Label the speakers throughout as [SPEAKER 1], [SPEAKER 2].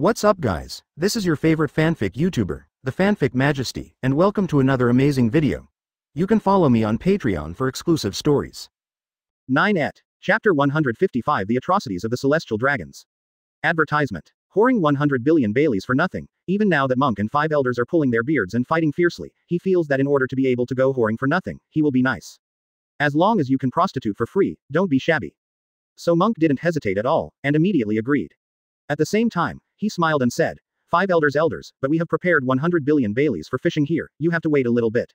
[SPEAKER 1] What's up guys, this is your favorite fanfic YouTuber, the Fanfic Majesty, and welcome to another amazing video. You can follow me on Patreon for exclusive stories.
[SPEAKER 2] 9 et. Chapter 155 The Atrocities of the Celestial Dragons. Advertisement. Whoring 100 billion Baileys for nothing, even now that Monk and five elders are pulling their beards and fighting fiercely, he feels that in order to be able to go whoring for nothing, he will be nice. As long as you can prostitute for free, don't be shabby. So Monk didn't hesitate at all, and immediately agreed. At the same time, he smiled and said, Five elders elders, but we have prepared 100 billion Baileys for fishing here, you have to wait a little bit.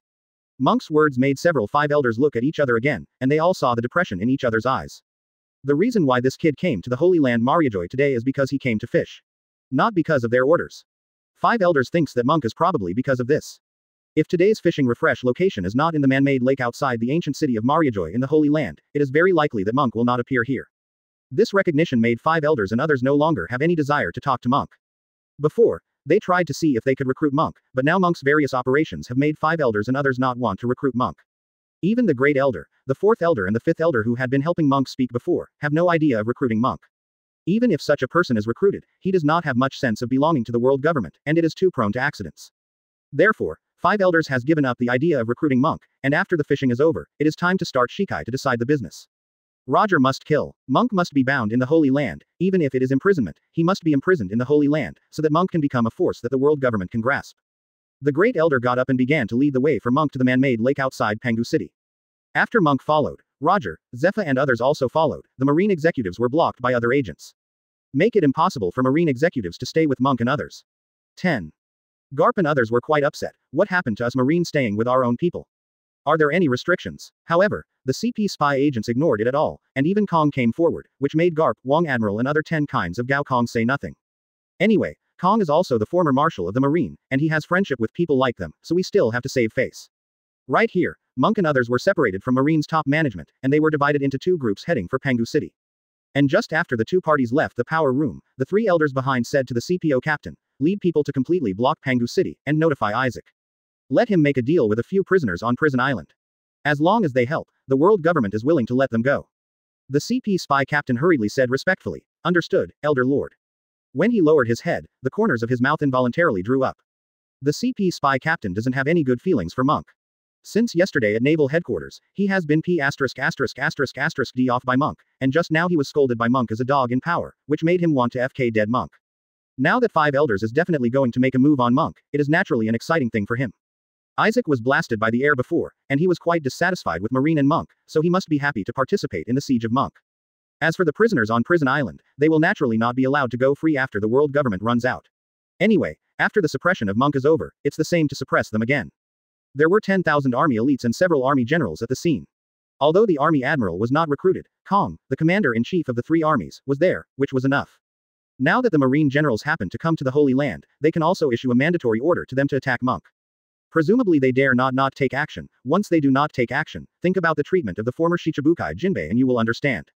[SPEAKER 2] Monk's words made several five elders look at each other again, and they all saw the depression in each other's eyes. The reason why this kid came to the Holy Land Mariajoy today is because he came to fish. Not because of their orders. Five elders thinks that Monk is probably because of this. If today's fishing refresh location is not in the man-made lake outside the ancient city of Mariajoy in the Holy Land, it is very likely that Monk will not appear here. This recognition made five elders and others no longer have any desire to talk to Monk. Before, they tried to see if they could recruit Monk, but now Monk's various operations have made five elders and others not want to recruit Monk. Even the great elder, the fourth elder and the fifth elder who had been helping Monk speak before, have no idea of recruiting Monk. Even if such a person is recruited, he does not have much sense of belonging to the world government, and it is too prone to accidents. Therefore, Five Elders has given up the idea of recruiting Monk, and after the fishing is over, it is time to start Shikai to decide the business. Roger must kill. Monk must be bound in the Holy Land, even if it is imprisonment, he must be imprisoned in the Holy Land, so that Monk can become a force that the world government can grasp. The great elder got up and began to lead the way for Monk to the man-made lake outside Pangu City. After Monk followed, Roger, Zephyr and others also followed, the marine executives were blocked by other agents. Make it impossible for marine executives to stay with Monk and others. 10. Garp and others were quite upset. What happened to us Marines staying with our own people? Are there any restrictions? However, the CP spy agents ignored it at all, and even Kong came forward, which made Garp, Wong Admiral and other 10 kinds of Gao Kong say nothing. Anyway, Kong is also the former marshal of the Marine, and he has friendship with people like them, so we still have to save face. Right here, Monk and others were separated from Marine's top management, and they were divided into two groups heading for Pangu City. And just after the two parties left the power room, the three elders behind said to the CPO captain, lead people to completely block Pangu City, and notify Isaac. Let him make a deal with a few prisoners on Prison Island. As long as they help, the world government is willing to let them go. The CP spy captain hurriedly said respectfully, Understood, Elder Lord. When he lowered his head, the corners of his mouth involuntarily drew up. The CP spy captain doesn't have any good feelings for Monk. Since yesterday at Naval Headquarters, he has been P asterisk asterisk asterisk asterisk D off by Monk, and just now he was scolded by Monk as a dog in power, which made him want to FK dead Monk. Now that Five Elders is definitely going to make a move on Monk, it is naturally an exciting thing for him. Isaac was blasted by the air before, and he was quite dissatisfied with Marine and Monk, so he must be happy to participate in the siege of Monk. As for the prisoners on Prison Island, they will naturally not be allowed to go free after the world government runs out. Anyway, after the suppression of Monk is over, it's the same to suppress them again. There were 10,000 army elites and several army generals at the scene. Although the army admiral was not recruited, Kong, the commander-in-chief of the three armies, was there, which was enough. Now that the marine generals happen to come to the Holy Land, they can also issue a mandatory order to them to attack Monk. Presumably they dare not not take action. Once they do not take action, think about the treatment of the former Shichibukai Jinbei and you will understand.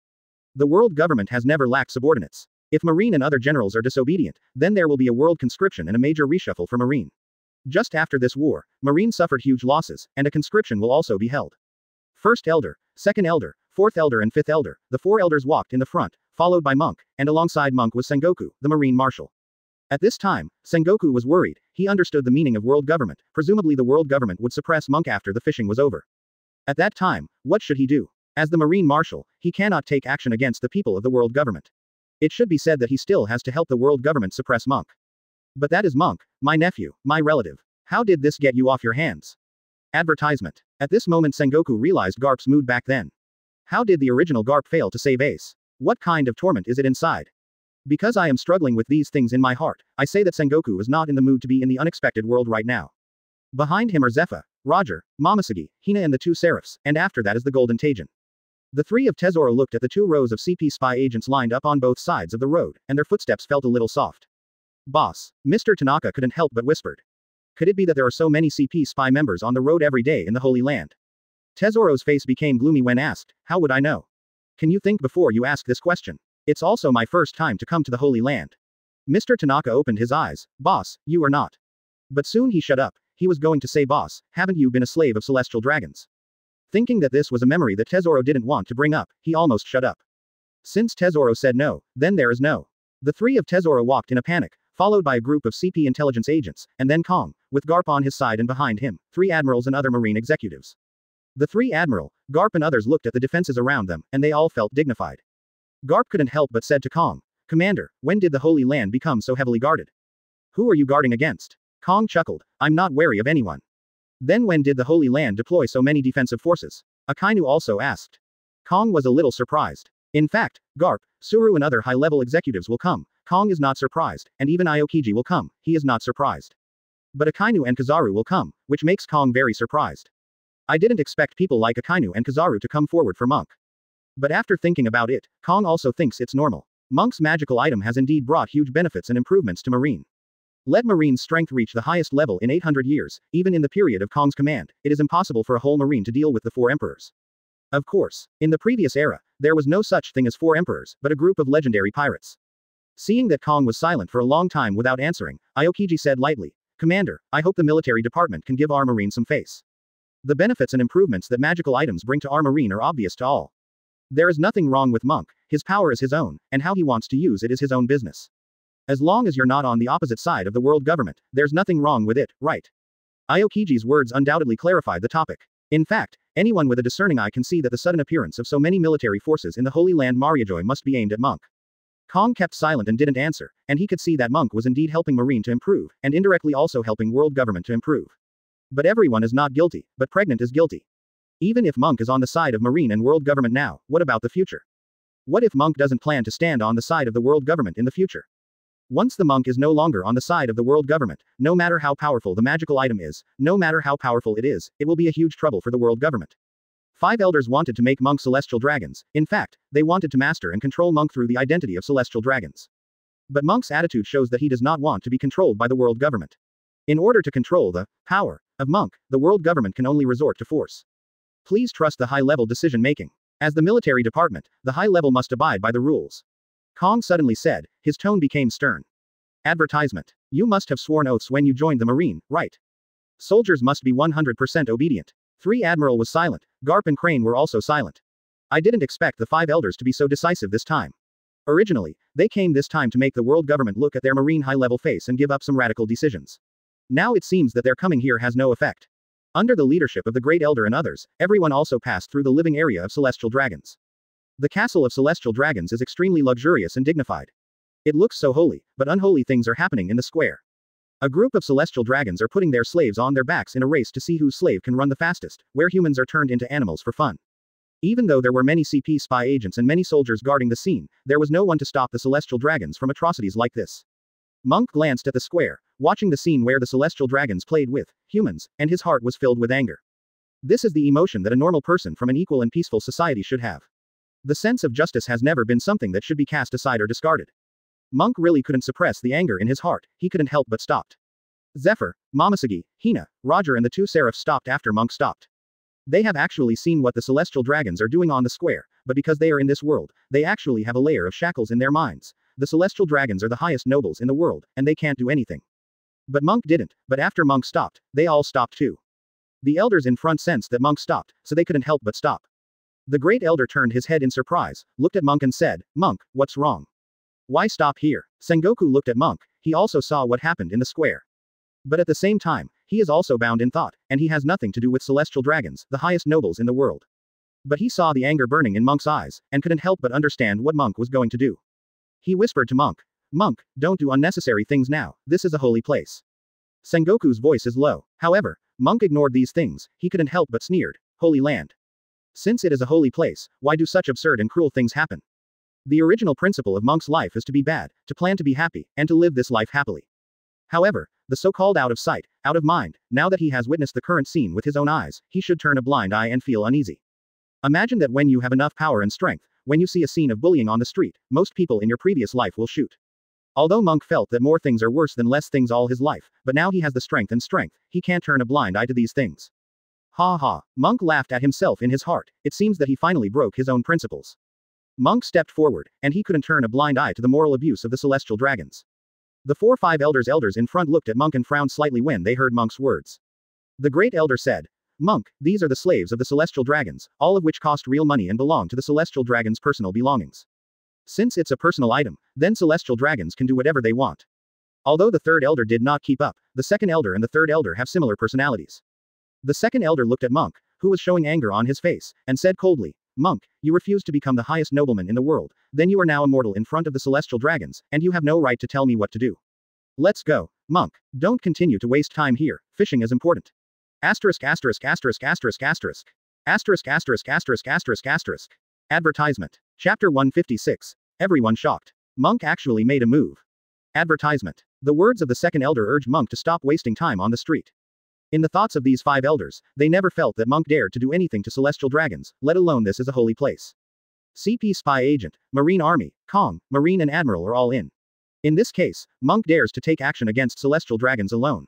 [SPEAKER 2] The world government has never lacked subordinates. If Marine and other generals are disobedient, then there will be a world conscription and a major reshuffle for Marine. Just after this war, Marine suffered huge losses, and a conscription will also be held. First elder, second elder, fourth elder and fifth elder, the four elders walked in the front, followed by Monk, and alongside Monk was Sengoku, the Marine Marshal. At this time, Sengoku was worried, he understood the meaning of world government, presumably the world government would suppress Monk after the fishing was over. At that time, what should he do? As the Marine Marshal, he cannot take action against the people of the world government. It should be said that he still has to help the world government suppress Monk. But that is Monk, my nephew, my relative. How did this get you off your hands? Advertisement. At this moment Sengoku realized Garp's mood back then. How did the original Garp fail to save Ace? What kind of torment is it inside? Because I am struggling with these things in my heart, I say that Sengoku is not in the mood to be in the unexpected world right now. Behind him are Zephyr, Roger, Momosugi, Hina and the two Seraphs, and after that is the Golden Tajin. The three of Tesoro looked at the two rows of CP spy agents lined up on both sides of the road, and their footsteps felt a little soft. Boss, Mr. Tanaka couldn't help but whispered. Could it be that there are so many CP spy members on the road every day in the Holy Land? Tesoro's face became gloomy when asked, How would I know? Can you think before you ask this question? It's also my first time to come to the Holy Land. Mr. Tanaka opened his eyes. Boss, you are not. But soon he shut up. He was going to say, Boss, haven't you been a slave of celestial dragons? Thinking that this was a memory that Tesoro didn't want to bring up, he almost shut up. Since Tesoro said no, then there is no. The three of Tesoro walked in a panic, followed by a group of CP intelligence agents, and then Kong, with Garp on his side and behind him, three admirals and other marine executives. The three admiral, Garp and others looked at the defenses around them, and they all felt dignified. Garp couldn't help but said to Kong, Commander, when did the Holy Land become so heavily guarded? Who are you guarding against? Kong chuckled, I'm not wary of anyone. Then when did the Holy Land deploy so many defensive forces? Akainu also asked. Kong was a little surprised. In fact, Garp, Tsuru and other high-level executives will come. Kong is not surprised, and even Aokiji will come, he is not surprised. But Akainu and Kizaru will come, which makes Kong very surprised. I didn't expect people like Akainu and Kizaru to come forward for Monk. But after thinking about it, Kong also thinks it's normal. Monk's magical item has indeed brought huge benefits and improvements to Marine. Let Marine's strength reach the highest level in 800 years, even in the period of Kong's command, it is impossible for a whole Marine to deal with the four emperors. Of course, in the previous era, there was no such thing as four emperors, but a group of legendary pirates. Seeing that Kong was silent for a long time without answering, Aokiji said lightly, Commander, I hope the military department can give our Marine some face. The benefits and improvements that magical items bring to our Marine are obvious to all. There is nothing wrong with Monk, his power is his own, and how he wants to use it is his own business. As long as you're not on the opposite side of the world government, there's nothing wrong with it, right? Aokiji's words undoubtedly clarified the topic. In fact, anyone with a discerning eye can see that the sudden appearance of so many military forces in the Holy Land Mariajoy must be aimed at Monk. Kong kept silent and didn't answer, and he could see that Monk was indeed helping Marine to improve, and indirectly also helping world government to improve. But everyone is not guilty, but pregnant is guilty. Even if Monk is on the side of Marine and world government now, what about the future? What if Monk doesn't plan to stand on the side of the world government in the future? Once the monk is no longer on the side of the world government, no matter how powerful the magical item is, no matter how powerful it is, it will be a huge trouble for the world government. Five elders wanted to make monk celestial dragons, in fact, they wanted to master and control monk through the identity of celestial dragons. But monk's attitude shows that he does not want to be controlled by the world government. In order to control the power of monk, the world government can only resort to force. Please trust the high level decision making. As the military department, the high level must abide by the rules. Kong suddenly said, his tone became stern. Advertisement. You must have sworn oaths when you joined the Marine, right? Soldiers must be 100% obedient. Three Admiral was silent, Garp and Crane were also silent. I didn't expect the five elders to be so decisive this time. Originally, they came this time to make the world government look at their Marine high level face and give up some radical decisions. Now it seems that their coming here has no effect. Under the leadership of the Great Elder and others, everyone also passed through the living area of celestial dragons. The castle of celestial dragons is extremely luxurious and dignified. It looks so holy, but unholy things are happening in the square. A group of celestial dragons are putting their slaves on their backs in a race to see whose slave can run the fastest, where humans are turned into animals for fun. Even though there were many CP spy agents and many soldiers guarding the scene, there was no one to stop the celestial dragons from atrocities like this. Monk glanced at the square, watching the scene where the celestial dragons played with humans, and his heart was filled with anger. This is the emotion that a normal person from an equal and peaceful society should have. The sense of justice has never been something that should be cast aside or discarded. Monk really couldn't suppress the anger in his heart, he couldn't help but stopped. Zephyr, Momosuge, Hina, Roger and the two seraphs stopped after Monk stopped. They have actually seen what the celestial dragons are doing on the square, but because they are in this world, they actually have a layer of shackles in their minds. The celestial dragons are the highest nobles in the world, and they can't do anything. But Monk didn't, but after Monk stopped, they all stopped too. The elders in front sensed that Monk stopped, so they couldn't help but stop. The great elder turned his head in surprise, looked at Monk and said, Monk, what's wrong? Why stop here? Sengoku looked at Monk, he also saw what happened in the square. But at the same time, he is also bound in thought, and he has nothing to do with celestial dragons, the highest nobles in the world. But he saw the anger burning in Monk's eyes, and couldn't help but understand what Monk was going to do. He whispered to Monk, Monk, don't do unnecessary things now, this is a holy place. Sengoku's voice is low. However, Monk ignored these things, he couldn't help but sneered, Holy land. Since it is a holy place, why do such absurd and cruel things happen? The original principle of monk's life is to be bad, to plan to be happy, and to live this life happily. However, the so-called out of sight, out of mind, now that he has witnessed the current scene with his own eyes, he should turn a blind eye and feel uneasy. Imagine that when you have enough power and strength, when you see a scene of bullying on the street, most people in your previous life will shoot. Although Monk felt that more things are worse than less things all his life, but now he has the strength and strength, he can't turn a blind eye to these things. Ha ha. Monk laughed at himself in his heart. It seems that he finally broke his own principles. Monk stepped forward, and he couldn't turn a blind eye to the moral abuse of the celestial dragons. The four five elders elders in front looked at Monk and frowned slightly when they heard Monk's words. The great elder said, Monk, these are the slaves of the celestial dragons, all of which cost real money and belong to the celestial dragon's personal belongings. Since it's a personal item, then celestial dragons can do whatever they want. Although the third elder did not keep up, the second elder and the third elder have similar personalities. The second elder looked at Monk, who was showing anger on his face, and said coldly, Monk, you refused to become the highest nobleman in the world, then you are now immortal in front of the celestial dragons, and you have no right to tell me what to do. Let's go. Monk, don't continue to waste time here, fishing is important. Asterisk asterisk asterisk asterisk asterisk. Asterisk asterisk asterisk asterisk asterisk. Advertisement. Chapter 156. Everyone shocked. Monk actually made a move. Advertisement. The words of the second elder urged Monk to stop wasting time on the street. In the thoughts of these five elders, they never felt that Monk dared to do anything to celestial dragons, let alone this as a holy place. CP Spy Agent, Marine Army, Kong, Marine and Admiral are all in. In this case, Monk dares to take action against celestial dragons alone.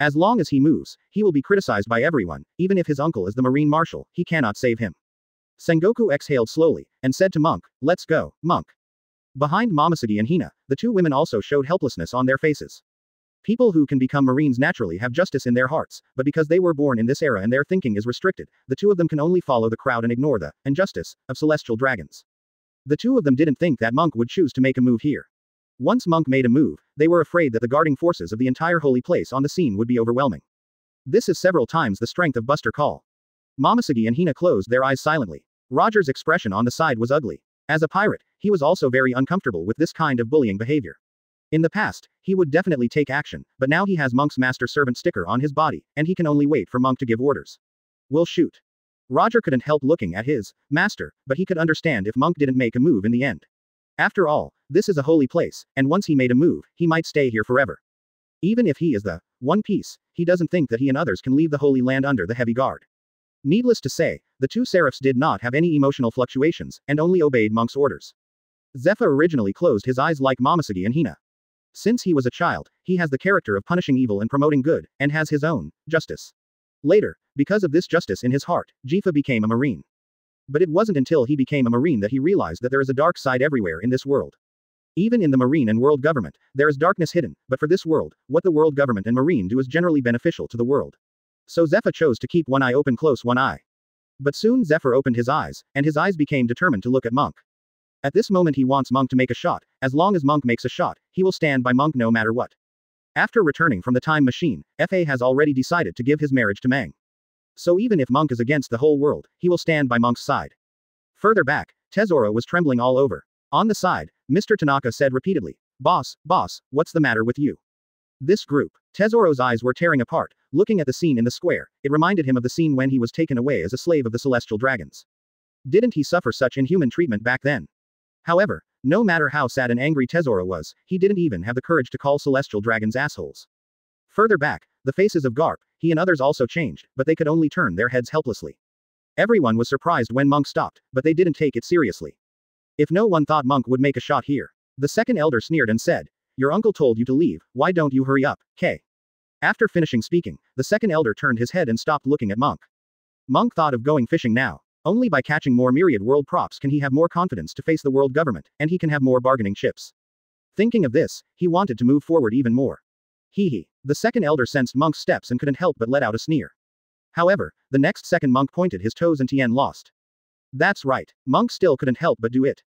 [SPEAKER 2] As long as he moves, he will be criticized by everyone, even if his uncle is the Marine Marshal, he cannot save him. Sengoku exhaled slowly, and said to Monk, Let's go, Monk. Behind Momosuge and Hina, the two women also showed helplessness on their faces. People who can become Marines naturally have justice in their hearts, but because they were born in this era and their thinking is restricted, the two of them can only follow the crowd and ignore the injustice of celestial dragons. The two of them didn't think that Monk would choose to make a move here. Once Monk made a move, they were afraid that the guarding forces of the entire holy place on the scene would be overwhelming. This is several times the strength of Buster Call. Momosuge and Hina closed their eyes silently. Roger's expression on the side was ugly. As a pirate, he was also very uncomfortable with this kind of bullying behavior. In the past, he would definitely take action, but now he has Monk's master servant sticker on his body, and he can only wait for Monk to give orders. We'll shoot. Roger couldn't help looking at his master, but he could understand if Monk didn't make a move in the end. After all, this is a holy place, and once he made a move, he might stay here forever. Even if he is the One Piece, he doesn't think that he and others can leave the Holy Land under the heavy guard. Needless to say, the two seraphs did not have any emotional fluctuations, and only obeyed Monk's orders. Zephyr originally closed his eyes like Momosuge and Hina. Since he was a child, he has the character of punishing evil and promoting good, and has his own justice. Later, because of this justice in his heart, Jifa became a marine. But it wasn't until he became a Marine that he realized that there is a dark side everywhere in this world. Even in the Marine and world government, there is darkness hidden, but for this world, what the world government and Marine do is generally beneficial to the world. So Zephyr chose to keep one eye open close one eye. But soon Zephyr opened his eyes, and his eyes became determined to look at Monk. At this moment he wants Monk to make a shot, as long as Monk makes a shot, he will stand by Monk no matter what. After returning from the time machine, FA has already decided to give his marriage to Mang. So even if Monk is against the whole world, he will stand by Monk's side. Further back, Tesoro was trembling all over. On the side, Mr. Tanaka said repeatedly, Boss, boss, what's the matter with you? This group. Tesoro's eyes were tearing apart, looking at the scene in the square, it reminded him of the scene when he was taken away as a slave of the celestial dragons. Didn't he suffer such inhuman treatment back then? However, no matter how sad and angry Tesoro was, he didn't even have the courage to call celestial dragons assholes. Further back, the faces of Garp, he and others also changed, but they could only turn their heads helplessly. Everyone was surprised when Monk stopped, but they didn't take it seriously. If no one thought Monk would make a shot here. The second elder sneered and said, Your uncle told you to leave, why don't you hurry up, K. After finishing speaking, the second elder turned his head and stopped looking at Monk. Monk thought of going fishing now. Only by catching more myriad world props can he have more confidence to face the world government, and he can have more bargaining chips. Thinking of this, he wanted to move forward even more. Hee hee. The second elder sensed Monk's steps and couldn't help but let out a sneer. However, the next second Monk pointed his toes and Tien lost. That's right. Monk still couldn't help but do it.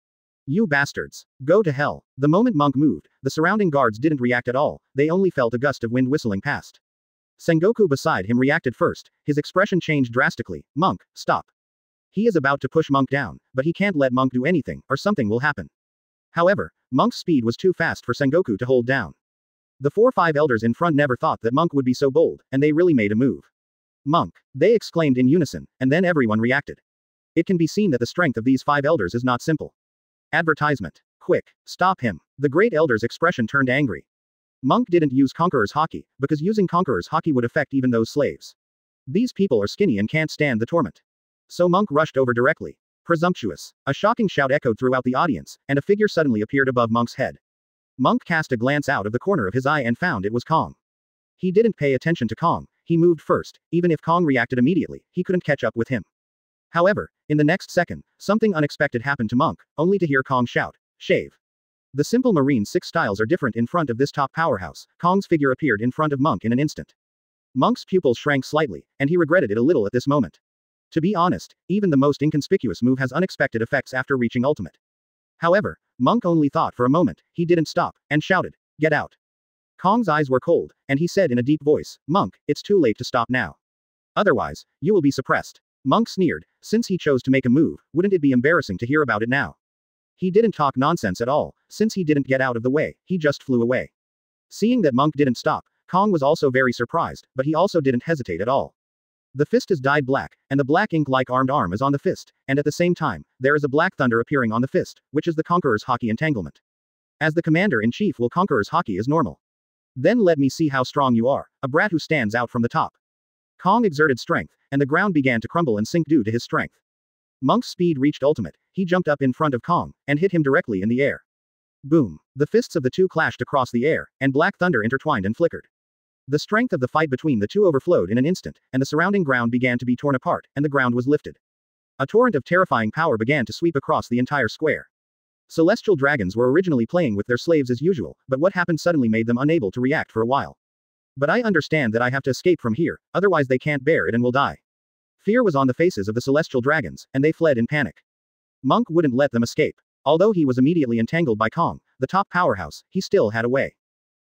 [SPEAKER 2] You bastards. Go to hell. The moment Monk moved, the surrounding guards didn't react at all, they only felt a gust of wind whistling past. Sengoku beside him reacted first, his expression changed drastically. Monk, stop. He is about to push Monk down, but he can't let Monk do anything, or something will happen. However, Monk's speed was too fast for Sengoku to hold down. The four five elders in front never thought that Monk would be so bold, and they really made a move. Monk! They exclaimed in unison, and then everyone reacted. It can be seen that the strength of these five elders is not simple. Advertisement. Quick, stop him. The great elder's expression turned angry. Monk didn't use Conqueror's Haki, because using Conqueror's Haki would affect even those slaves. These people are skinny and can't stand the torment. So Monk rushed over directly. Presumptuous. A shocking shout echoed throughout the audience, and a figure suddenly appeared above Monk's head. Monk cast a glance out of the corner of his eye and found it was Kong. He didn't pay attention to Kong, he moved first, even if Kong reacted immediately, he couldn't catch up with him. However, in the next second, something unexpected happened to Monk, only to hear Kong shout, Shave. The simple Marine six styles are different in front of this top powerhouse, Kong's figure appeared in front of Monk in an instant. Monk's pupils shrank slightly, and he regretted it a little at this moment. To be honest, even the most inconspicuous move has unexpected effects after reaching ultimate. However, Monk only thought for a moment, he didn't stop, and shouted, Get out. Kong's eyes were cold, and he said in a deep voice, Monk, it's too late to stop now. Otherwise, you will be suppressed. Monk sneered, since he chose to make a move, wouldn't it be embarrassing to hear about it now? He didn't talk nonsense at all, since he didn't get out of the way, he just flew away. Seeing that Monk didn't stop, Kong was also very surprised, but he also didn't hesitate at all. The fist is dyed black, and the black ink-like armed arm is on the fist, and at the same time, there is a black thunder appearing on the fist, which is the Conqueror's Haki entanglement. As the commander-in-chief will Conqueror's Haki is normal. Then let me see how strong you are, a brat who stands out from the top. Kong exerted strength, and the ground began to crumble and sink due to his strength. Monk's speed reached ultimate, he jumped up in front of Kong, and hit him directly in the air. Boom. The fists of the two clashed across the air, and black thunder intertwined and flickered. The strength of the fight between the two overflowed in an instant, and the surrounding ground began to be torn apart, and the ground was lifted. A torrent of terrifying power began to sweep across the entire square. Celestial dragons were originally playing with their slaves as usual, but what happened suddenly made them unable to react for a while. But I understand that I have to escape from here, otherwise they can't bear it and will die. Fear was on the faces of the celestial dragons, and they fled in panic. Monk wouldn't let them escape. Although he was immediately entangled by Kong, the top powerhouse, he still had a way.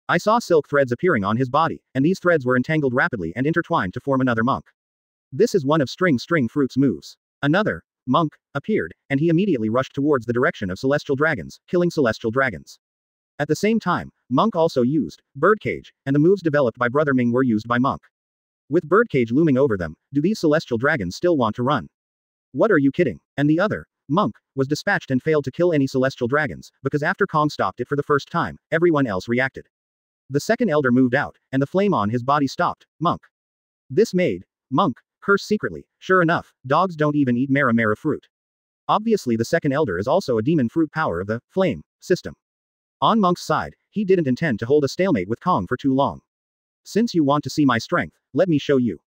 [SPEAKER 2] I saw silk threads appearing on his body, and these threads were entangled rapidly and intertwined to form another monk. This is one of String String Fruit's moves. Another, monk, appeared, and he immediately rushed towards the direction of celestial dragons, killing celestial dragons. At the same time, Monk also used Birdcage, and the moves developed by Brother Ming were used by Monk. With Birdcage looming over them, do these celestial dragons still want to run? What are you kidding? And the other, Monk, was dispatched and failed to kill any celestial dragons, because after Kong stopped it for the first time, everyone else reacted. The second elder moved out, and the flame on his body stopped. Monk. This made Monk curse secretly. Sure enough, dogs don't even eat Mera Mera fruit. Obviously, the second elder is also a demon fruit power of the flame system. On Monk's side, he didn't intend to hold a stalemate with Kong for too long. Since you want to see my strength, let me show you.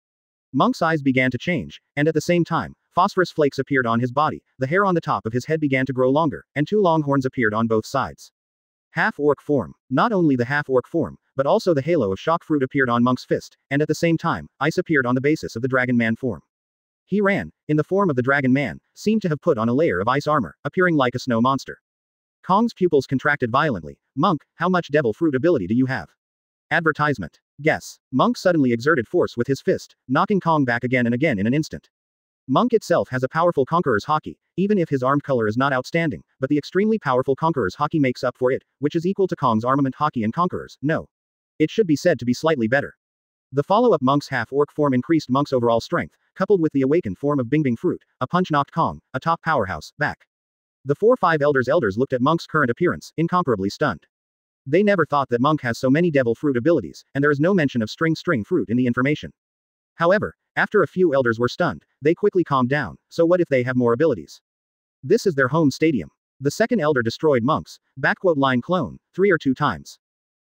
[SPEAKER 2] Monk's eyes began to change, and at the same time, phosphorus flakes appeared on his body, the hair on the top of his head began to grow longer, and two long horns appeared on both sides. Half-orc form. Not only the half-orc form, but also the halo of shock fruit appeared on Monk's fist, and at the same time, ice appeared on the basis of the Dragon Man form. He ran, in the form of the Dragon Man, seemed to have put on a layer of ice armor, appearing like a snow monster. Kong's pupils contracted violently. Monk, how much devil fruit ability do you have? Advertisement. Guess. Monk suddenly exerted force with his fist, knocking Kong back again and again in an instant. Monk itself has a powerful Conqueror's Haki, even if his armed color is not outstanding, but the extremely powerful Conqueror's Haki makes up for it, which is equal to Kong's armament Haki and Conqueror's, no. It should be said to be slightly better. The follow-up Monk's half-orc form increased Monk's overall strength, coupled with the awakened form of Bingbing Fruit, a punch knocked Kong, a top powerhouse, back. The four five elders elders looked at Monk's current appearance, incomparably stunned. They never thought that Monk has so many devil fruit abilities, and there is no mention of string string fruit in the information. However, after a few elders were stunned, they quickly calmed down, so what if they have more abilities? This is their home stadium. The second elder destroyed Monk's, backquote line clone, three or two times.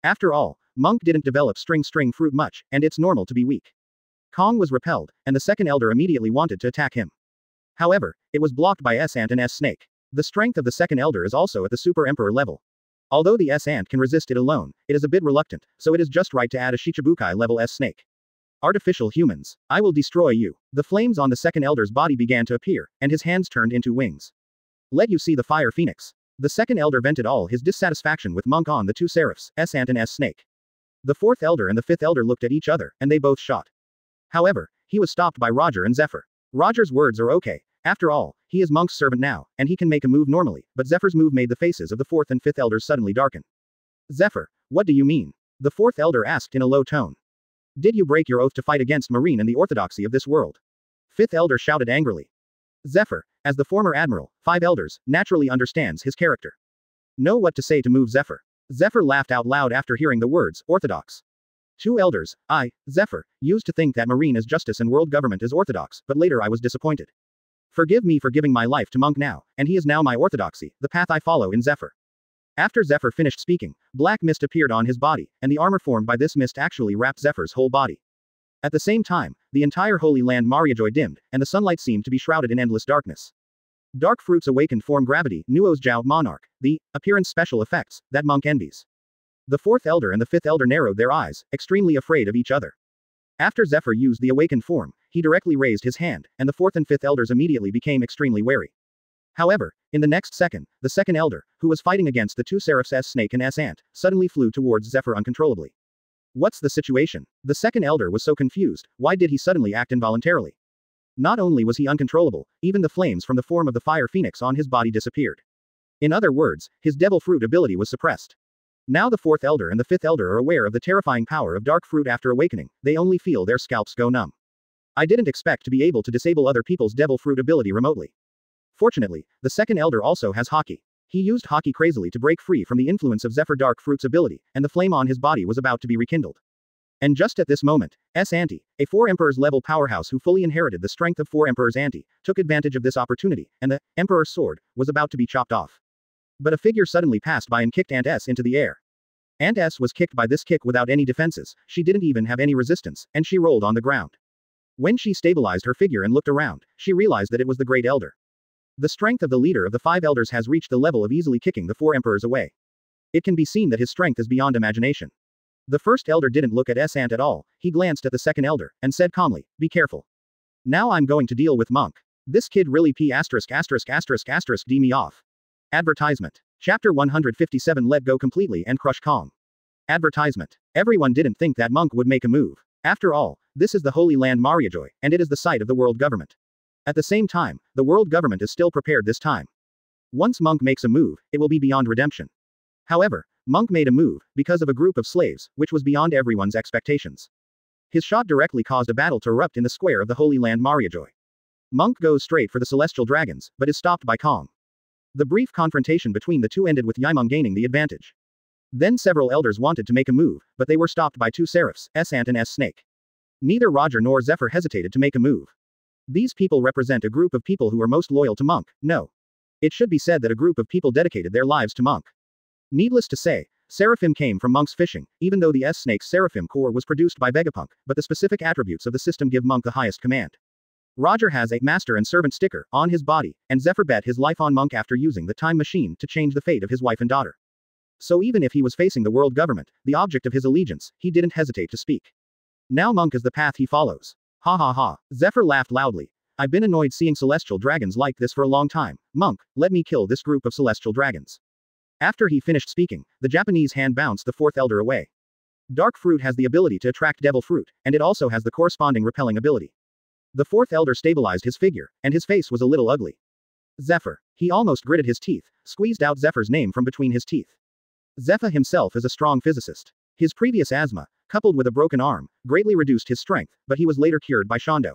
[SPEAKER 2] After all, Monk didn't develop string string fruit much, and it's normal to be weak. Kong was repelled, and the second elder immediately wanted to attack him. However, it was blocked by S-Ant and S-Snake. The strength of the second elder is also at the Super Emperor level. Although the S-Ant can resist it alone, it is a bit reluctant, so it is just right to add a Shichibukai level S-Snake. Artificial humans. I will destroy you. The flames on the second elder's body began to appear, and his hands turned into wings. Let you see the fire phoenix. The second elder vented all his dissatisfaction with Monk on the two seraphs, S-Ant and S-Snake. The fourth elder and the fifth elder looked at each other, and they both shot. However, he was stopped by Roger and Zephyr. Roger's words are okay, after all, he is Monk's servant now, and he can make a move normally, but Zephyr's move made the faces of the fourth and fifth elders suddenly darken. Zephyr, what do you mean? The fourth elder asked in a low tone. Did you break your oath to fight against Marine and the orthodoxy of this world? Fifth elder shouted angrily. Zephyr, as the former admiral, five elders, naturally understands his character. Know what to say to move Zephyr. Zephyr laughed out loud after hearing the words, orthodox. Two elders, I, Zephyr, used to think that Marine is justice and world government is orthodox, but later I was disappointed. Forgive me for giving my life to Monk now, and he is now my orthodoxy, the path I follow in Zephyr. After Zephyr finished speaking, black mist appeared on his body, and the armor formed by this mist actually wrapped Zephyr's whole body. At the same time, the entire Holy Land Mariajoy dimmed, and the sunlight seemed to be shrouded in endless darkness. Dark fruits awakened form gravity, Nuo's Jiao Monarch, the appearance special effects that Monk envies. The fourth elder and the fifth elder narrowed their eyes, extremely afraid of each other. After Zephyr used the awakened form, he directly raised his hand, and the fourth and fifth elders immediately became extremely wary. However, in the next second, the second elder, who was fighting against the two seraphs S Snake and S Ant, suddenly flew towards Zephyr uncontrollably. What's the situation? The second elder was so confused, why did he suddenly act involuntarily? Not only was he uncontrollable, even the flames from the form of the fire phoenix on his body disappeared. In other words, his devil fruit ability was suppressed. Now the fourth elder and the fifth elder are aware of the terrifying power of dark fruit after awakening, they only feel their scalps go numb. I didn't expect to be able to disable other people's devil fruit ability remotely. Fortunately, the second elder also has Haki. He used Haki crazily to break free from the influence of Zephyr Dark Fruit's ability, and the flame on his body was about to be rekindled. And just at this moment, S. Anti, a four emperors level powerhouse who fully inherited the strength of four emperors Anti, took advantage of this opportunity, and the Emperor's sword was about to be chopped off. But a figure suddenly passed by and kicked Ant S into the air. Ant S was kicked by this kick without any defenses, she didn't even have any resistance, and she rolled on the ground. When she stabilized her figure and looked around, she realized that it was the Great Elder. The strength of the leader of the five elders has reached the level of easily kicking the four emperors away. It can be seen that his strength is beyond imagination. The first elder didn't look at S. Ant at all, he glanced at the second elder, and said calmly, Be careful. Now I'm going to deal with Monk. This kid really p asterisk asterisk asterisk asterisk d me off. Advertisement. Chapter 157 Let go completely and crush Kong. Advertisement. Everyone didn't think that Monk would make a move. After all, this is the Holy Land Mariajoy, and it is the site of the world government. At the same time, the world government is still prepared this time. Once Monk makes a move, it will be beyond redemption. However, Monk made a move, because of a group of slaves, which was beyond everyone's expectations. His shot directly caused a battle to erupt in the square of the Holy Land Mariajoy. Monk goes straight for the celestial dragons, but is stopped by Kong. The brief confrontation between the two ended with Yaimong gaining the advantage. Then several elders wanted to make a move, but they were stopped by two seraphs, S. Ant and S. Snake. Neither Roger nor Zephyr hesitated to make a move. These people represent a group of people who are most loyal to Monk, no. It should be said that a group of people dedicated their lives to Monk. Needless to say, Seraphim came from Monk's fishing, even though the S-Snake's Seraphim core was produced by Vegapunk, but the specific attributes of the system give Monk the highest command. Roger has a master and servant sticker on his body, and Zephyr bet his life on Monk after using the time machine to change the fate of his wife and daughter. So even if he was facing the world government, the object of his allegiance, he didn't hesitate to speak. Now Monk is the path he follows. Ha ha ha. Zephyr laughed loudly. I've been annoyed seeing celestial dragons like this for a long time. Monk, let me kill this group of celestial dragons. After he finished speaking, the Japanese hand bounced the fourth elder away. Dark fruit has the ability to attract devil fruit, and it also has the corresponding repelling ability. The fourth elder stabilized his figure, and his face was a little ugly. Zephyr. He almost gritted his teeth, squeezed out Zephyr's name from between his teeth. Zephyr himself is a strong physicist. His previous asthma, coupled with a broken arm, greatly reduced his strength, but he was later cured by Shondo.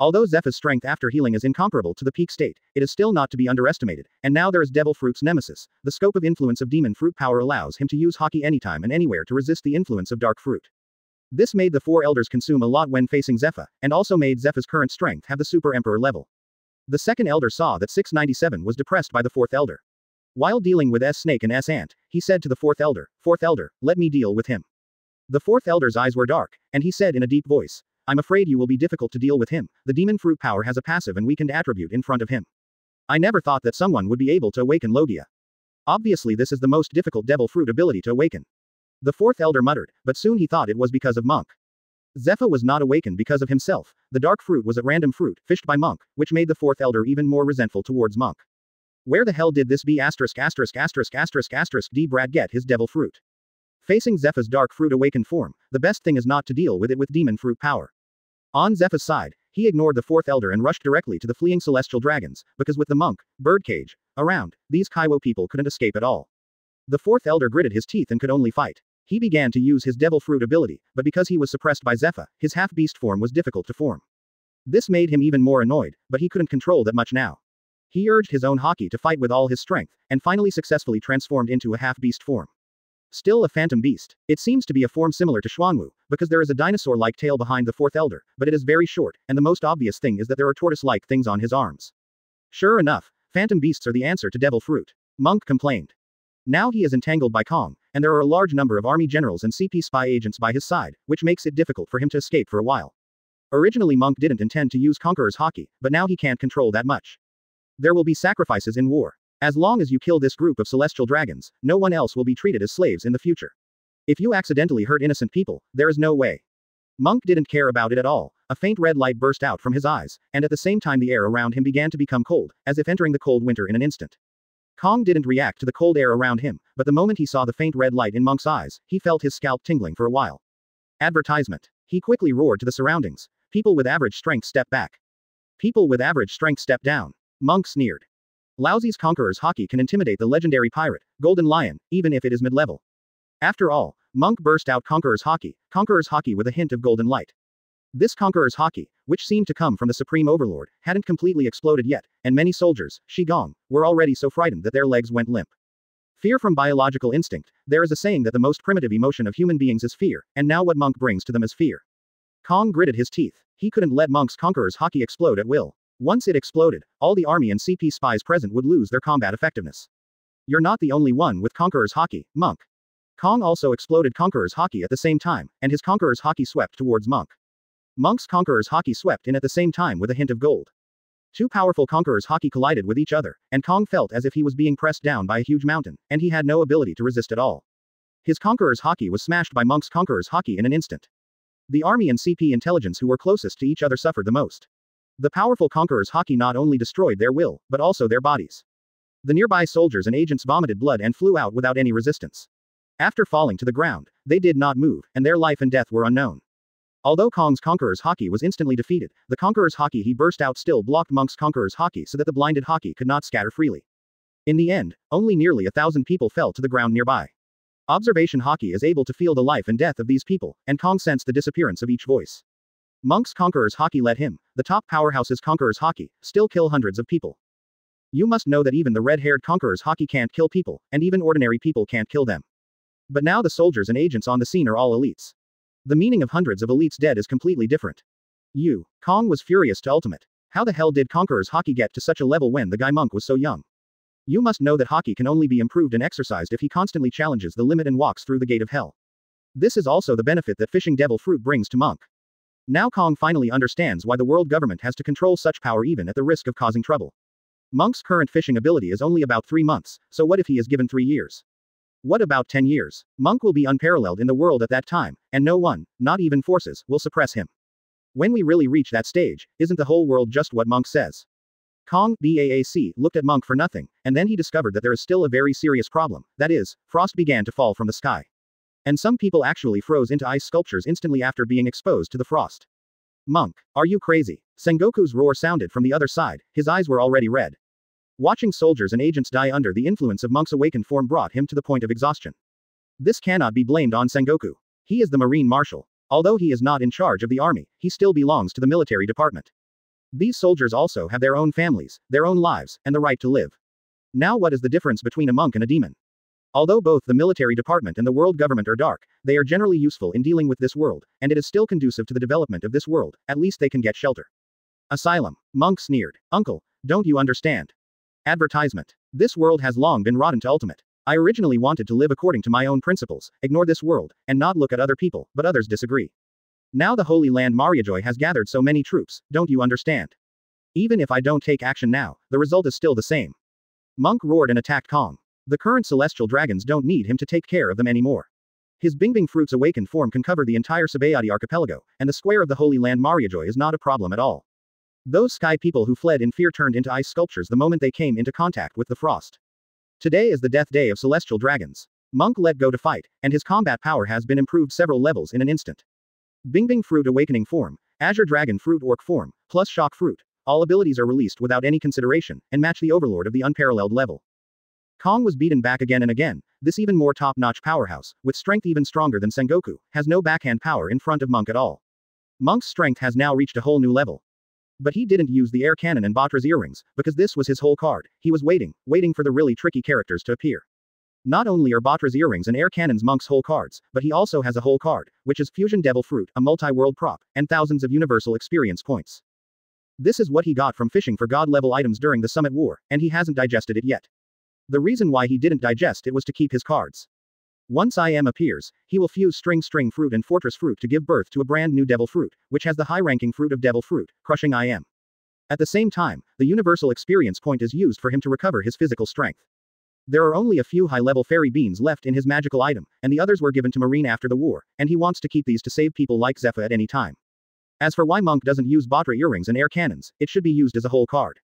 [SPEAKER 2] Although Zephyr's strength after healing is incomparable to the peak state, it is still not to be underestimated, and now there is Devil Fruit's nemesis. The scope of influence of demon fruit power allows him to use Haki anytime and anywhere to resist the influence of dark fruit. This made the four elders consume a lot when facing Zephyr, and also made Zephyr's current strength have the Super Emperor level. The second elder saw that 697 was depressed by the fourth elder. While dealing with S Snake and S Ant, he said to the fourth elder, Fourth elder, let me deal with him. The fourth elder's eyes were dark, and he said in a deep voice, I'm afraid you will be difficult to deal with him. The demon fruit power has a passive and weakened attribute in front of him. I never thought that someone would be able to awaken Logia. Obviously this is the most difficult devil fruit ability to awaken. The fourth elder muttered, but soon he thought it was because of Monk. Zephyr was not awakened because of himself, the dark fruit was a random fruit, fished by Monk, which made the fourth elder even more resentful towards Monk. Where the hell did this be asterisk asterisk asterisk asterisk asterisk D Brad get his devil fruit? Facing Zephyr's dark fruit awakened form, the best thing is not to deal with it with demon fruit power. On Zephyr's side, he ignored the fourth elder and rushed directly to the fleeing celestial dragons, because with the monk, birdcage, around, these Kaiwo people couldn't escape at all. The fourth elder gritted his teeth and could only fight. He began to use his devil fruit ability, but because he was suppressed by Zephyr, his half-beast form was difficult to form. This made him even more annoyed, but he couldn't control that much now. He urged his own Haki to fight with all his strength, and finally successfully transformed into a half-beast form. Still a phantom beast. It seems to be a form similar to Xuanwu, because there is a dinosaur-like tail behind the fourth elder, but it is very short, and the most obvious thing is that there are tortoise-like things on his arms. Sure enough, phantom beasts are the answer to devil fruit. Monk complained. Now he is entangled by Kong, and there are a large number of army generals and CP spy agents by his side, which makes it difficult for him to escape for a while. Originally Monk didn't intend to use Conqueror's Haki, but now he can't control that much. There will be sacrifices in war. As long as you kill this group of celestial dragons, no one else will be treated as slaves in the future. If you accidentally hurt innocent people, there is no way. Monk didn't care about it at all. A faint red light burst out from his eyes, and at the same time the air around him began to become cold, as if entering the cold winter in an instant. Kong didn't react to the cold air around him, but the moment he saw the faint red light in Monk's eyes, he felt his scalp tingling for a while. Advertisement. He quickly roared to the surroundings. People with average strength step back. People with average strength step down. Monk sneered. Laozi's Conqueror's Haki can intimidate the legendary pirate, Golden Lion, even if it is mid-level. After all, Monk burst out Conqueror's Haki, Conqueror's Haki with a hint of golden light. This Conqueror's Haki, which seemed to come from the Supreme Overlord, hadn't completely exploded yet, and many soldiers, Shi Gong, were already so frightened that their legs went limp. Fear from biological instinct, there is a saying that the most primitive emotion of human beings is fear, and now what Monk brings to them is fear. Kong gritted his teeth. He couldn't let Monk's Conqueror's Haki explode at will. Once it exploded, all the army and CP spies present would lose their combat effectiveness. You're not the only one with Conqueror's Haki, Monk. Kong also exploded Conqueror's Haki at the same time, and his Conqueror's Haki swept towards Monk. Monk's Conqueror's Haki swept in at the same time with a hint of gold. Two powerful Conqueror's Haki collided with each other, and Kong felt as if he was being pressed down by a huge mountain, and he had no ability to resist at all. His Conqueror's Haki was smashed by Monk's Conqueror's Haki in an instant. The army and CP intelligence who were closest to each other suffered the most. The powerful conqueror's Haki not only destroyed their will, but also their bodies. The nearby soldiers and agents vomited blood and flew out without any resistance. After falling to the ground, they did not move, and their life and death were unknown. Although Kong's Conqueror's Haki was instantly defeated, the Conqueror's Haki he burst out still blocked Monk's Conqueror's Haki so that the blinded Haki could not scatter freely. In the end, only nearly a thousand people fell to the ground nearby. Observation Haki is able to feel the life and death of these people, and Kong sensed the disappearance of each voice. Monk's Conqueror's Haki let him, the top powerhouse's Conqueror's Haki, still kill hundreds of people. You must know that even the red-haired Conqueror's Haki can't kill people, and even ordinary people can't kill them. But now the soldiers and agents on the scene are all elites. The meaning of hundreds of elites dead is completely different. You, Kong was furious to ultimate. How the hell did Conqueror's Haki get to such a level when the guy monk was so young? You must know that Haki can only be improved and exercised if he constantly challenges the limit and walks through the gate of hell. This is also the benefit that fishing devil fruit brings to monk. Now Kong finally understands why the world government has to control such power even at the risk of causing trouble. Monk's current fishing ability is only about three months, so what if he is given three years? What about 10 years? Monk will be unparalleled in the world at that time, and no one, not even forces, will suppress him. When we really reach that stage, isn't the whole world just what Monk says? Kong, BAAC, looked at Monk for nothing, and then he discovered that there is still a very serious problem, that is, frost began to fall from the sky. And some people actually froze into ice sculptures instantly after being exposed to the frost. Monk, are you crazy? Sengoku's roar sounded from the other side, his eyes were already red. Watching soldiers and agents die under the influence of Monk's awakened form brought him to the point of exhaustion. This cannot be blamed on Sengoku. He is the Marine Marshal. Although he is not in charge of the army, he still belongs to the military department. These soldiers also have their own families, their own lives, and the right to live. Now what is the difference between a monk and a demon? Although both the military department and the world government are dark, they are generally useful in dealing with this world, and it is still conducive to the development of this world, at least they can get shelter. Asylum. Monk sneered. Uncle, don't you understand? Advertisement. This world has long been rotten to ultimate. I originally wanted to live according to my own principles, ignore this world, and not look at other people, but others disagree. Now the Holy Land Mariajoy has gathered so many troops, don't you understand? Even if I don't take action now, the result is still the same. Monk roared and attacked Kong. The current celestial dragons don't need him to take care of them anymore. His Bingbing Fruit's awakened form can cover the entire Sabaody archipelago, and the square of the Holy Land Mariajoy is not a problem at all. Those sky people who fled in fear turned into ice sculptures the moment they came into contact with the frost. Today is the death day of celestial dragons. Monk let go to fight, and his combat power has been improved several levels in an instant. Bingbing Fruit Awakening Form, Azure Dragon Fruit Orc Form, plus Shock Fruit. All abilities are released without any consideration, and match the Overlord of the unparalleled level. Kong was beaten back again and again, this even more top-notch powerhouse, with strength even stronger than Sengoku, has no backhand power in front of Monk at all. Monk's strength has now reached a whole new level. But he didn't use the air cannon and Potara's earrings, because this was his whole card, he was waiting, waiting for the really tricky characters to appear. Not only are Potara's earrings and air cannons Monk's whole cards, but he also has a whole card, which is Fusion Devil Fruit, a multi-world prop, and thousands of universal experience points. This is what he got from fishing for god-level items during the Summit War, and he hasn't digested it yet. The reason why he didn't digest it was to keep his cards. Once IM appears, he will fuse String String Fruit and Fortress Fruit to give birth to a brand new Devil Fruit, which has the high-ranking fruit of Devil Fruit, crushing IM. At the same time, the Universal Experience Point is used for him to recover his physical strength. There are only a few high-level fairy beans left in his magical item, and the others were given to Marine after the war, and he wants to keep these to save people like Zephyr at any time. As for why Monk doesn't use Potara earrings and air cannons, it should be used as a whole card.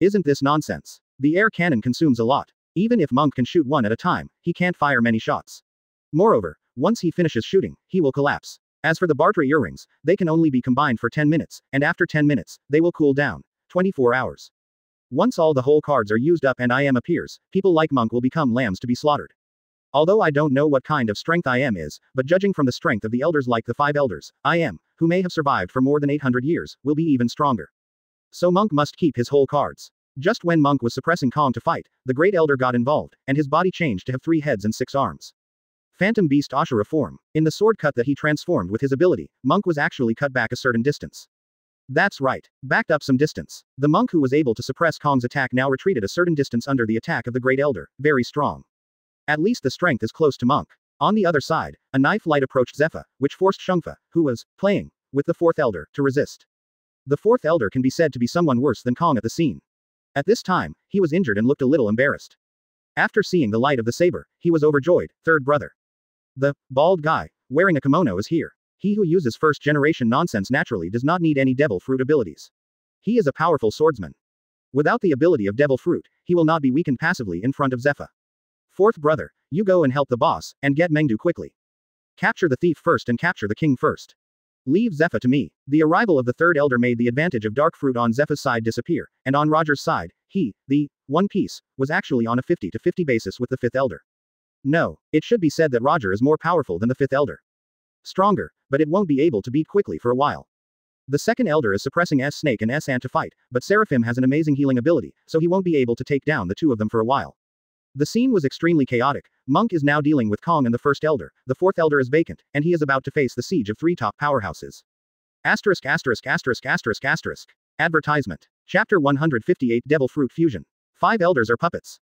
[SPEAKER 2] Isn't this nonsense? The air cannon consumes a lot. Even if Monk can shoot one at a time, he can't fire many shots. Moreover, once he finishes shooting, he will collapse. As for the Potara earrings, they can only be combined for 10 minutes, and after 10 minutes, they will cool down. 24 hours. Once all the whole cards are used up and I am appears, people like Monk will become lambs to be slaughtered. Although I don't know what kind of strength I am is, but judging from the strength of the elders like the five elders, I am, who may have survived for more than 800 years, will be even stronger. So Monk must keep his whole cards. Just when Monk was suppressing Kong to fight, the Great Elder got involved, and his body changed to have three heads and six arms. Phantom Beast Ashura form. In the sword cut that he transformed with his ability, Monk was actually cut back a certain distance. That's right. Backed up some distance. The monk who was able to suppress Kong's attack now retreated a certain distance under the attack of the Great Elder, very strong. At least the strength is close to Monk. On the other side, a knife light approached Zephyr, which forced Shungfa, who was playing with the fourth elder, to resist. The fourth elder can be said to be someone worse than Kong at the scene. At this time, he was injured and looked a little embarrassed. After seeing the light of the saber, he was overjoyed, third brother. The bald guy, wearing a kimono is here. He who uses first generation nonsense naturally does not need any devil fruit abilities. He is a powerful swordsman. Without the ability of devil fruit, he will not be weakened passively in front of Zephyr. Fourth brother, you go and help the boss, and get Mengdu quickly. Capture the thief first and capture the king first. Leave Zephyr to me. The arrival of the third elder made the advantage of dark fruit on Zephyr's side disappear, and on Roger's side, he, the, One Piece, was actually on a 50 to 50 basis with the fifth elder. No, it should be said that Roger is more powerful than the fifth elder. Stronger, but it won't be able to beat quickly for a while. The second elder is suppressing S Snake and S Ant to fight, but Seraphim has an amazing healing ability, so he won't be able to take down the two of them for a while. The scene was extremely chaotic. Monk is now dealing with Kong and the First Elder, the Fourth Elder is vacant, and he is about to face the siege of three top powerhouses. Asterisk asterisk asterisk asterisk asterisk. Advertisement. Chapter 158 Devil Fruit Fusion. Five Elders are puppets.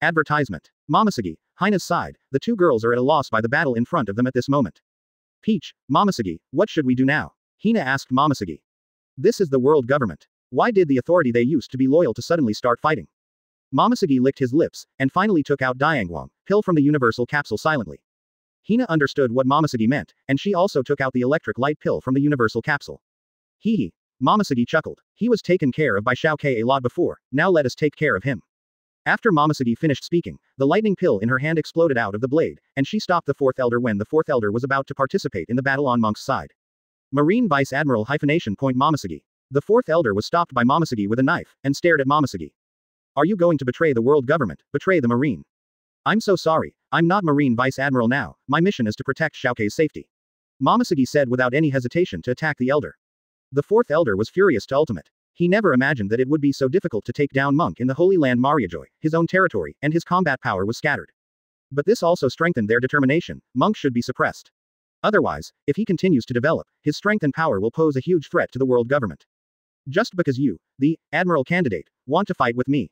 [SPEAKER 2] Advertisement. Momosuge, Hina's side, the two girls are at a loss by the battle in front of them at this moment. Peach, Momosuge, what should we do now? Hina asked Momosuge. This is the world government. Why did the authority they used to be loyal to suddenly start fighting? Momosuge licked his lips, and finally took out Dianguang, pill from the universal capsule silently. Hina understood what Momosuge meant, and she also took out the electric light pill from the universal capsule. Hee hee. Momosuge chuckled. He was taken care of by Shao Ke a lot before, now let us take care of him. After Momosuge finished speaking, the lightning pill in her hand exploded out of the blade, and she stopped the fourth elder when the fourth elder was about to participate in the battle on Monk's side. Marine Vice Admiral hyphenation point Momosuge. The fourth elder was stopped by Momosuge with a knife, and stared at Momosuge. Are you going to betray the world government, betray the Marine? I'm so sorry, I'm not Marine Vice Admiral now, my mission is to protect Xiaokei's safety. Momosuge said without any hesitation to attack the elder. The fourth elder was furious to ultimate. He never imagined that it would be so difficult to take down Monk in the Holy Land Mariajoy, his own territory, and his combat power was scattered. But this also strengthened their determination, Monk should be suppressed. Otherwise, if he continues to develop, his strength and power will pose a huge threat to the world government. Just because you, the Admiral candidate, want to fight with me,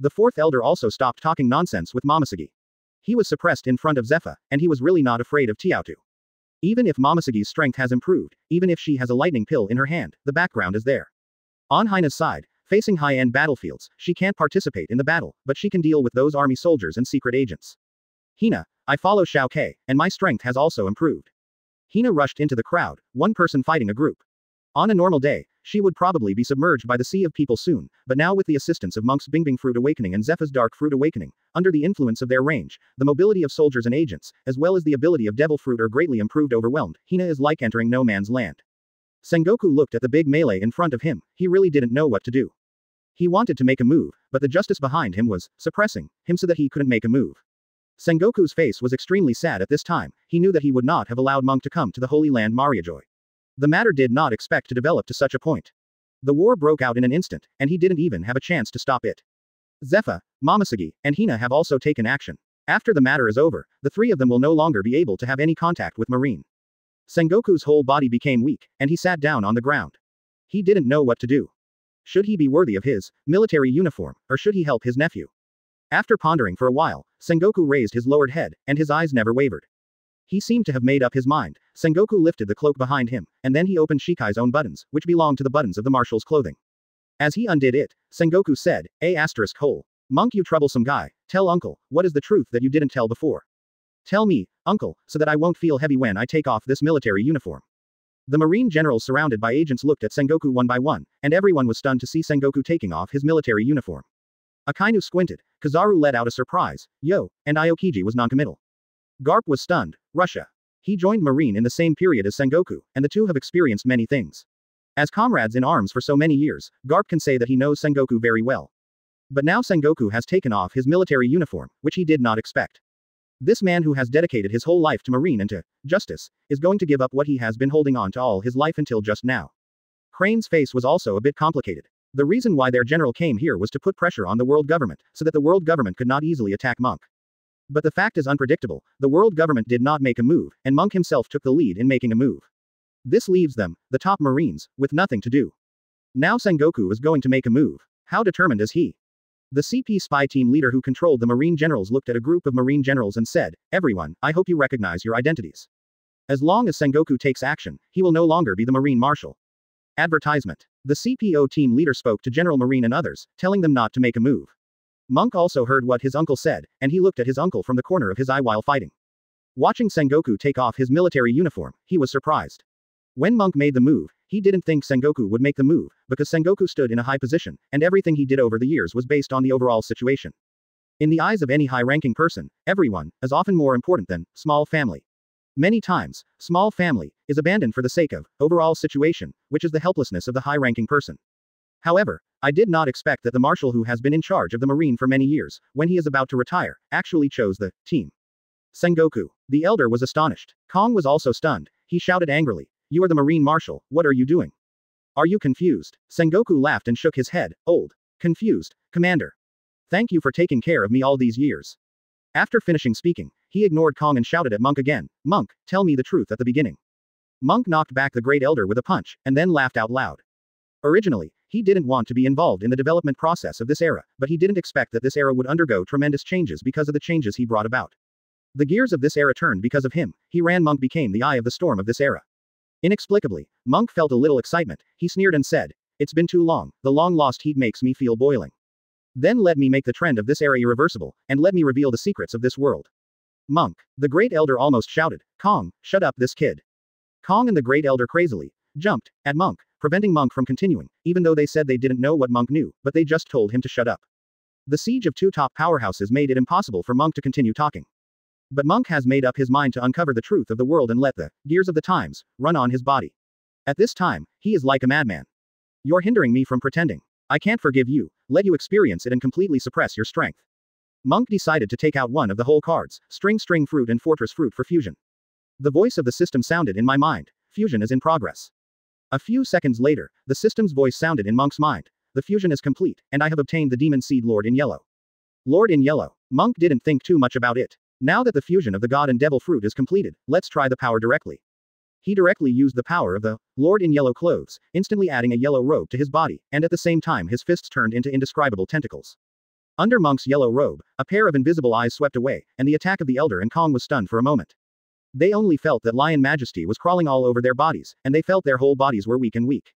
[SPEAKER 2] the fourth elder also stopped talking nonsense with Momosuge. He was suppressed in front of Zephyr, and he was really not afraid of Tiaotu. Even if Momosuge's strength has improved, even if she has a lightning pill in her hand, the background is there. On Hina's side, facing high-end battlefields, she can't participate in the battle, but she can deal with those army soldiers and secret agents. Hina, I follow Shao Ke, and my strength has also improved. Hina rushed into the crowd, one person fighting a group. On a normal day, she would probably be submerged by the sea of people soon, but now with the assistance of Monk's Bingbing Fruit Awakening and Zephyr's Dark Fruit Awakening, under the influence of their range, the mobility of soldiers and agents, as well as the ability of Devil Fruit are greatly improved overwhelmed, Hina is like entering no man's land. Sengoku looked at the big melee in front of him, he really didn't know what to do. He wanted to make a move, but the justice behind him was, suppressing, him so that he couldn't make a move. Sengoku's face was extremely sad at this time, he knew that he would not have allowed Monk to come to the Holy Land Mariajoy. The matter did not expect to develop to such a point. The war broke out in an instant, and he didn't even have a chance to stop it. Zephyr, Momosuge, and Hina have also taken action. After the matter is over, the three of them will no longer be able to have any contact with Marine. Sengoku's whole body became weak, and he sat down on the ground. He didn't know what to do. Should he be worthy of his military uniform, or should he help his nephew? After pondering for a while, Sengoku raised his lowered head, and his eyes never wavered. He seemed to have made up his mind. Sengoku lifted the cloak behind him, and then he opened Shikai's own buttons, which belonged to the buttons of the marshal's clothing. As he undid it, Sengoku said, A asterisk hole. Monk you troublesome guy, tell uncle, what is the truth that you didn't tell before? Tell me, uncle, so that I won't feel heavy when I take off this military uniform. The marine generals surrounded by agents looked at Sengoku one by one, and everyone was stunned to see Sengoku taking off his military uniform. Akainu squinted, Kizaru let out a surprise, yo, and Aokiji was noncommittal. Garp was stunned, Russia. He joined Marine in the same period as Sengoku, and the two have experienced many things. As comrades in arms for so many years, Garp can say that he knows Sengoku very well. But now Sengoku has taken off his military uniform, which he did not expect. This man who has dedicated his whole life to Marine and to justice is going to give up what he has been holding on to all his life until just now. Crane's face was also a bit complicated. The reason why their general came here was to put pressure on the world government, so that the world government could not easily attack Monk. But the fact is unpredictable, the world government did not make a move, and Monk himself took the lead in making a move. This leaves them, the top marines, with nothing to do. Now Sengoku is going to make a move. How determined is he? The CP spy team leader who controlled the marine generals looked at a group of marine generals and said, Everyone, I hope you recognize your identities. As long as Sengoku takes action, he will no longer be the marine marshal. Advertisement. The CPO team leader spoke to General Marine and others, telling them not to make a move. Monk also heard what his uncle said, and he looked at his uncle from the corner of his eye while fighting. Watching Sengoku take off his military uniform, he was surprised. When Monk made the move, he didn't think Sengoku would make the move, because Sengoku stood in a high position, and everything he did over the years was based on the overall situation. In the eyes of any high-ranking person, everyone is often more important than small family. Many times, small family is abandoned for the sake of overall situation, which is the helplessness of the high-ranking person. However, I did not expect that the marshal who has been in charge of the marine for many years, when he is about to retire, actually chose the team. Sengoku. The elder was astonished. Kong was also stunned. He shouted angrily, You are the marine marshal, what are you doing? Are you confused? Sengoku laughed and shook his head, old. Confused, commander. Thank you for taking care of me all these years. After finishing speaking, he ignored Kong and shouted at Monk again, Monk, tell me the truth at the beginning. Monk knocked back the great elder with a punch, and then laughed out loud. Originally, he didn't want to be involved in the development process of this era, but he didn't expect that this era would undergo tremendous changes because of the changes he brought about. The gears of this era turned because of him, he ran Monk became the eye of the storm of this era. Inexplicably, Monk felt a little excitement, he sneered and said, It's been too long, the long lost heat makes me feel boiling. Then let me make the trend of this era irreversible, and let me reveal the secrets of this world. Monk. The Great Elder almost shouted, Kong, shut up this kid. Kong and the Great Elder crazily jumped at Monk, preventing Monk from continuing, even though they said they didn't know what Monk knew, but they just told him to shut up. The siege of two top powerhouses made it impossible for Monk to continue talking. But Monk has made up his mind to uncover the truth of the world and let the gears of the times run on his body. At this time, he is like a madman. You're hindering me from pretending. I can't forgive you, let you experience it and completely suppress your strength. Monk decided to take out one of the whole cards, string string fruit and fortress fruit for fusion. The voice of the system sounded in my mind. Fusion is in progress. A few seconds later, the system's voice sounded in Monk's mind. The fusion is complete, and I have obtained the demon seed Lord in Yellow. Lord in Yellow. Monk didn't think too much about it. Now that the fusion of the god and devil fruit is completed, let's try the power directly. He directly used the power of the Lord in yellow clothes, instantly adding a yellow robe to his body, and at the same time his fists turned into indescribable tentacles. Under Monk's yellow robe, a pair of invisible eyes swept away, and the attack of the Elder and Kong was stunned for a moment. They only felt that Lion Majesty was crawling all over their bodies, and they felt their whole bodies were weak and weak.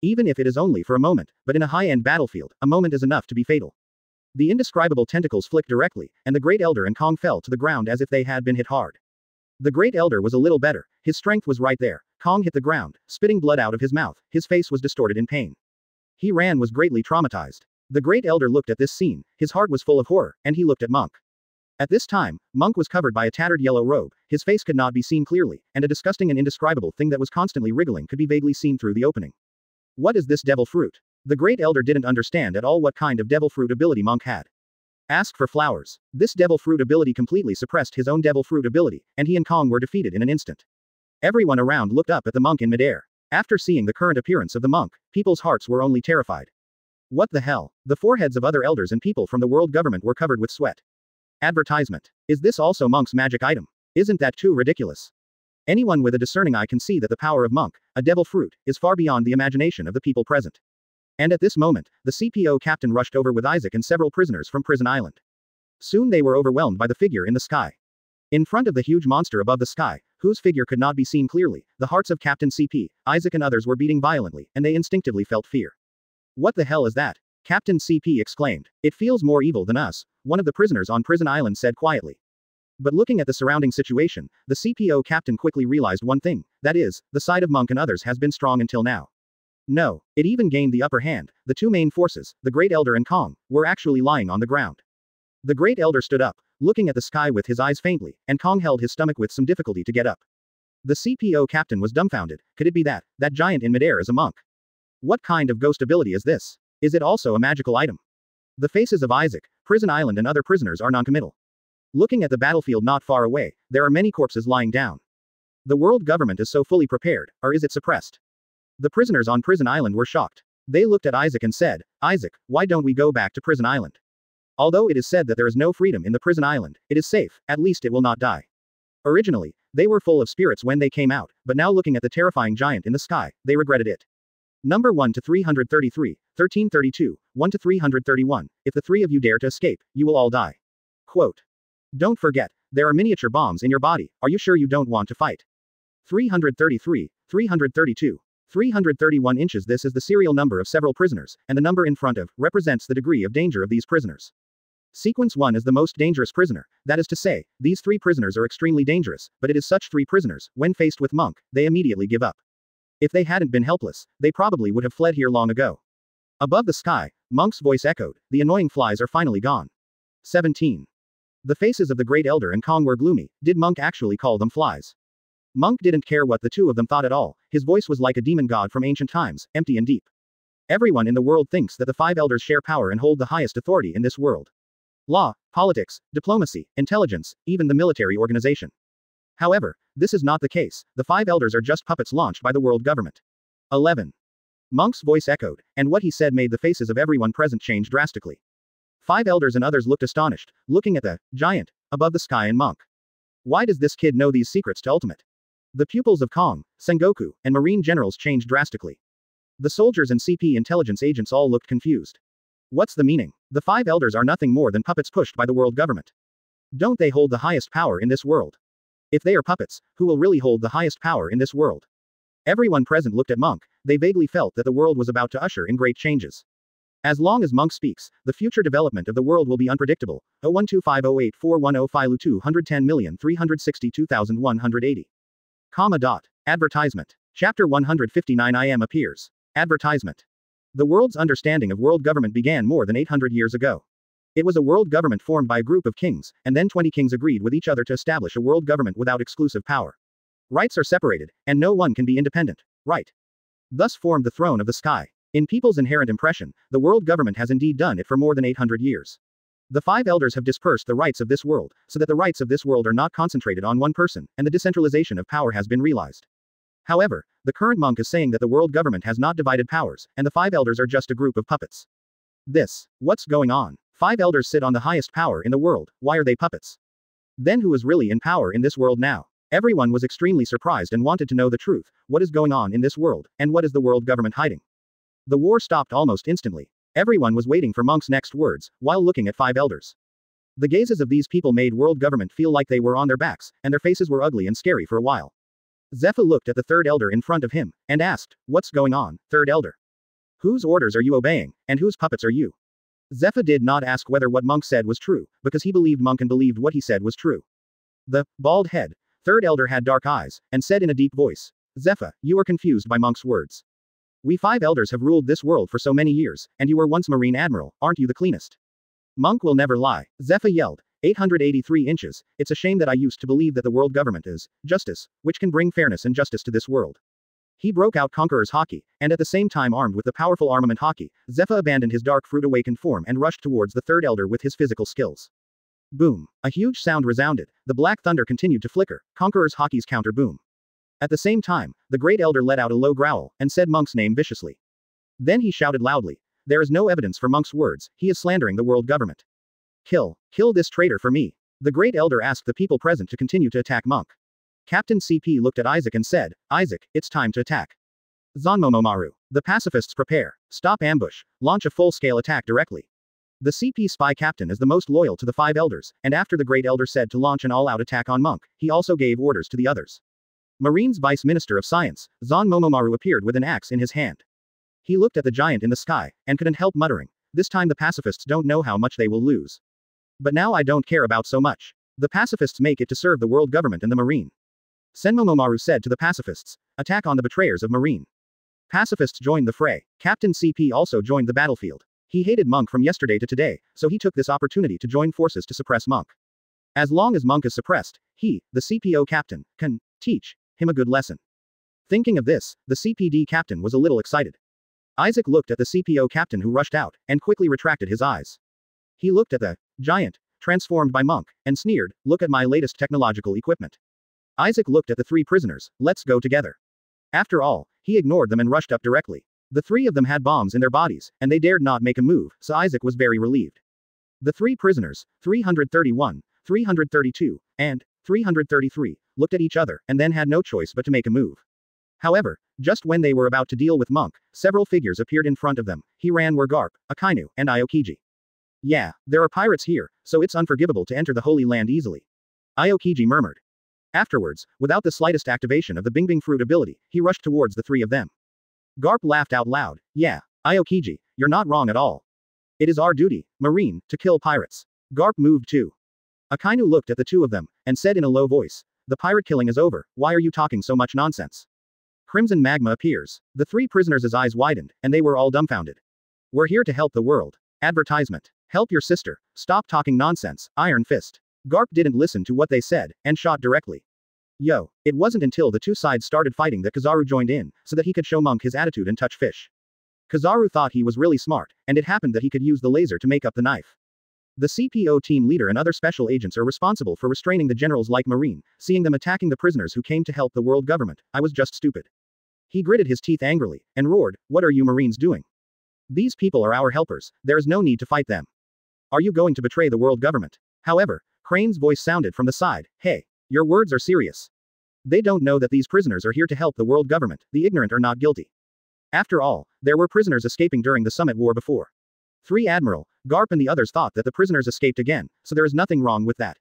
[SPEAKER 2] Even if it is only for a moment, but in a high-end battlefield, a moment is enough to be fatal. The indescribable tentacles flicked directly, and the Great Elder and Kong fell to the ground as if they had been hit hard. The Great Elder was a little better, his strength was right there. Kong hit the ground, spitting blood out of his mouth, his face was distorted in pain. He ran was greatly traumatized. The great elder looked at this scene, his heart was full of horror, and he looked at Monk. At this time, Monk was covered by a tattered yellow robe, his face could not be seen clearly, and a disgusting and indescribable thing that was constantly wriggling could be vaguely seen through the opening. What is this devil fruit? The great elder didn't understand at all what kind of devil fruit ability Monk had. Ask for flowers. This devil fruit ability completely suppressed his own devil fruit ability, and he and Kong were defeated in an instant. Everyone around looked up at the monk in midair. After seeing the current appearance of the monk, people's hearts were only terrified. What the hell? The foreheads of other elders and people from the world government were covered with sweat. Advertisement. Is this also Monk's magic item? Isn't that too ridiculous? Anyone with a discerning eye can see that the power of Monk, a devil fruit, is far beyond the imagination of the people present. And at this moment, the CPO captain rushed over with Isaac and several prisoners from Prison Island. Soon they were overwhelmed by the figure in the sky. In front of the huge monster above the sky, whose figure could not be seen clearly, the hearts of Captain CP, Isaac and others were beating violently, and they instinctively felt fear. What the hell is that? Captain CP exclaimed. It feels more evil than us, one of the prisoners on Prison Island said quietly. But looking at the surrounding situation, the CPO captain quickly realized one thing, that is, the side of Monk and others has been strong until now. No, it even gained the upper hand, the two main forces, the Great Elder and Kong, were actually lying on the ground. The Great Elder stood up, looking at the sky with his eyes faintly, and Kong held his stomach with some difficulty to get up. The CPO captain was dumbfounded. Could it be that, that giant in midair is a monk? What kind of ghost ability is this? Is it also a magical item? The faces of Isaac, Prison Island and other prisoners are noncommittal. Looking at the battlefield not far away, there are many corpses lying down. The world government is so fully prepared, or is it suppressed? The prisoners on Prison Island were shocked. They looked at Isaac and said, Isaac, why don't we go back to Prison Island? Although it is said that there is no freedom in the prison island, it is safe, at least it will not die. Originally, they were full of spirits when they came out, but now looking at the terrifying giant in the sky, they regretted it. Number 1 to 333, 1332, 1 to 331, if the three of you dare to escape, you will all die. Quote. Don't forget, there are miniature bombs in your body, are you sure you don't want to fight? 333, 332, 331 inches This is the serial number of several prisoners, and the number in front of, represents the degree of danger of these prisoners. Sequence 1 is the most dangerous prisoner, that is to say, these three prisoners are extremely dangerous, but it is such three prisoners, when faced with Monk, they immediately give up. If they hadn't been helpless, they probably would have fled here long ago. Above the sky, Monk's voice echoed, the annoying flies are finally gone. 17. The faces of the Great Elder and Kong were gloomy, did Monk actually call them flies? Monk didn't care what the two of them thought at all, his voice was like a demon god from ancient times, empty and deep. Everyone in the world thinks that the five elders share power and hold the highest authority in this world. Law, politics, diplomacy, intelligence, even the military organization. However, this is not the case, the five elders are just puppets launched by the world government. 11. Monk's voice echoed, and what he said made the faces of everyone present change drastically. Five elders and others looked astonished, looking at the giant above the sky and Monk. Why does this kid know these secrets to ultimate? The pupils of Kong, Sengoku, and Marine generals changed drastically. The soldiers and CP intelligence agents all looked confused. What's the meaning? The five elders are nothing more than puppets pushed by the world government. Don't they hold the highest power in this world? If they are puppets, who will really hold the highest power in this world? Everyone present looked at Monk, they vaguely felt that the world was about to usher in great changes. As long as Monk speaks, the future development of the world will be unpredictable. 012508410 210,362,180. Comma dot. Advertisement. Chapter 159 IM appears. Advertisement. The world's understanding of world government began more than 800 years ago. It was a world government formed by a group of kings, and then 20 kings agreed with each other to establish a world government without exclusive power. Rights are separated, and no one can be independent. Right. Thus formed the throne of the sky. In people's inherent impression, the world government has indeed done it for more than 800 years. The five elders have dispersed the rights of this world, so that the rights of this world are not concentrated on one person, and the decentralization of power has been realized. However, the current monk is saying that the world government has not divided powers, and the five elders are just a group of puppets. This. What's going on? Five elders sit on the highest power in the world, why are they puppets? Then who is really in power in this world now? Everyone was extremely surprised and wanted to know the truth what is going on in this world, and what is the world government hiding? The war stopped almost instantly. Everyone was waiting for Monk's next words, while looking at five elders. The gazes of these people made world government feel like they were on their backs, and their faces were ugly and scary for a while. Zephyr looked at the third elder in front of him, and asked, What's going on, third elder? Whose orders are you obeying, and whose puppets are you? Zephyr did not ask whether what Monk said was true, because he believed Monk and believed what he said was true. The bald head, third elder had dark eyes, and said in a deep voice, Zephyr, you are confused by Monk's words. We five elders have ruled this world for so many years, and you were once Marine Admiral, aren't you the cleanest? Monk will never lie. Zephyr yelled. 883 inches, it's a shame that I used to believe that the world government is justice, which can bring fairness and justice to this world. He broke out Conqueror's Haki, and at the same time armed with the powerful armament Haki, Zephyr abandoned his dark fruit awakened form and rushed towards the third elder with his physical skills. Boom. A huge sound resounded, the black thunder continued to flicker, Conqueror's Haki's counter boom. At the same time, the great elder let out a low growl, and said Monk's name viciously. Then he shouted loudly. There is no evidence for Monk's words, he is slandering the world government. Kill, kill this traitor for me. The great elder asked the people present to continue to attack Monk. Captain CP looked at Isaac and said, Isaac, it's time to attack. Zanmomomaru. The pacifists prepare. Stop ambush. Launch a full-scale attack directly. The CP spy captain is the most loyal to the five elders, and after the great elder said to launch an all-out attack on Monk, he also gave orders to the others. Marine's Vice Minister of Science, Zanmomomaru appeared with an axe in his hand. He looked at the giant in the sky, and couldn't help muttering, This time the pacifists don't know how much they will lose. But now I don't care about so much. The pacifists make it to serve the world government and the Marine. Senmomomaru said to the pacifists, Attack on the betrayers of Marine. Pacifists joined the fray. Captain CP also joined the battlefield. He hated Monk from yesterday to today, so he took this opportunity to join forces to suppress Monk. As long as Monk is suppressed, he, the CPO captain, can teach him a good lesson. Thinking of this, the CPD captain was a little excited. Isaac looked at the CPO captain who rushed out, and quickly retracted his eyes. He looked at the giant, transformed by Monk, and sneered, Look at my latest technological equipment. Isaac looked at the three prisoners, let's go together. After all, he ignored them and rushed up directly. The three of them had bombs in their bodies, and they dared not make a move, so Isaac was very relieved. The three prisoners, 331, 332, and 333, looked at each other, and then had no choice but to make a move. However, just when they were about to deal with Monk, several figures appeared in front of them. He ran were Garp, Akainu, and Aokiji. Yeah, there are pirates here, so it's unforgivable to enter the Holy Land easily. Aokiji murmured. Afterwards, without the slightest activation of the Bingbing fruit ability, he rushed towards the three of them. Garp laughed out loud. Yeah, Aokiji, you're not wrong at all. It is our duty, Marine, to kill pirates. Garp moved too. Akainu looked at the two of them, and said in a low voice, The pirate killing is over, why are you talking so much nonsense? Crimson magma appears. The three prisoners' eyes widened, and they were all dumbfounded. We're here to help the world. Advertisement. Help your sister. Stop talking nonsense, Iron Fist. Garp didn't listen to what they said, and shot directly. Yo, it wasn't until the two sides started fighting that Kizaru joined in, so that he could show Monk his attitude and touch fish. Kizaru thought he was really smart, and it happened that he could use the laser to make up the knife. The CPO team leader and other special agents are responsible for restraining the generals like Marine, seeing them attacking the prisoners who came to help the world government, I was just stupid. He gritted his teeth angrily, and roared, What are you Marines doing? These people are our helpers, there is no need to fight them. Are you going to betray the world government? However, Crane's voice sounded from the side, Hey, your words are serious. They don't know that these prisoners are here to help the world government, the ignorant are not guilty. After all, there were prisoners escaping during the summit war before. Three Admiral, Garp and the others thought that the prisoners escaped again, so there is nothing wrong with that.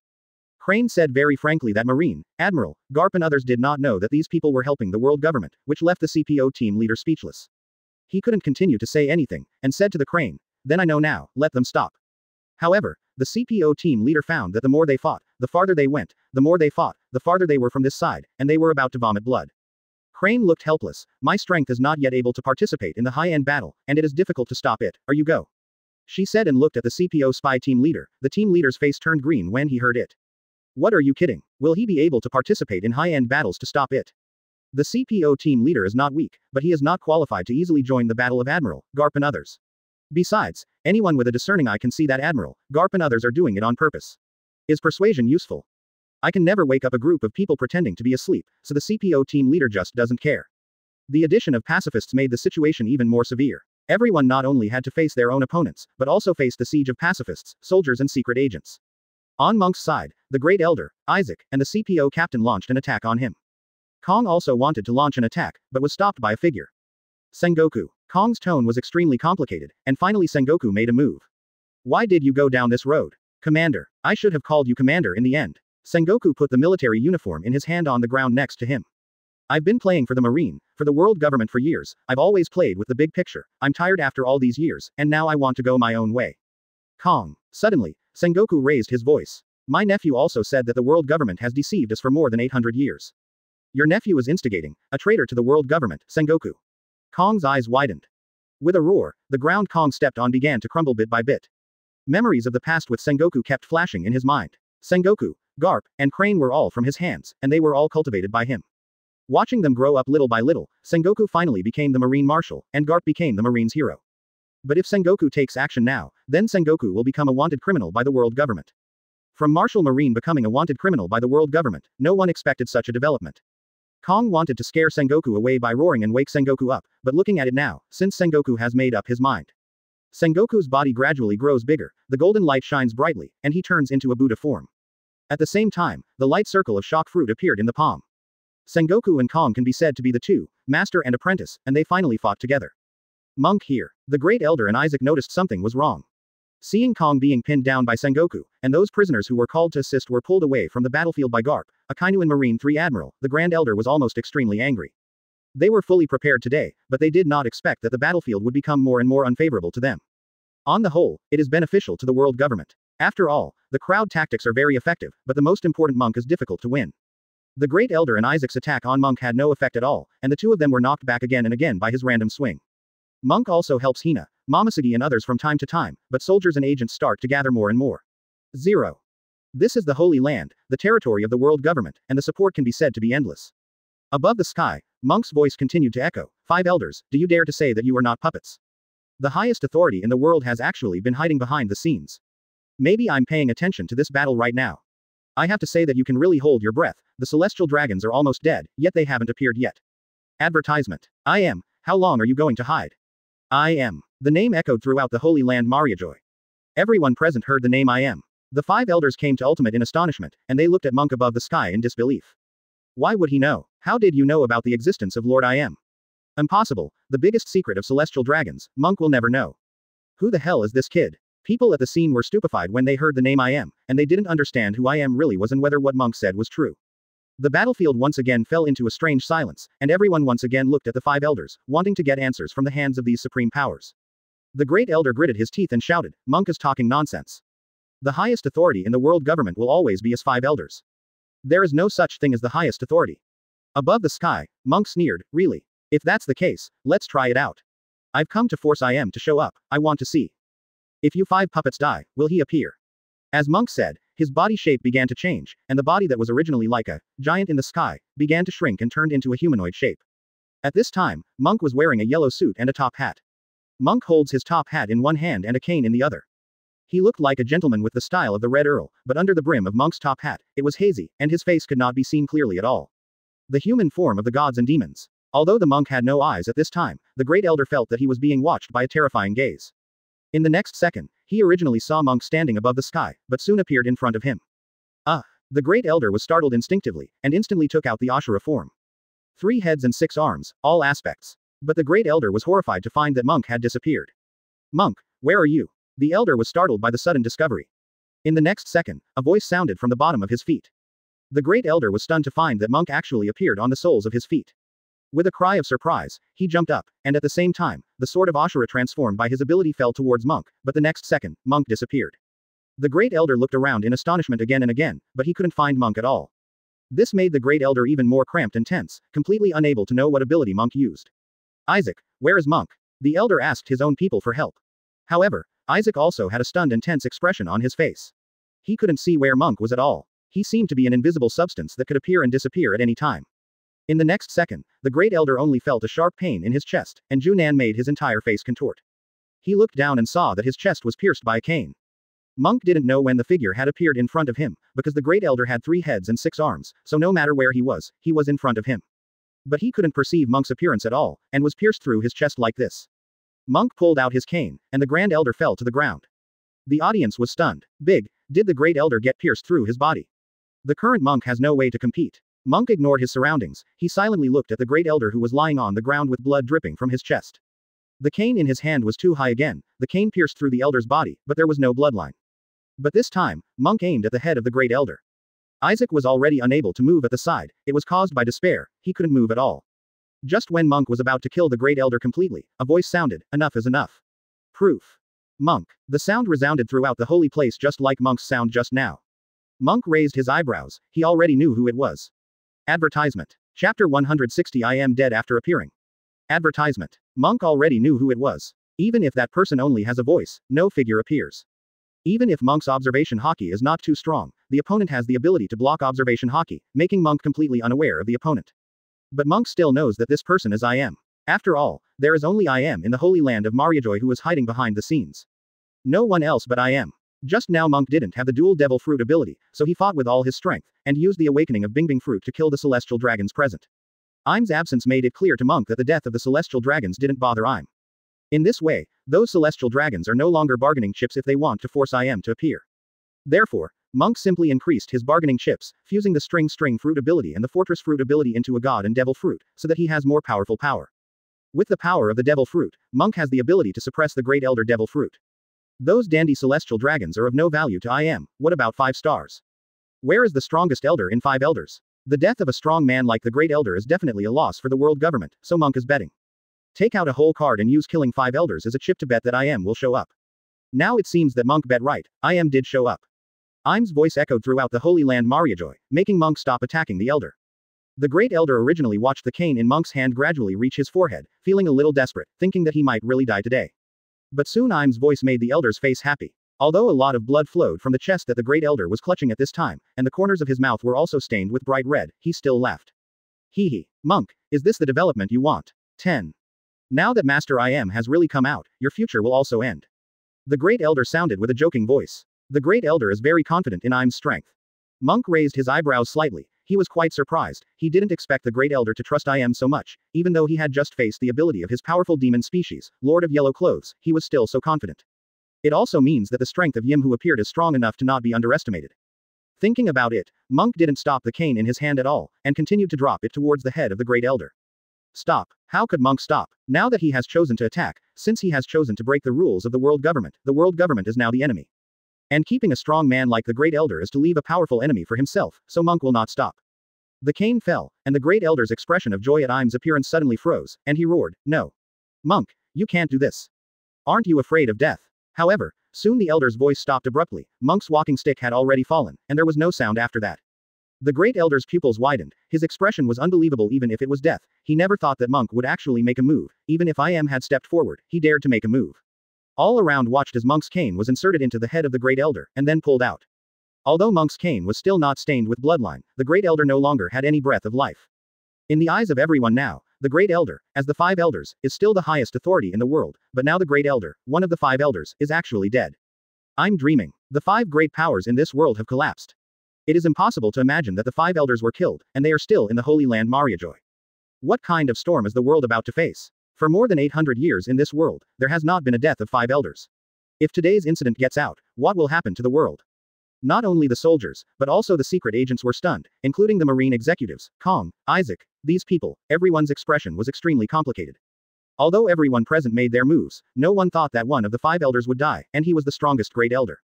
[SPEAKER 2] Crane said very frankly that Marine, Admiral, Garp and others did not know that these people were helping the world government, which left the CPO team leader speechless. He couldn't continue to say anything, and said to the Crane, Then I know now, let them stop. However, the CPO team leader found that the more they fought, the farther they went, the more they fought, the farther they were from this side, and they were about to vomit blood. Crane looked helpless. My strength is not yet able to participate in the high-end battle, and it is difficult to stop it. Are you go? She said and looked at the CPO spy team leader. The team leader's face turned green when he heard it. What are you kidding? Will he be able to participate in high-end battles to stop it? The CPO team leader is not weak, but he is not qualified to easily join the Battle of Admiral, Garp and others. Besides, anyone with a discerning eye can see that Admiral, Garp and others are doing it on purpose. Is persuasion useful? I can never wake up a group of people pretending to be asleep, so the CPO team leader just doesn't care. The addition of pacifists made the situation even more severe. Everyone not only had to face their own opponents, but also faced the siege of pacifists, soldiers and secret agents. On Monk's side, the Great Elder, Isaac, and the CPO captain launched an attack on him. Kong also wanted to launch an attack, but was stopped by a figure. Sengoku. Kong's tone was extremely complicated, and finally Sengoku made a move. Why did you go down this road? Commander. I should have called you Commander in the end. Sengoku put the military uniform in his hand on the ground next to him. I've been playing for the Marine, for the world government for years, I've always played with the big picture, I'm tired after all these years, and now I want to go my own way. Kong. Suddenly, Sengoku raised his voice. My nephew also said that the world government has deceived us for more than 800 years. Your nephew is instigating, a traitor to the world government, Sengoku. Kong's eyes widened. With a roar, the ground Kong stepped on began to crumble bit by bit. Memories of the past with Sengoku kept flashing in his mind. Sengoku, Garp, and Crane were all from his hands, and they were all cultivated by him. Watching them grow up little by little, Sengoku finally became the Marine Marshal, and Garp became the Marine's hero. But if Sengoku takes action now, then Sengoku will become a wanted criminal by the world government. From Marshal Marine becoming a wanted criminal by the world government, no one expected such a development. Kong wanted to scare Sengoku away by roaring and wake Sengoku up, but looking at it now, since Sengoku has made up his mind. Sengoku's body gradually grows bigger, the golden light shines brightly, and he turns into a Buddha form. At the same time, the light circle of shock fruit appeared in the palm. Sengoku and Kong can be said to be the two, master and apprentice, and they finally fought together. Monk here. The great elder and Isaac noticed something was wrong. Seeing Kong being pinned down by Sengoku, and those prisoners who were called to assist were pulled away from the battlefield by Garp, a and Marine 3 Admiral, the Grand Elder was almost extremely angry. They were fully prepared today, but they did not expect that the battlefield would become more and more unfavorable to them. On the whole, it is beneficial to the world government. After all, the crowd tactics are very effective, but the most important monk is difficult to win. The Great Elder and Isaac's attack on Monk had no effect at all, and the two of them were knocked back again and again by his random swing. Monk also helps Hina, Momosugi and others from time to time, but soldiers and agents start to gather more and more. 0. This is the Holy Land, the territory of the world government, and the support can be said to be endless. Above the sky, Monk's voice continued to echo, Five elders, do you dare to say that you are not puppets? The highest authority in the world has actually been hiding behind the scenes. Maybe I'm paying attention to this battle right now. I have to say that you can really hold your breath, the celestial dragons are almost dead, yet they haven't appeared yet. Advertisement. I am, how long are you going to hide? I am. The name echoed throughout the Holy Land Mariajoy. Everyone present heard the name I am. The five elders came to ultimate in astonishment, and they looked at Monk above the sky in disbelief. Why would he know? How did you know about the existence of Lord I am? Impossible, the biggest secret of celestial dragons, Monk will never know. Who the hell is this kid? People at the scene were stupefied when they heard the name I am, and they didn't understand who I am really was and whether what Monk said was true. The battlefield once again fell into a strange silence, and everyone once again looked at the five elders, wanting to get answers from the hands of these supreme powers. The great elder gritted his teeth and shouted, Monk is talking nonsense. The highest authority in the world government will always be as five elders. There is no such thing as the highest authority. Above the sky, Monk sneered, really. If that's the case, let's try it out. I've come to force I am to show up, I want to see. If you five puppets die, will he appear? As Monk said, his body shape began to change, and the body that was originally like a giant in the sky began to shrink and turned into a humanoid shape. At this time, Monk was wearing a yellow suit and a top hat. Monk holds his top hat in one hand and a cane in the other. He looked like a gentleman with the style of the Red Earl, but under the brim of Monk's top hat, it was hazy, and his face could not be seen clearly at all. The human form of the gods and demons. Although the monk had no eyes at this time, the great elder felt that he was being watched by a terrifying gaze. In the next second, he originally saw Monk standing above the sky, but soon appeared in front of him. Ah! The great elder was startled instinctively, and instantly took out the Ashura form. Three heads and six arms, all aspects. But the great elder was horrified to find that Monk had disappeared. Monk, where are you? The elder was startled by the sudden discovery. In the next second, a voice sounded from the bottom of his feet. The great elder was stunned to find that Monk actually appeared on the soles of his feet. With a cry of surprise, he jumped up, and at the same time, the sword of Ashura transformed by his ability fell towards Monk, but the next second, Monk disappeared. The great elder looked around in astonishment again and again, but he couldn't find Monk at all. This made the great elder even more cramped and tense, completely unable to know what ability Monk used. Isaac, where is Monk? The elder asked his own people for help. However, Isaac also had a stunned and tense expression on his face. He couldn't see where Monk was at all. He seemed to be an invisible substance that could appear and disappear at any time. In the next second, the great elder only felt a sharp pain in his chest, and Junan made his entire face contort. He looked down and saw that his chest was pierced by a cane. Monk didn't know when the figure had appeared in front of him, because the great elder had three heads and six arms, so no matter where he was, he was in front of him. But he couldn't perceive Monk's appearance at all, and was pierced through his chest like this. Monk pulled out his cane, and the Grand Elder fell to the ground. The audience was stunned. Big, did the Great Elder get pierced through his body? The current monk has no way to compete. Monk ignored his surroundings, he silently looked at the Great Elder who was lying on the ground with blood dripping from his chest. The cane in his hand was too high again, the cane pierced through the Elder's body, but there was no bloodline. But this time, Monk aimed at the head of the Great Elder. Isaac was already unable to move at the side, it was caused by despair, he couldn't move at all. Just when Monk was about to kill the Great Elder completely, a voice sounded, enough is enough. Proof. Monk. The sound resounded throughout the holy place just like Monk's sound just now. Monk raised his eyebrows, he already knew who it was. Advertisement. Chapter 160 I am dead after appearing. Advertisement. Monk already knew who it was. Even if that person only has a voice, no figure appears. Even if Monk's observation Haki is not too strong, the opponent has the ability to block observation Haki, making Monk completely unaware of the opponent. But Monk still knows that this person is I am. After all, there is only I am in the holy land of Mariajoy who is hiding behind the scenes. No one else but I am. Just now Monk didn't have the dual devil fruit ability, so he fought with all his strength, and used the awakening of Bingbing fruit to kill the celestial dragons present. Im's absence made it clear to Monk that the death of the celestial dragons didn't bother Im. In this way, those celestial dragons are no longer bargaining chips if they want to force Im to appear. Therefore, Monk simply increased his bargaining chips, fusing the string string fruit ability and the fortress fruit ability into a god and devil fruit, so that he has more powerful power. With the power of the devil fruit, Monk has the ability to suppress the great elder devil fruit. Those dandy celestial dragons are of no value to IM, what about 5 stars? Where is the strongest elder in 5 elders? The death of a strong man like the great elder is definitely a loss for the world government, so Monk is betting. Take out a whole card and use killing 5 elders as a chip to bet that IM will show up. Now it seems that Monk bet right, IM did show up. Im's voice echoed throughout the Holy Land Mariajoy, making Monk stop attacking the Elder. The Great Elder originally watched the cane in Monk's hand gradually reach his forehead, feeling a little desperate, thinking that he might really die today. But soon Im's voice made the Elder's face happy. Although a lot of blood flowed from the chest that the Great Elder was clutching at this time, and the corners of his mouth were also stained with bright red, he still laughed. Hee hee. Monk, is this the development you want? 10. Now that Master I Am has really come out, your future will also end. The Great Elder sounded with a joking voice. The Great Elder is very confident in Im's strength. Monk raised his eyebrows slightly. He was quite surprised. He didn't expect the Great Elder to trust I Am so much, even though he had just faced the ability of his powerful demon species, Lord of Yellow Clothes, he was still so confident. It also means that the strength of Im who appeared as strong enough to not be underestimated. Thinking about it, Monk didn't stop the cane in his hand at all, and continued to drop it towards the head of the Great Elder. Stop. How could Monk stop? Now that he has chosen to attack, since he has chosen to break the rules of the world government, the world government is now the enemy. And keeping a strong man like the Great Elder is to leave a powerful enemy for himself, so Monk will not stop. The cane fell, and the Great Elder's expression of joy at Im's appearance suddenly froze, and he roared, No. Monk, you can't do this. Aren't you afraid of death? However, soon the elder's voice stopped abruptly, Monk's walking stick had already fallen, and there was no sound after that. The great elder's pupils widened, his expression was unbelievable even if it was death, he never thought that Monk would actually make a move, even if IM had stepped forward, he dared to make a move. All around watched as Monk's cane was inserted into the head of the great elder, and then pulled out. Although Monk's cane was still not stained with bloodline, the great elder no longer had any breath of life. In the eyes of everyone now, the Great Elder, as the Five Elders, is still the highest authority in the world, but now the Great Elder, one of the Five Elders, is actually dead. I'm dreaming. The five great powers in this world have collapsed. It is impossible to imagine that the five elders were killed, and they are still in the Holy Land Mariajoy. What kind of storm is the world about to face? For more than 800 years in this world, there has not been a death of five elders. If today's incident gets out, what will happen to the world? Not only the soldiers, but also the secret agents were stunned, including the Marine executives, Kong, Isaac, these people, everyone's expression was extremely complicated. Although everyone present made their moves, no one thought that one of the five elders would die, and he was the strongest great elder.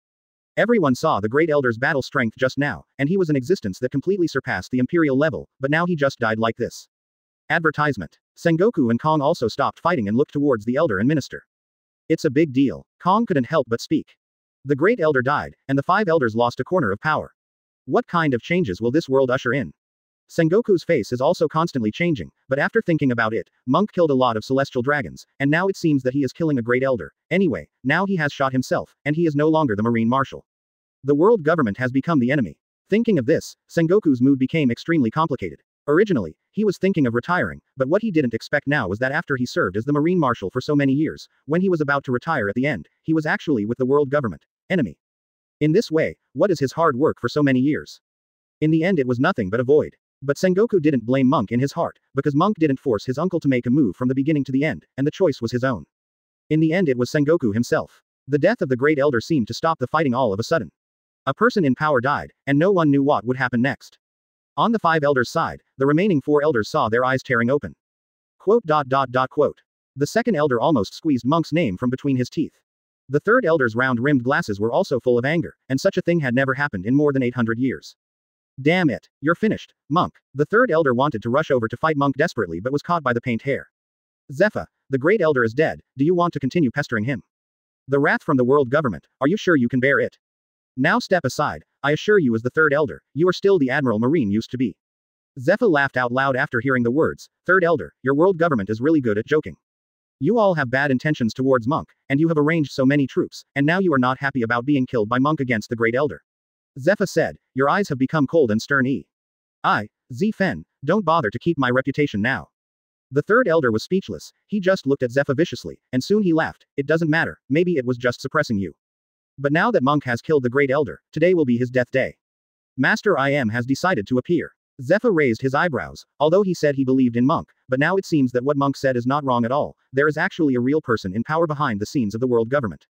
[SPEAKER 2] Everyone saw the great elder's battle strength just now, and he was an existence that completely surpassed the imperial level, but now he just died like this. Advertisement. Sengoku and Kong also stopped fighting and looked towards the elder and minister. It's a big deal. Kong couldn't help but speak. The great elder died, and the five elders lost a corner of power. What kind of changes will this world usher in? Sengoku's face is also constantly changing, but after thinking about it, Monk killed a lot of celestial dragons, and now it seems that he is killing a great elder. Anyway, now he has shot himself, and he is no longer the marine marshal. The world government has become the enemy. Thinking of this, Sengoku's mood became extremely complicated. Originally, he was thinking of retiring, but what he didn't expect now was that after he served as the marine marshal for so many years, when he was about to retire at the end, he was actually with the world government enemy. In this way, what is his hard work for so many years? In the end, it was nothing but a void. But Sengoku didn't blame Monk in his heart, because Monk didn't force his uncle to make a move from the beginning to the end, and the choice was his own. In the end, it was Sengoku himself. The death of the great elder seemed to stop the fighting all of a sudden. A person in power died, and no one knew what would happen next. On the five elders' side, the remaining four elders saw their eyes tearing open. Quote dot dot dot quote. The second elder almost squeezed Monk's name from between his teeth. The third elder's round-rimmed glasses were also full of anger, and such a thing had never happened in more than 800 years. Damn it. You're finished, Monk. The third elder wanted to rush over to fight Monk desperately but was caught by the paint hair. Zephyr, the great elder is dead, do you want to continue pestering him? The wrath from the world government, are you sure you can bear it? Now step aside, I assure you as the third elder, you are still the Admiral Marine used to be. Zephyr laughed out loud after hearing the words, Third elder, your world government is really good at joking. You all have bad intentions towards Monk, and you have arranged so many troops, and now you are not happy about being killed by Monk against the Great Elder. Zephyr said, Your eyes have become cold and stern E. I, Z Fen, don't bother to keep my reputation now. The third elder was speechless, he just looked at Zephyr viciously, and soon he laughed, it doesn't matter, maybe it was just suppressing you. But now that Monk has killed the great elder, today will be his death day. Master I am has decided to appear. Zephyr raised his eyebrows, although he said he believed in Monk, but now it seems that what Monk said is not wrong at all, there is actually a real person in power behind the scenes of the world government.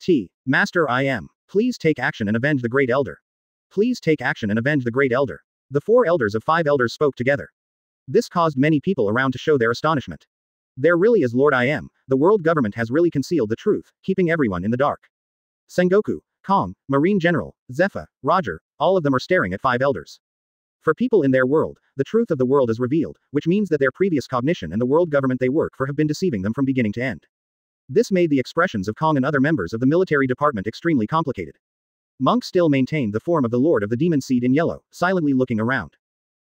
[SPEAKER 2] T. Master I am. Please take action and avenge the Great Elder. Please take action and avenge the Great Elder. The four elders of five elders spoke together. This caused many people around to show their astonishment. There really is Lord I am, the world government has really concealed the truth, keeping everyone in the dark. Sengoku, Kong, Marine General, Zephyr, Roger, all of them are staring at five elders. For people in their world, the truth of the world is revealed, which means that their previous cognition and the world government they work for have been deceiving them from beginning to end. This made the expressions of Kong and other members of the military department extremely complicated. Monk still maintained the form of the Lord of the Demon Seed in yellow, silently looking around.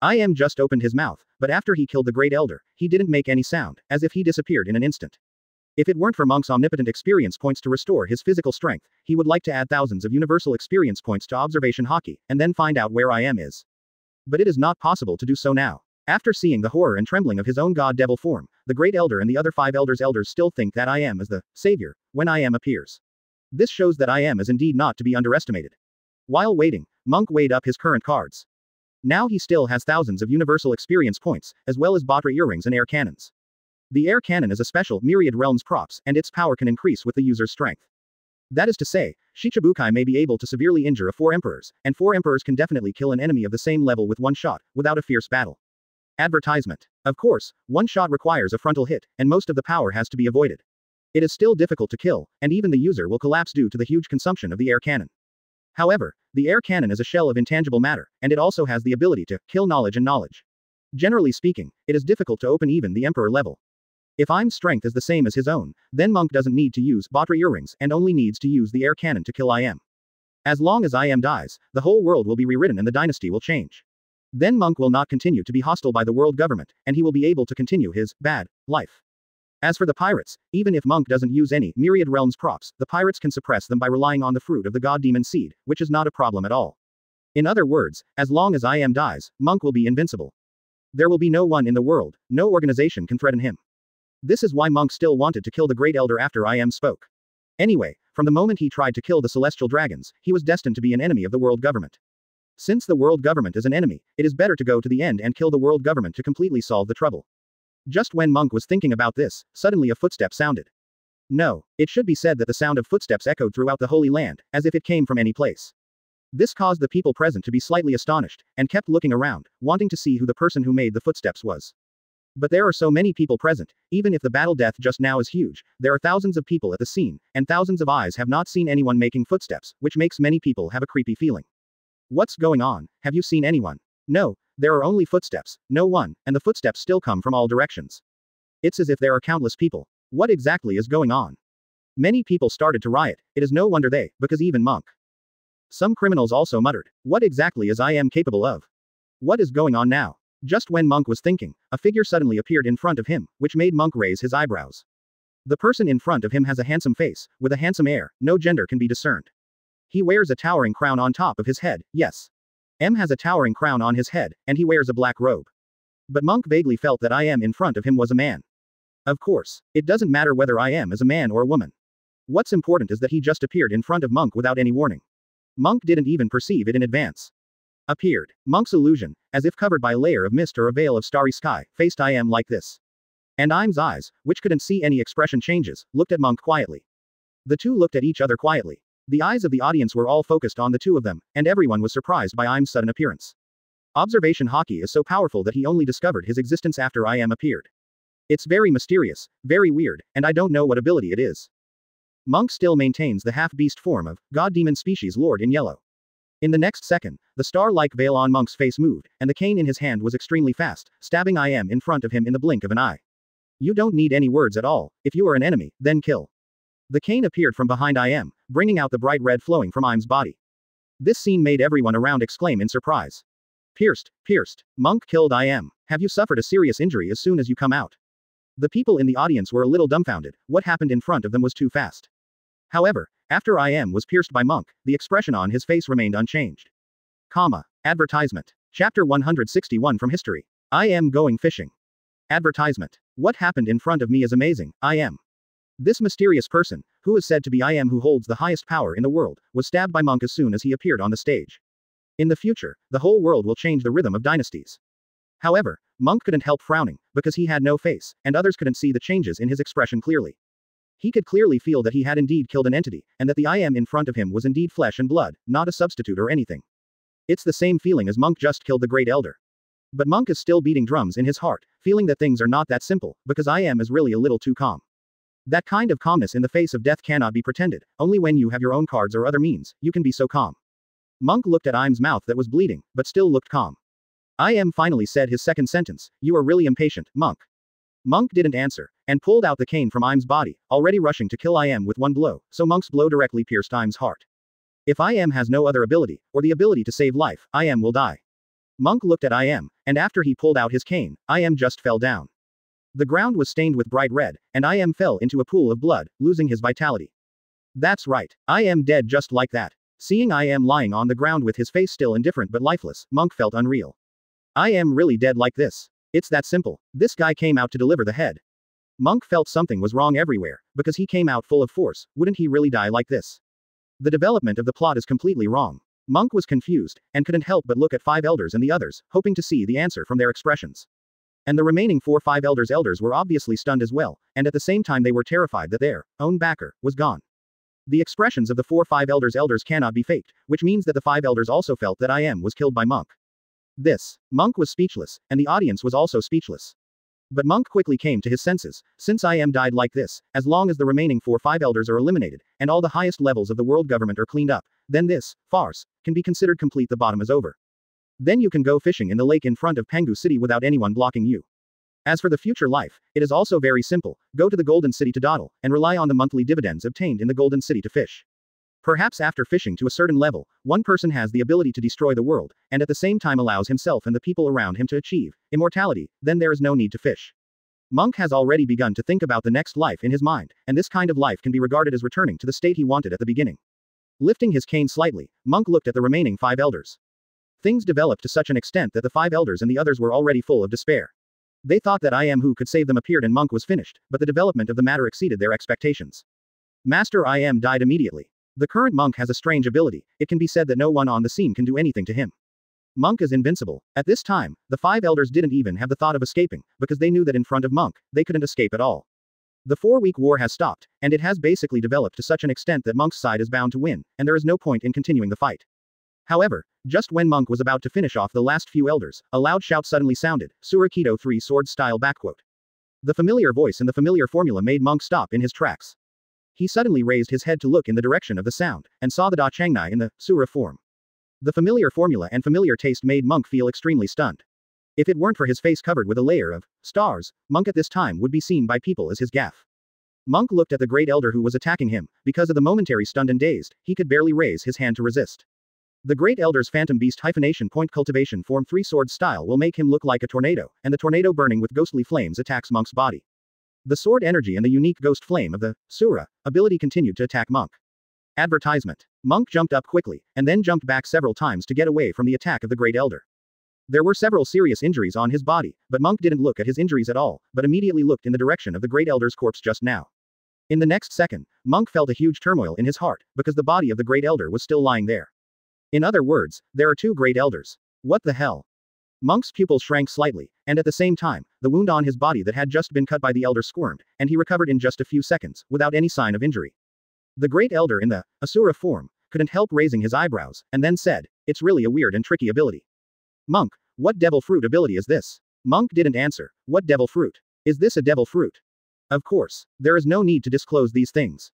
[SPEAKER 2] I am just opened his mouth, but after he killed the Great Elder, he didn't make any sound, as if he disappeared in an instant. If it weren't for Monk's omnipotent experience points to restore his physical strength, he would like to add thousands of universal experience points to observation Haki, and then find out where I am is. But it is not possible to do so now. After seeing the horror and trembling of his own god devil form, the great elder and the other five elders elders still think that I am as the savior when I am appears. This shows that I am is indeed not to be underestimated. While waiting, Monk weighed up his current cards. Now he still has thousands of universal experience points, as well as Potara earrings and air cannons. The air cannon is a special myriad realms props, and its power can increase with the user's strength. That is to say, Shichibukai may be able to severely injure a four emperors, and four emperors can definitely kill an enemy of the same level with one shot, without a fierce battle. Advertisement. Of course, one shot requires a frontal hit, and most of the power has to be avoided. It is still difficult to kill, and even the user will collapse due to the huge consumption of the air cannon. However, the air cannon is a shell of intangible matter, and it also has the ability to kill knowledge and knowledge. Generally speaking, it is difficult to open even the emperor level. If I'm strength is the same as his own, then Monk doesn't need to use Potara earrings and only needs to use the air cannon to kill IM. As long as IM dies, the whole world will be rewritten and the dynasty will change. Then Monk will not continue to be hostile by the world government, and he will be able to continue his bad life. As for the pirates, even if Monk doesn't use any myriad realms props, the pirates can suppress them by relying on the fruit of the god demon seed, which is not a problem at all. In other words, as long as IM dies, Monk will be invincible. There will be no one in the world, no organization can threaten him. This is why Monk still wanted to kill the Great Elder after IM spoke. Anyway, from the moment he tried to kill the celestial dragons, he was destined to be an enemy of the world government. Since the world government is an enemy, it is better to go to the end and kill the world government to completely solve the trouble. Just when Monk was thinking about this, suddenly a footstep sounded. No, it should be said that the sound of footsteps echoed throughout the Holy Land, as if it came from any place. This caused the people present to be slightly astonished, and kept looking around, wanting to see who the person who made the footsteps was. But there are so many people present, even if the battle death just now is huge, there are thousands of people at the scene, and thousands of eyes have not seen anyone making footsteps, which makes many people have a creepy feeling. What's going on? Have you seen anyone? No, there are only footsteps, no one, and the footsteps still come from all directions. It's as if there are countless people. What exactly is going on? Many people started to riot, it is no wonder they, because even Monk. Some criminals also muttered, What exactly is I am capable of? What is going on now? Just when Monk was thinking, a figure suddenly appeared in front of him, which made Monk raise his eyebrows. The person in front of him has a handsome face, with a handsome air, no gender can be discerned. He wears a towering crown on top of his head, yes. M has a towering crown on his head, and he wears a black robe. But Monk vaguely felt that I am in front of him was a man. Of course, it doesn't matter whether I am is a man or a woman. What's important is that he just appeared in front of Monk without any warning. Monk didn't even perceive it in advance. Appeared. Monk's illusion, as if covered by a layer of mist or a veil of starry sky, faced I am like this. And I'm's eyes, which couldn't see any expression changes, looked at Monk quietly. The two looked at each other quietly. The eyes of the audience were all focused on the two of them, and everyone was surprised by Im's sudden appearance. Observation Haki is so powerful that he only discovered his existence after Im appeared. It's very mysterious, very weird, and I don't know what ability it is. Monk still maintains the half-beast form of god demon species Lord in yellow. In the next second, the star-like veil on Monk's face moved, and the cane in his hand was extremely fast, stabbing Im in front of him in the blink of an eye. You don't need any words at all, if you are an enemy, then kill. The cane appeared from behind Im, bringing out the bright red flowing from Im's body. This scene made everyone around exclaim in surprise. Pierced, pierced. Monk killed Im. Have you suffered a serious injury as soon as you come out? The people in the audience were a little dumbfounded, what happened in front of them was too fast. However, after Im was pierced by Monk, the expression on his face remained unchanged. Comma. Advertisement. Chapter 161 from History. I am going fishing. Advertisement. What happened in front of me is amazing, I am. This mysterious person, who is said to be I am who holds the highest power in the world, was stabbed by Monk as soon as he appeared on the stage. In the future, the whole world will change the rhythm of dynasties. However, Monk couldn't help frowning, because he had no face, and others couldn't see the changes in his expression clearly. He could clearly feel that he had indeed killed an entity, and that the I am in front of him was indeed flesh and blood, not a substitute or anything. It's the same feeling as Monk just killed the Great Elder. But Monk is still beating drums in his heart, feeling that things are not that simple, because I am is really a little too calm. That kind of calmness in the face of death cannot be pretended, only when you have your own cards or other means, you can be so calm. Monk looked at Im's mouth that was bleeding, but still looked calm. Im finally said his second sentence, You are really impatient, Monk. Monk didn't answer, and pulled out the cane from Im's body, already rushing to kill Im with one blow, so Monk's blow directly pierced Im's heart. If Im has no other ability, or the ability to save life, Im will die. Monk looked at Im, and after he pulled out his cane, Im just fell down. The ground was stained with bright red, and Im fell into a pool of blood, losing his vitality. That's right, I am dead just like that. Seeing Im lying on the ground with his face still indifferent but lifeless, Monk felt unreal. I am really dead like this. It's that simple. This guy came out to deliver the head. Monk felt something was wrong everywhere, because he came out full of force, wouldn't he really die like this? The development of the plot is completely wrong. Monk was confused, and couldn't help but look at five elders and the others, hoping to see the answer from their expressions. And the remaining four five elders elders were obviously stunned as well, and at the same time they were terrified that their own backer was gone. The expressions of the four five elders elders cannot be faked, which means that the five elders also felt that I am was killed by Monk. This. Monk was speechless, and the audience was also speechless. But Monk quickly came to his senses, since I am died like this, as long as the remaining four five elders are eliminated, and all the highest levels of the world government are cleaned up, then this, farce, can be considered complete the bottom is over. Then you can go fishing in the lake in front of Pangu City without anyone blocking you. As for the future life, it is also very simple, go to the Golden City to dawdle, and rely on the monthly dividends obtained in the Golden City to fish. Perhaps after fishing to a certain level, one person has the ability to destroy the world, and at the same time allows himself and the people around him to achieve immortality, then there is no need to fish. Monk has already begun to think about the next life in his mind, and this kind of life can be regarded as returning to the state he wanted at the beginning. Lifting his cane slightly, Monk looked at the remaining five elders. Things developed to such an extent that the five elders and the others were already full of despair. They thought that I am who could save them appeared and Monk was finished, but the development of the matter exceeded their expectations. Master I am died immediately. The current monk has a strange ability, it can be said that no one on the scene can do anything to him. Monk is invincible. At this time, the five elders didn't even have the thought of escaping, because they knew that in front of Monk, they couldn't escape at all. The four-week war has stopped, and it has basically developed to such an extent that Monk's side is bound to win, and there is no point in continuing the fight. However, just when Monk was about to finish off the last few elders, a loud shout suddenly sounded, Surakito 3 sword style backquote. The familiar voice and the familiar formula made Monk stop in his tracks. He suddenly raised his head to look in the direction of the sound, and saw the Da Changnai in the Sura form. The familiar formula and familiar taste made Monk feel extremely stunned. If it weren't for his face covered with a layer of stars, Monk at this time would be seen by people as his gaff. Monk looked at the great elder who was attacking him, because of the momentary stunned and dazed, he could barely raise his hand to resist. The great elder's phantom beast hyphenation point cultivation form 3 sword style will make him look like a tornado, and the tornado burning with ghostly flames attacks Monk's body. The sword energy and the unique ghost flame of the Sura ability continued to attack Monk. Advertisement. Monk jumped up quickly, and then jumped back several times to get away from the attack of the Great Elder. There were several serious injuries on his body, but Monk didn't look at his injuries at all, but immediately looked in the direction of the Great Elder's corpse just now. In the next second, Monk felt a huge turmoil in his heart, because the body of the Great Elder was still lying there. In other words, there are two Great Elders. What the hell? Monk's pupils shrank slightly, and at the same time, the wound on his body that had just been cut by the elder squirmed, and he recovered in just a few seconds, without any sign of injury. The great elder in the Asura form couldn't help raising his eyebrows, and then said, It's really a weird and tricky ability. Monk, what devil fruit ability is this? Monk didn't answer. What devil fruit? Is this a devil fruit? Of course, there is no need to disclose these things.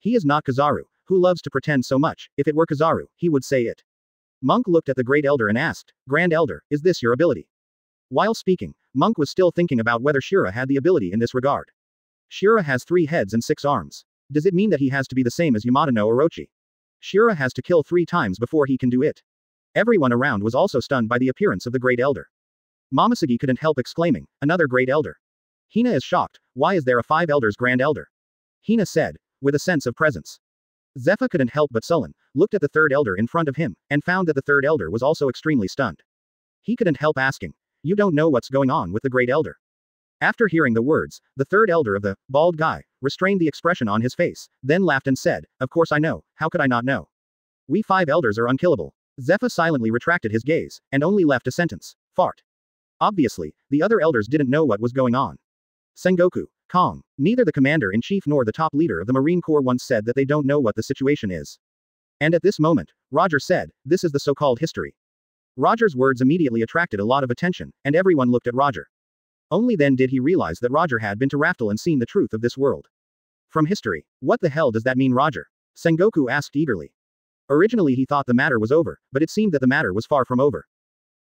[SPEAKER 2] He is not Kizaru, who loves to pretend so much, if it were Kizaru, he would say it. Monk looked at the Great Elder and asked, Grand Elder, is this your ability? While speaking, Monk was still thinking about whether Shira had the ability in this regard. Shira has three heads and six arms. Does it mean that he has to be the same as Yamata no Orochi? Shira has to kill three times before he can do it. Everyone around was also stunned by the appearance of the Great Elder. Momosuge couldn't help exclaiming, another Great Elder. Hina is shocked, why is there a five elders Grand Elder? Hina said, with a sense of presence. Zephyr couldn't help but sullen, looked at the third elder in front of him, and found that the third elder was also extremely stunned. He couldn't help asking, You don't know what's going on with the great elder. After hearing the words, the third elder of the bald guy restrained the expression on his face, then laughed and said, Of course I know, how could I not know? We five elders are unkillable. Zephyr silently retracted his gaze, and only left a sentence. Fart. Obviously, the other elders didn't know what was going on. Sengoku, Kong. Neither the commander-in-chief nor the top leader of the Marine Corps once said that they don't know what the situation is. And at this moment, Roger said, this is the so-called history. Roger's words immediately attracted a lot of attention, and everyone looked at Roger. Only then did he realize that Roger had been to Raftel and seen the truth of this world. From history. What the hell does that mean Roger? Sengoku asked eagerly. Originally he thought the matter was over, but it seemed that the matter was far from over.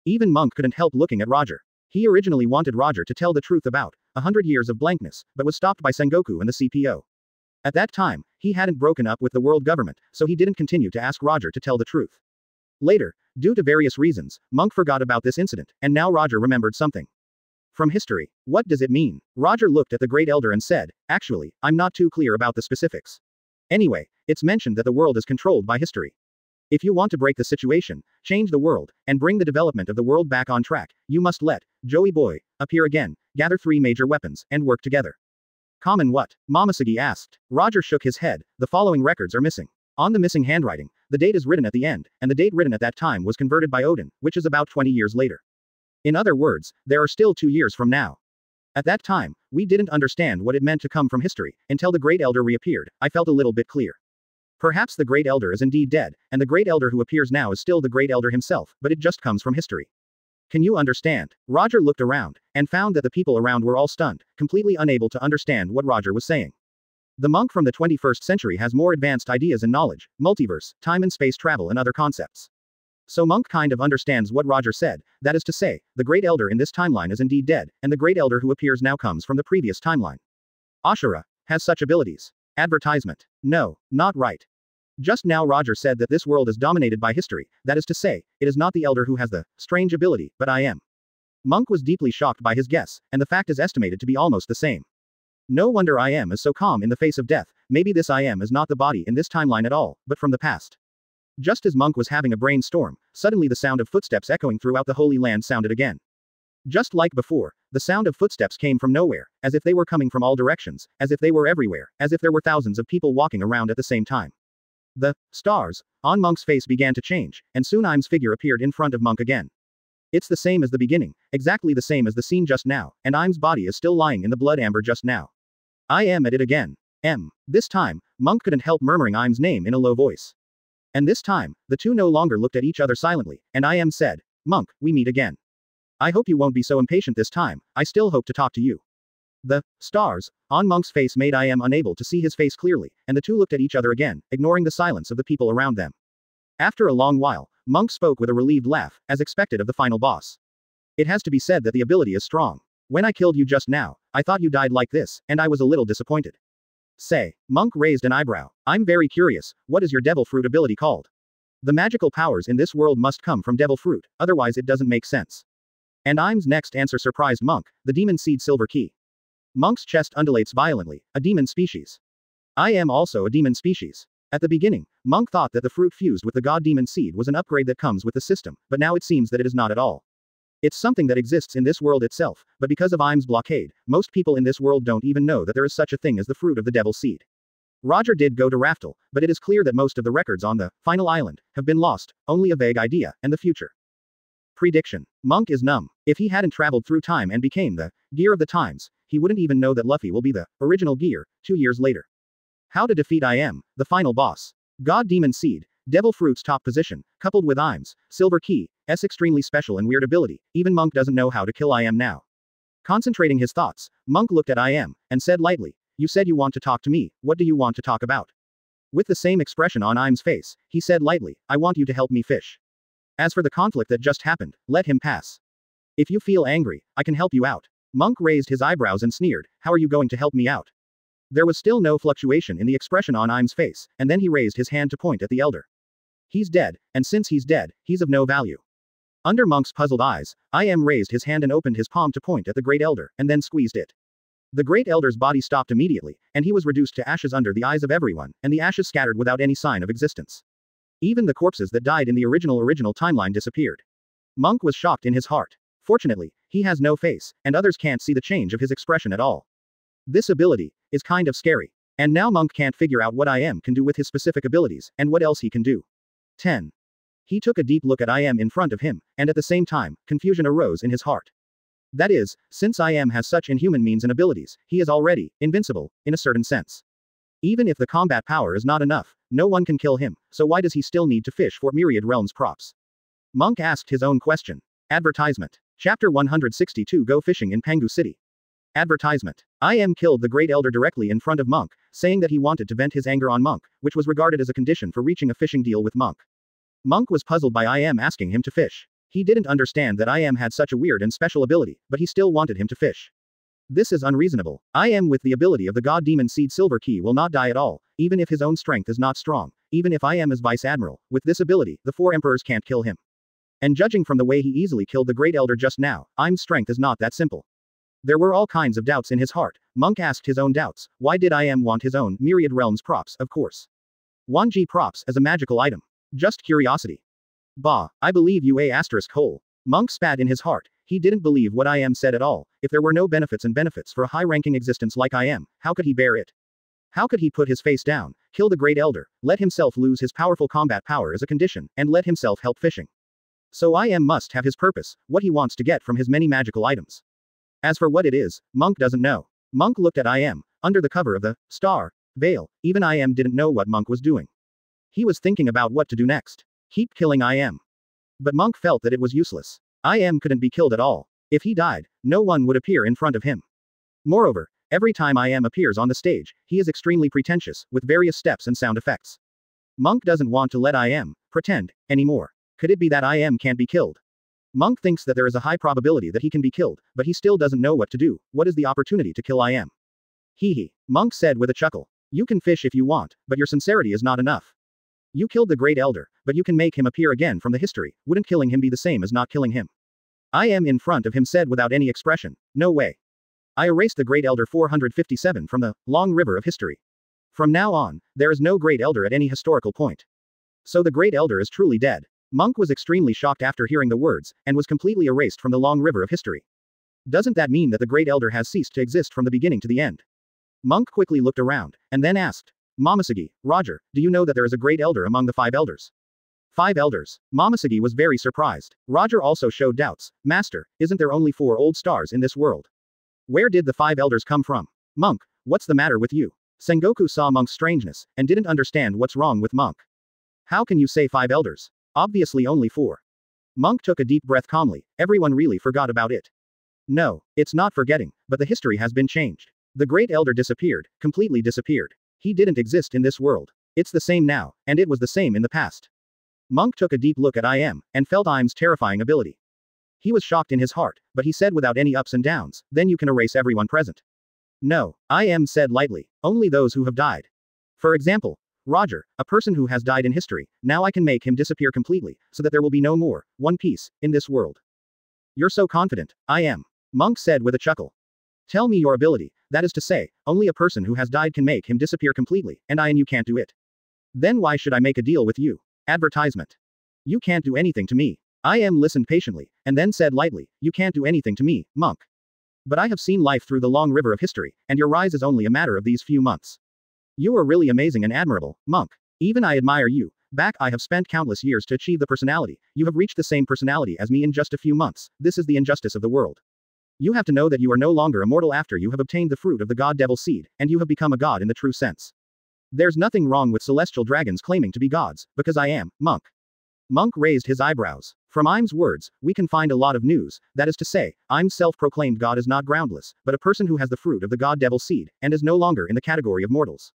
[SPEAKER 2] Even Monk couldn't help looking at Roger. He originally wanted Roger to tell the truth about a hundred years of blankness, but was stopped by Sengoku and the CPO. At that time, he hadn't broken up with the world government, so he didn't continue to ask Roger to tell the truth. Later, due to various reasons, Monk forgot about this incident, and now Roger remembered something. From history, what does it mean? Roger looked at the great elder and said, Actually, I'm not too clear about the specifics. Anyway, it's mentioned that the world is controlled by history. If you want to break the situation, change the world, and bring the development of the world back on track, you must let Joy Boy, appear again, gather three major weapons, and work together. Common what? Momosugi asked. Roger shook his head, the following records are missing. On the missing handwriting, the date is written at the end, and the date written at that time was converted by Oden, which is about 20 years later. In other words, there are still two years from now. At that time, we didn't understand what it meant to come from history, until the Great Elder reappeared, I felt a little bit clear. Perhaps the Great Elder is indeed dead, and the Great Elder who appears now is still the Great Elder himself, but it just comes from history. Can you understand? Roger looked around, and found that the people around were all stunned, completely unable to understand what Roger was saying. The monk from the 21st century has more advanced ideas and knowledge, multiverse, time and space travel and other concepts. So Monk kind of understands what Roger said, that is to say, the Great Elder in this timeline is indeed dead, and the Great Elder who appears now comes from the previous timeline. Ashura has such abilities. Advertisement. No, not right. Just now Roger said that this world is dominated by history, that is to say, it is not the Elder who has the strange ability, but I am. Monk was deeply shocked by his guess, and the fact is estimated to be almost the same. No wonder I am is so calm in the face of death, maybe this I am is not the body in this timeline at all, but from the past. Just as Monk was having a brainstorm, suddenly the sound of footsteps echoing throughout the Holy Land sounded again. Just like before, the sound of footsteps came from nowhere, as if they were coming from all directions, as if they were everywhere, as if there were thousands of people walking around at the same time. The stars on Monk's face began to change, and soon Im's figure appeared in front of Monk again. It's the same as the beginning, exactly the same as the scene just now, and Im's body is still lying in the blood amber just now. I am at it again. M. This time, Monk couldn't help murmuring Im's name in a low voice. And this time, the two no longer looked at each other silently, and I am said, Monk, we meet again. I hope you won't be so impatient this time, I still hope to talk to you. The stars on Monk's face made I am unable to see his face clearly, and the two looked at each other again, ignoring the silence of the people around them. After a long while, Monk spoke with a relieved laugh, as expected of the final boss. It has to be said that the ability is strong. When I killed you just now, I thought you died like this, and I was a little disappointed. Say, Monk raised an eyebrow. I'm very curious, what is your devil fruit ability called? The magical powers in this world must come from devil fruit, otherwise it doesn't make sense. And I'm's next answer surprised Monk, the demon seed silver key. Monk's chest undulates violently, a demon species. I am also a demon species. At the beginning, Monk thought that the fruit fused with the god demon seed was an upgrade that comes with the system, but now it seems that it is not at all. It's something that exists in this world itself, but because of Im's blockade, most people in this world don't even know that there is such a thing as the fruit of the devil's seed. Roger did go to Raftel, but it is clear that most of the records on the final island have been lost, only a vague idea, and the future. Prediction. Monk is numb. If he hadn't traveled through time and became the gear of the times, he wouldn't even know that Luffy will be the original gear, two years later. How to defeat I am, the final boss. God Demon Seed, Devil Fruit's top position, coupled with Im's Silver Key, S extremely special and weird ability, even Monk doesn't know how to kill I am now. Concentrating his thoughts, Monk looked at I am, and said lightly, You said you want to talk to me, what do you want to talk about? With the same expression on Im's face, he said lightly, I want you to help me fish. As for the conflict that just happened, let him pass. If you feel angry, I can help you out. Monk raised his eyebrows and sneered, How are you going to help me out? There was still no fluctuation in the expression on Im's face, and then he raised his hand to point at the elder. He's dead, and since he's dead, he's of no value. Under Monk's puzzled eyes, I am raised his hand and opened his palm to point at the Great Elder, and then squeezed it. The Great Elder's body stopped immediately, and he was reduced to ashes under the eyes of everyone, and the ashes scattered without any sign of existence. Even the corpses that died in the original original timeline disappeared. Monk was shocked in his heart. Fortunately, he has no face, and others can't see the change of his expression at all. This ability is kind of scary. And now Monk can't figure out what I am can do with his specific abilities, and what else he can do. 10. He took a deep look at I am in front of him, and at the same time, confusion arose in his heart. That is, since I am has such inhuman means and abilities, he is already invincible, in a certain sense. Even if the combat power is not enough, no one can kill him, so why does he still need to fish for myriad realms props? Monk asked his own question. Advertisement. Chapter 162 Go Fishing in Pangu City. Advertisement. I am killed the Great Elder directly in front of Monk, saying that he wanted to vent his anger on Monk, which was regarded as a condition for reaching a fishing deal with Monk. Monk was puzzled by I am asking him to fish. He didn't understand that I am had such a weird and special ability, but he still wanted him to fish. This is unreasonable. I am with the ability of the god demon seed silver key will not die at all, even if his own strength is not strong, even if I am as vice admiral, with this ability, the four emperors can't kill him. And judging from the way he easily killed the great elder just now, I'm strength is not that simple. There were all kinds of doubts in his heart. Monk asked his own doubts. Why did I am want his own myriad realms props, of course. Wanji props as a magical item. Just curiosity. Bah, I believe you a asterisk hole. Monk spat in his heart. He didn't believe what I am said at all. If there were no benefits and benefits for a high-ranking existence like I am, how could he bear it? How could he put his face down, kill the great elder, let himself lose his powerful combat power as a condition, and let himself help fishing? So I am must have his purpose, what he wants to get from his many magical items. As for what it is, Monk doesn't know. Monk looked at I am, under the cover of the star veil, even I am didn't know what Monk was doing. He was thinking about what to do next. Keep killing I am. But Monk felt that it was useless. I am couldn't be killed at all. If he died, no one would appear in front of him. Moreover, every time I am appears on the stage, he is extremely pretentious, with various steps and sound effects. Monk doesn't want to let I am pretend anymore. Could it be that I am can't be killed? Monk thinks that there is a high probability that he can be killed, but he still doesn't know what to do. What is the opportunity to kill I am? Hee hee. Monk said with a chuckle. You can fish if you want, but your sincerity is not enough. You killed the great elder, but you can make him appear again from the history. Wouldn't killing him be the same as not killing him? I am in front of him said without any expression. No way. I erased the great elder 457 from the long river of history. From now on, there is no great elder at any historical point. So the great elder is truly dead. Monk was extremely shocked after hearing the words, and was completely erased from the long river of history. Doesn't that mean that the great elder has ceased to exist from the beginning to the end? Monk quickly looked around, and then asked, Momosuge, Roger, do you know that there is a great elder among the five elders? Five elders. Momosuge was very surprised. Roger also showed doubts. Master, isn't there only four old stars in this world? Where did the five elders come from? Monk, what's the matter with you? Sengoku saw Monk's strangeness, and didn't understand what's wrong with Monk. How can you say five elders? Obviously only four. Monk took a deep breath calmly, everyone really forgot about it. No, it's not forgetting, but the history has been changed. The Great Elder disappeared, completely disappeared. He didn't exist in this world. It's the same now, and it was the same in the past. Monk took a deep look at I am, and felt Im's terrifying ability. He was shocked in his heart, but he said without any ups and downs, then you can erase everyone present. No, I am said lightly, only those who have died. For example, Roger, a person who has died in history, now I can make him disappear completely, so that there will be no more, One Piece, in this world. You're so confident, I am. Monk said with a chuckle. Tell me your ability, that is to say, only a person who has died can make him disappear completely, and I and you can't do it. Then why should I make a deal with you? Advertisement. You can't do anything to me. I am listened patiently, and then said lightly, You can't do anything to me, monk. But I have seen life through the long river of history, and your rise is only a matter of these few months. You are really amazing and admirable, monk. Even I admire you. Back I have spent countless years to achieve the personality. You have reached the same personality as me in just a few months. This is the injustice of the world. You have to know that you are no longer immortal after you have obtained the fruit of the god devil seed, and you have become a god in the true sense. There's nothing wrong with celestial dragons claiming to be gods, because I am, Monk. Monk raised his eyebrows. From I'm's words, we can find a lot of news, that is to say, Im's self-proclaimed god is not groundless, but a person who has the fruit of the god devil seed, and is no longer in the category of mortals.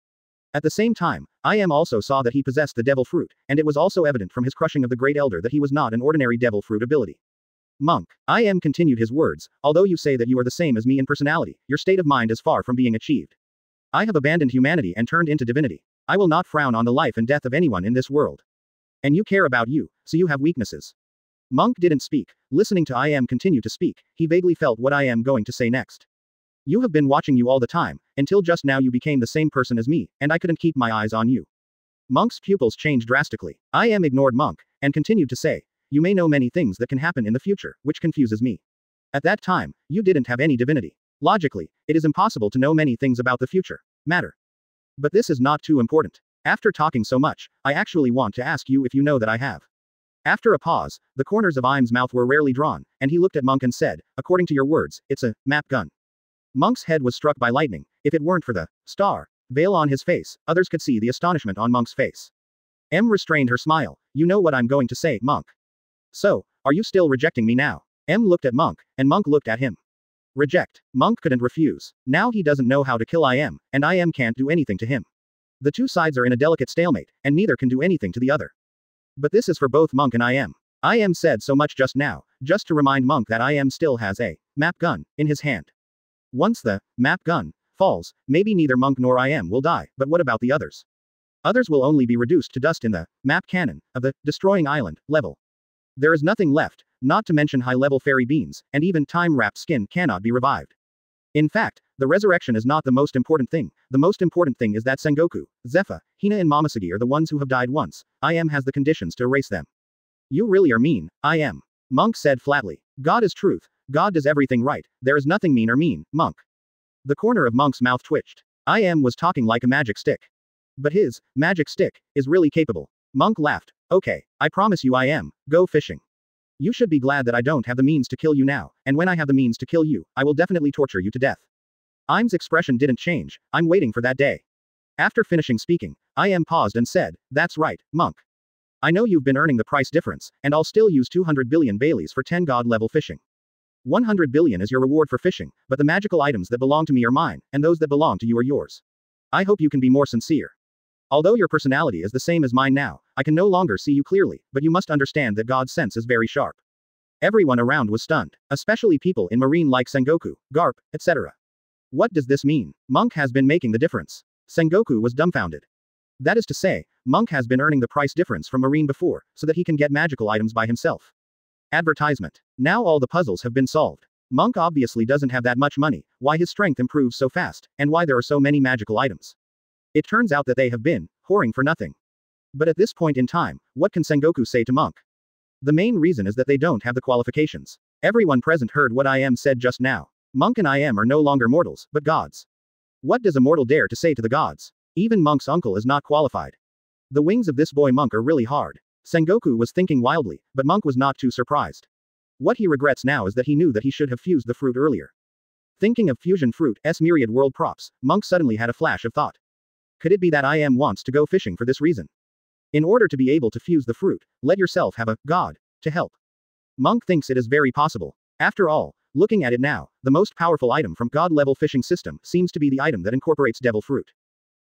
[SPEAKER 2] At the same time, I am also saw that he possessed the devil fruit, and it was also evident from his crushing of the great elder that he was not an ordinary devil fruit ability. Monk. I am continued his words, although you say that you are the same as me in personality, your state of mind is far from being achieved. I have abandoned humanity and turned into divinity. I will not frown on the life and death of anyone in this world. And you care about you, so you have weaknesses. Monk didn't speak. Listening to I am continue to speak, he vaguely felt what I am going to say next. You have been watching you all the time, until just now you became the same person as me, and I couldn't keep my eyes on you. Monk's pupils changed drastically. I am ignored Monk, and continued to say, you may know many things that can happen in the future, which confuses me. At that time, you didn't have any divinity. Logically, it is impossible to know many things about the future. Matter. But this is not too important. After talking so much, I actually want to ask you if you know that I have. After a pause, the corners of Im's mouth were rarely drawn, and he looked at Monk and said, According to your words, it's a map gun. Monk's head was struck by lightning. If it weren't for the star veil on his face, others could see the astonishment on Monk's face. M restrained her smile. You know what I'm going to say, Monk. So, are you still rejecting me now? M looked at Monk, and Monk looked at him. Reject. Monk couldn't refuse. Now he doesn't know how to kill IM, and IM can't do anything to him. The two sides are in a delicate stalemate, and neither can do anything to the other. But this is for both Monk and IM. IM said so much just now, just to remind Monk that IM still has a map gun in his hand. Once the map gun falls, maybe neither Monk nor IM will die, but what about the others? Others will only be reduced to dust in the map cannon of the destroying island level. There is nothing left, not to mention high-level fairy beans, and even time-wrapped skin cannot be revived. In fact, the resurrection is not the most important thing, the most important thing is that Sengoku, Zephyr, Hina and Momosuge are the ones who have died once, I am has the conditions to erase them. You really are mean, I am. Monk said flatly. God is truth, God does everything right, there is nothing mean or mean, Monk. The corner of Monk's mouth twitched. I am was talking like a magic stick. But his, magic stick, is really capable. Monk laughed. Okay, I promise you I am, go fishing. You should be glad that I don't have the means to kill you now, and when I have the means to kill you, I will definitely torture you to death. I'm's expression didn't change, I'm waiting for that day. After finishing speaking, I am paused and said, That's right, Monk. I know you've been earning the price difference, and I'll still use 200 billion Baileys for 10 god level fishing. 100 billion is your reward for fishing, but the magical items that belong to me are mine, and those that belong to you are yours. I hope you can be more sincere. Although your personality is the same as mine now, I can no longer see you clearly, but you must understand that God's sense is very sharp. Everyone around was stunned, especially people in marine like Sengoku, Garp, etc. What does this mean? Monk has been making the difference. Sengoku was dumbfounded. That is to say, Monk has been earning the price difference from Marine before, so that he can get magical items by himself. Advertisement. Now all the puzzles have been solved. Monk obviously doesn't have that much money, why his strength improves so fast, and why there are so many magical items. It turns out that they have been whoring for nothing. But at this point in time, what can Sengoku say to Monk? The main reason is that they don't have the qualifications. Everyone present heard what I am said just now. Monk and I am are no longer mortals, but gods. What does a mortal dare to say to the gods? Even Monk's uncle is not qualified. The wings of this boy Monk are really hard. Sengoku was thinking wildly, but Monk was not too surprised. What he regrets now is that he knew that he should have fused the fruit earlier. Thinking of fusion fruit, S myriad world props, Monk suddenly had a flash of thought. Could it be that I am wants to go fishing for this reason? In order to be able to fuse the fruit, let yourself have a god to help. Monk thinks it is very possible. After all, looking at it now, the most powerful item from god level fishing system seems to be the item that incorporates devil fruit.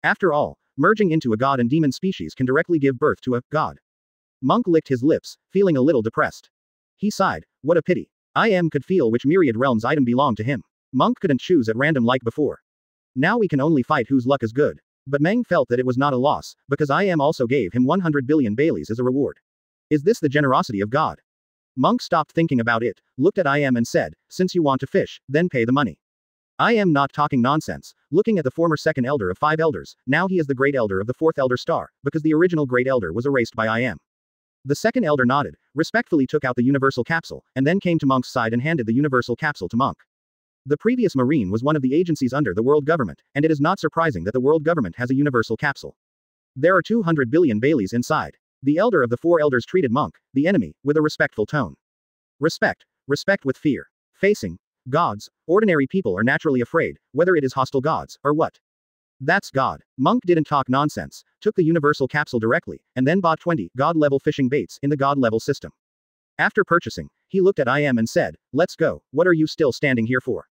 [SPEAKER 2] After all, merging into a god and demon species can directly give birth to a god. Monk licked his lips, feeling a little depressed. He sighed, what a pity. I am could feel which myriad realms item belonged to him. Monk couldn't choose at random like before. Now we can only fight whose luck is good. But Meng felt that it was not a loss, because I am also gave him 100 billion Baileys as a reward. Is this the generosity of God? Monk stopped thinking about it, looked at I am and said, since you want to fish, then pay the money. I am not talking nonsense, looking at the former second elder of five elders, now he is the great elder of the fourth elder star, because the original great elder was erased by I am. The second elder nodded, respectfully took out the universal capsule, and then came to Monk's side and handed the universal capsule to Monk. The previous Marine was one of the agencies under the world government, and it is not surprising that the world government has a universal capsule. There are 200 billion Baileys inside. The elder of the four elders treated Monk, the enemy, with a respectful tone. Respect. Respect with fear. Facing, Gods, ordinary people are naturally afraid, whether it is hostile gods, or what. That's God. Monk didn't talk nonsense, took the universal capsule directly, and then bought 20 God level fishing baits in the God level system. After purchasing, he looked at IM and said, Let's go, what are you still standing here for?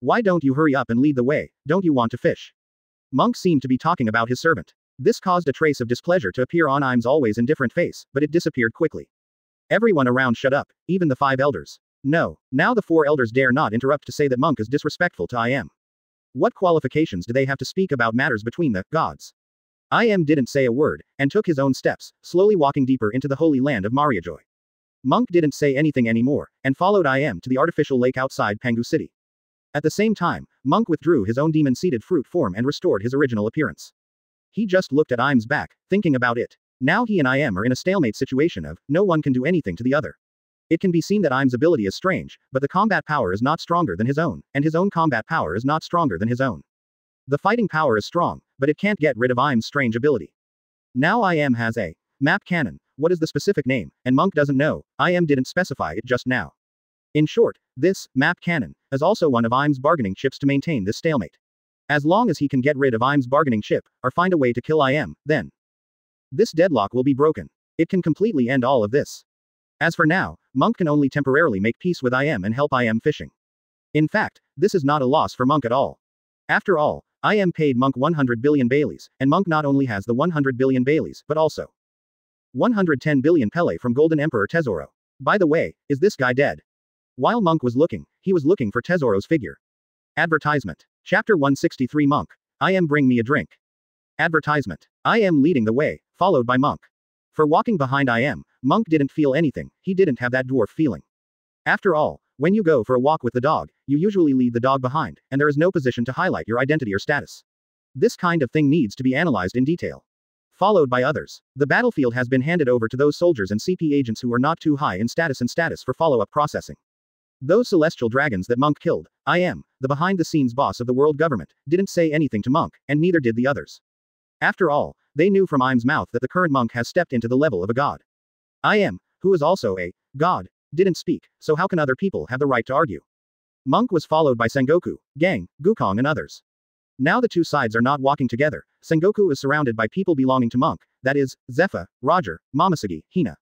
[SPEAKER 2] Why don't you hurry up and lead the way, don't you want to fish? Monk seemed to be talking about his servant. This caused a trace of displeasure to appear on Im's always indifferent face, but it disappeared quickly. Everyone around shut up, even the five elders. No, now the four elders dare not interrupt to say that Monk is disrespectful to IM. What qualifications do they have to speak about matters between the gods? IM didn't say a word, and took his own steps, slowly walking deeper into the holy land of Mary Geoise. Monk didn't say anything anymore, and followed IM to the artificial lake outside Pangu City. At the same time, Monk withdrew his own demon-seated fruit form and restored his original appearance. He just looked at Im's back, thinking about it. Now he and IM are in a stalemate situation of, no one can do anything to the other. It can be seen that I'm's ability is strange, but the combat power is not stronger than his own, and his own combat power is not stronger than his own. The fighting power is strong, but it can't get rid of I'm's strange ability. Now IM has a map cannon. What is the specific name? And Monk doesn't know. IM didn't specify it just now. In short, this map cannon is also one of Im's bargaining chips to maintain this stalemate. As long as he can get rid of Im's bargaining chip, or find a way to kill IM, then this deadlock will be broken. It can completely end all of this. As for now, Monk can only temporarily make peace with IM and help IM fishing. In fact, this is not a loss for Monk at all. After all, IM paid Monk 100 billion Baileys, and Monk not only has the 100 billion Baileys, but also 110 billion Pele from Golden Emperor Tesoro. By the way, is this guy dead? While Monk was looking, he was looking for Tesoro's figure. Advertisement. Chapter 163 Monk. I am bring me a drink. Advertisement. I am leading the way, followed by Monk. For walking behind I am, Monk didn't feel anything, he didn't have that dwarf feeling. After all, when you go for a walk with the dog, you usually leave the dog behind, and there is no position to highlight your identity or status. This kind of thing needs to be analyzed in detail. Followed by others. The battlefield has been handed over to those soldiers and CP agents who are not too high in status and status for follow-up processing. Those celestial dragons that Monk killed, I am, the behind the scenes boss of the world government, didn't say anything to Monk, and neither did the others. After all, they knew from I'm's mouth that the current monk has stepped into the level of a god. I am, who is also a god, didn't speak, so how can other people have the right to argue? Monk was followed by Sengoku, Gang, Gukong and others. Now the two sides are not walking together, Sengoku is surrounded by people belonging to Monk, that is, Zephyr, Roger, Momosuge, Hina.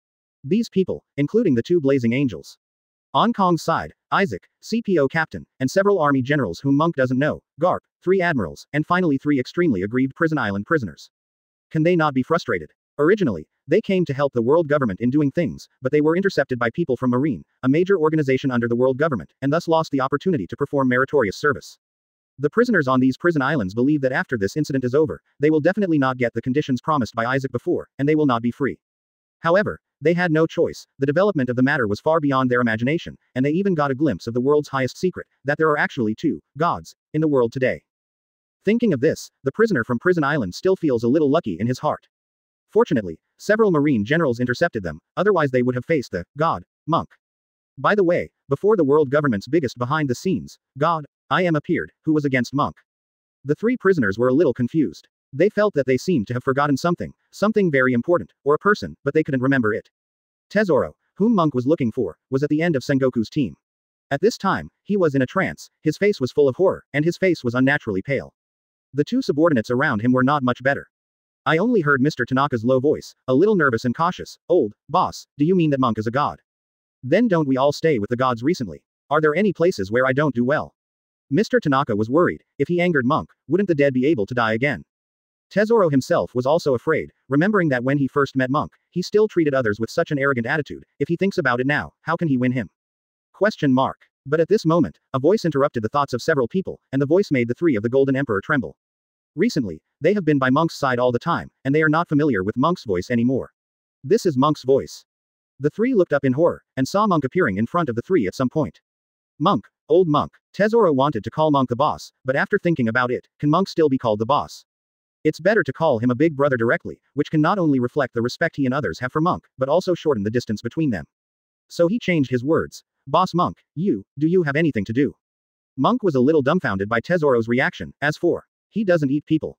[SPEAKER 2] These people, including the two Blazing Angels. On Kong's side, Isaac, CPO captain, and several army generals whom Monk doesn't know, Garp, three admirals, and finally three extremely aggrieved prison island prisoners. Can they not be frustrated? Originally, they came to help the world government in doing things, but they were intercepted by people from Marine, a major organization under the world government, and thus lost the opportunity to perform meritorious service. The prisoners on these prison islands believe that after this incident is over, they will definitely not get the conditions promised by Isaac before, and they will not be free. However, they had no choice, the development of the matter was far beyond their imagination, and they even got a glimpse of the world's highest secret, that there are actually two gods in the world today. Thinking of this, the prisoner from Prison Island still feels a little lucky in his heart. Fortunately, several Marine generals intercepted them, otherwise they would have faced the God monk. By the way, before the world government's biggest behind the scenes, God, I am appeared, who was against Monk. The three prisoners were a little confused. They felt that they seemed to have forgotten something, something very important, or a person, but they couldn't remember it. Tesoro, whom Monk was looking for, was at the end of Sengoku's team. At this time, he was in a trance, his face was full of horror, and his face was unnaturally pale. The two subordinates around him were not much better. I only heard Mr. Tanaka's low voice, a little nervous and cautious. Old, boss, do you mean that Monk is a god? Then don't we all stay with the gods recently? Are there any places where I don't do well? Mr. Tanaka was worried, if he angered Monk, wouldn't the dead be able to die again? Tesoro himself was also afraid, remembering that when he first met Monk, he still treated others with such an arrogant attitude, if he thinks about it now, how can he win him? Question mark. But at this moment, a voice interrupted the thoughts of several people, and the voice made the three of the Golden Emperor tremble. Recently, they have been by Monk's side all the time, and they are not familiar with Monk's voice anymore. This is Monk's voice. The three looked up in horror, and saw Monk appearing in front of the three at some point. Monk, old Monk. Tesoro wanted to call Monk the boss, but after thinking about it, can Monk still be called the boss? It's better to call him a big brother directly, which can not only reflect the respect he and others have for Monk, but also shorten the distance between them. So he changed his words. Boss Monk, you, do you have anything to do? Monk was a little dumbfounded by Tesoro's reaction, as for, he doesn't eat people.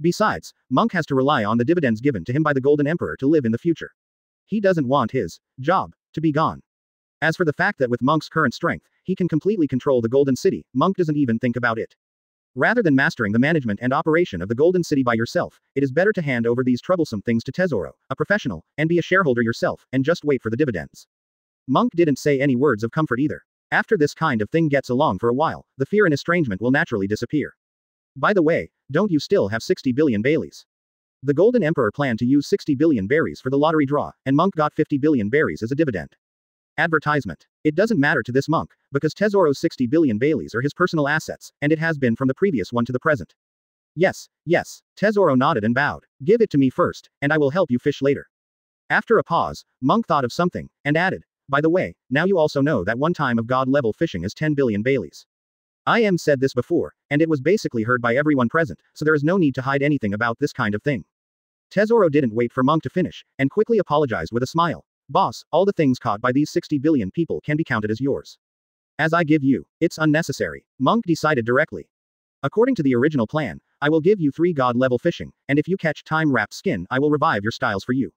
[SPEAKER 2] Besides, Monk has to rely on the dividends given to him by the Golden Emperor to live in the future. He doesn't want his job to be gone. As for the fact that with Monk's current strength, he can completely control the Golden City, Monk doesn't even think about it. Rather than mastering the management and operation of the Golden City by yourself, it is better to hand over these troublesome things to Tesoro, a professional, and be a shareholder yourself, and just wait for the dividends. Monk didn't say any words of comfort either. After this kind of thing gets along for a while, the fear and estrangement will naturally disappear. By the way, don't you still have 60 billion Baileys? The Golden Emperor planned to use 60 billion berries for the lottery draw, and Monk got 50 billion berries as a dividend. Advertisement. It doesn't matter to this monk, because Tesoro's 60 billion Baileys are his personal assets, and it has been from the previous one to the present. Yes, yes, Tesoro nodded and bowed. Give it to me first, and I will help you fish later. After a pause, Monk thought of something, and added, By the way, now you also know that one time of god level fishing is 10 billion Baileys. IM said this before, and it was basically heard by everyone present, so there is no need to hide anything about this kind of thing. Tesoro didn't wait for Monk to finish, and quickly apologized with a smile. Boss, all the things caught by these 60 billion people can be counted as yours. As I give you, it's unnecessary. Monk decided directly. According to the original plan, I will give you 3 god level fishing, and if you catch time wrapped skin, I will revive your styles for you.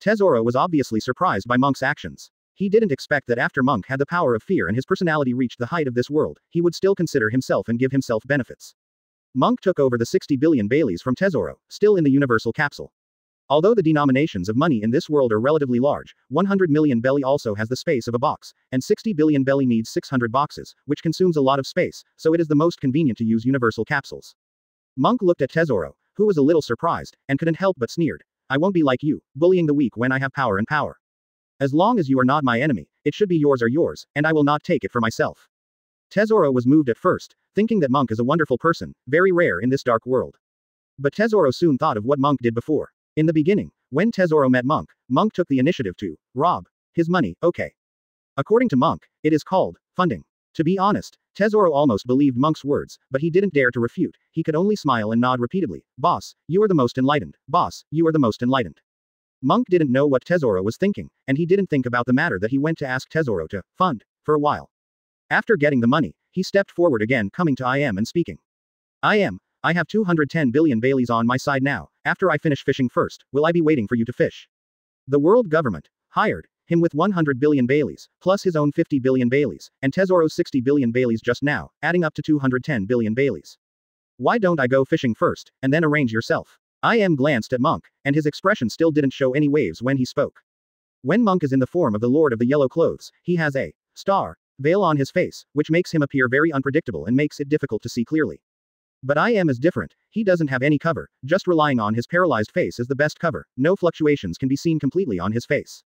[SPEAKER 2] Tesoro was obviously surprised by Monk's actions. He didn't expect that after Monk had the power of fear and his personality reached the height of this world, he would still consider himself and give himself benefits. Monk took over the 60 billion Baileys from Tesoro, still in the universal capsule. Although the denominations of money in this world are relatively large, 100 million belly also has the space of a box, and 60 billion belly needs 600 boxes, which consumes a lot of space, so it is the most convenient to use universal capsules. Monk looked at Tesoro, who was a little surprised, and couldn't help but sneered. I won't be like you, bullying the weak when I have power and power. As long as you are not my enemy, it should be yours or yours, and I will not take it for myself. Tesoro was moved at first, thinking that Monk is a wonderful person, very rare in this dark world. But Tesoro soon thought of what Monk did before. In the beginning, when Tesoro met Monk, Monk took the initiative to rob his money, okay. According to Monk, it is called funding. To be honest, Tesoro almost believed Monk's words, but he didn't dare to refute, he could only smile and nod repeatedly. Boss, you are the most enlightened. Boss, you are the most enlightened. Monk didn't know what Tesoro was thinking, and he didn't think about the matter that he went to ask Tesoro to fund for a while. After getting the money, he stepped forward again, coming to IM and speaking. IM, I have 210 billion Baileys on my side now. After I finish fishing first, will I be waiting for you to fish? The world government hired him with 100 billion Baileys, plus his own 50 billion Baileys, and Tesoro's 60 billion Baileys just now, adding up to 210 billion Baileys. Why don't I go fishing first, and then arrange yourself? IM glanced at Monk, and his expression still didn't show any waves when he spoke. When Monk is in the form of the Lord of the Yellow Clothes, he has a star veil on his face, which makes him appear very unpredictable and makes it difficult to see clearly. But IM is different, he doesn't have any cover, just relying on his paralyzed face is the best cover, no fluctuations can be seen completely on his face.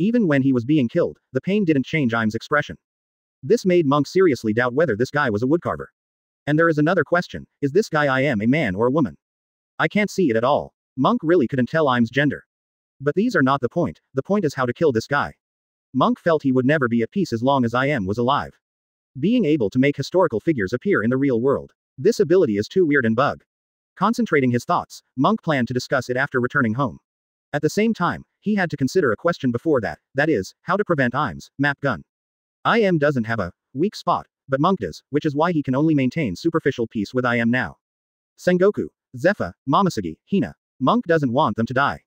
[SPEAKER 2] Even when he was being killed, the pain didn't change IM's expression. This made Monk seriously doubt whether this guy was a woodcarver. And there is another question, is this guy IM a man or a woman? I can't see it at all. Monk really couldn't tell Im's gender. But these are not the point, the point is how to kill this guy. Monk felt he would never be at peace as long as I am was alive. Being able to make historical figures appear in the real world. This ability is too weird and bug. Concentrating his thoughts, Monk planned to discuss it after returning home. At the same time, he had to consider a question before that, that is, how to prevent IM's map gun. IM doesn't have a weak spot, but Monk does, which is why he can only maintain superficial peace with IM now. Sengoku, Zephyr, Momosuke, Hina. Monk doesn't want them to die.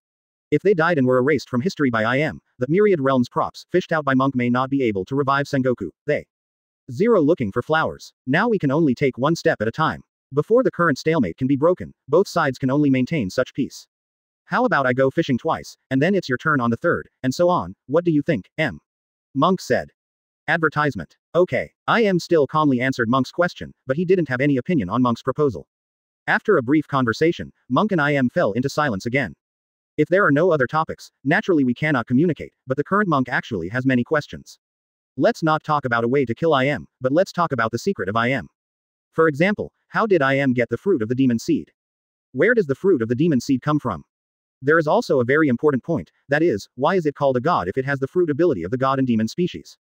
[SPEAKER 2] If they died and were erased from history by IM, the myriad realms props fished out by Monk may not be able to revive Sengoku, they. Zero looking for flowers. Now we can only take one step at a time. Before the current stalemate can be broken, both sides can only maintain such peace. How about I go fishing twice, and then it's your turn on the third, and so on, what do you think, M? Monk said. Advertisement. Okay. IM still calmly answered Monk's question, but he didn't have any opinion on Monk's proposal. After a brief conversation, Monk and IM fell into silence again. If there are no other topics, naturally we cannot communicate, but the current monk actually has many questions. Let's not talk about a way to kill IM, but let's talk about the secret of IM. For example, how did IM get the fruit of the demon seed? Where does the fruit of the demon seed come from? There is also a very important point, that is, why is it called a god if it has the fruit ability of the god and demon species?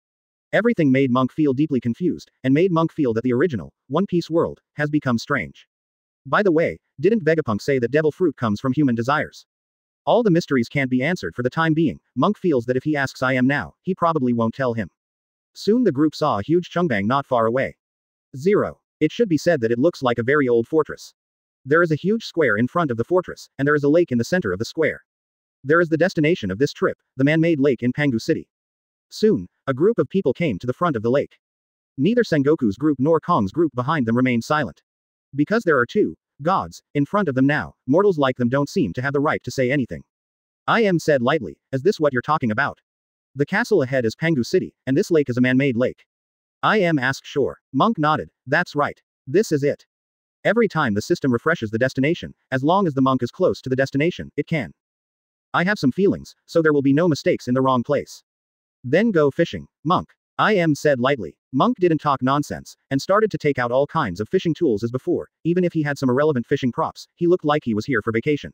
[SPEAKER 2] Everything made Monk feel deeply confused, and made Monk feel that the original, One Piece world, has become strange. By the way, didn't Vegapunk say that devil fruit comes from human desires? All the mysteries can't be answered for the time being, Monk feels that if he asks I am now, he probably won't tell him. Soon the group saw a huge Chungbang not far away. Zero. It should be said that it looks like a very old fortress. There is a huge square in front of the fortress, and there is a lake in the center of the square. There is the destination of this trip, the man-made lake in Pangu City. Soon, a group of people came to the front of the lake. Neither Sengoku's group nor Kong's group behind them remained silent. Because there are two gods in front of them now, mortals like them don't seem to have the right to say anything. I am said lightly, Is this what you're talking about? The castle ahead is Pangu City, and this lake is a man-made lake. I am asked sure. Monk nodded, That's right. This is it. Every time the system refreshes the destination, as long as the monk is close to the destination, it can. I have some feelings, so there will be no mistakes in the wrong place. Then go fishing. Monk. IM said lightly. Monk didn't talk nonsense, and started to take out all kinds of fishing tools as before, even if he had some irrelevant fishing props, he looked like he was here for vacation.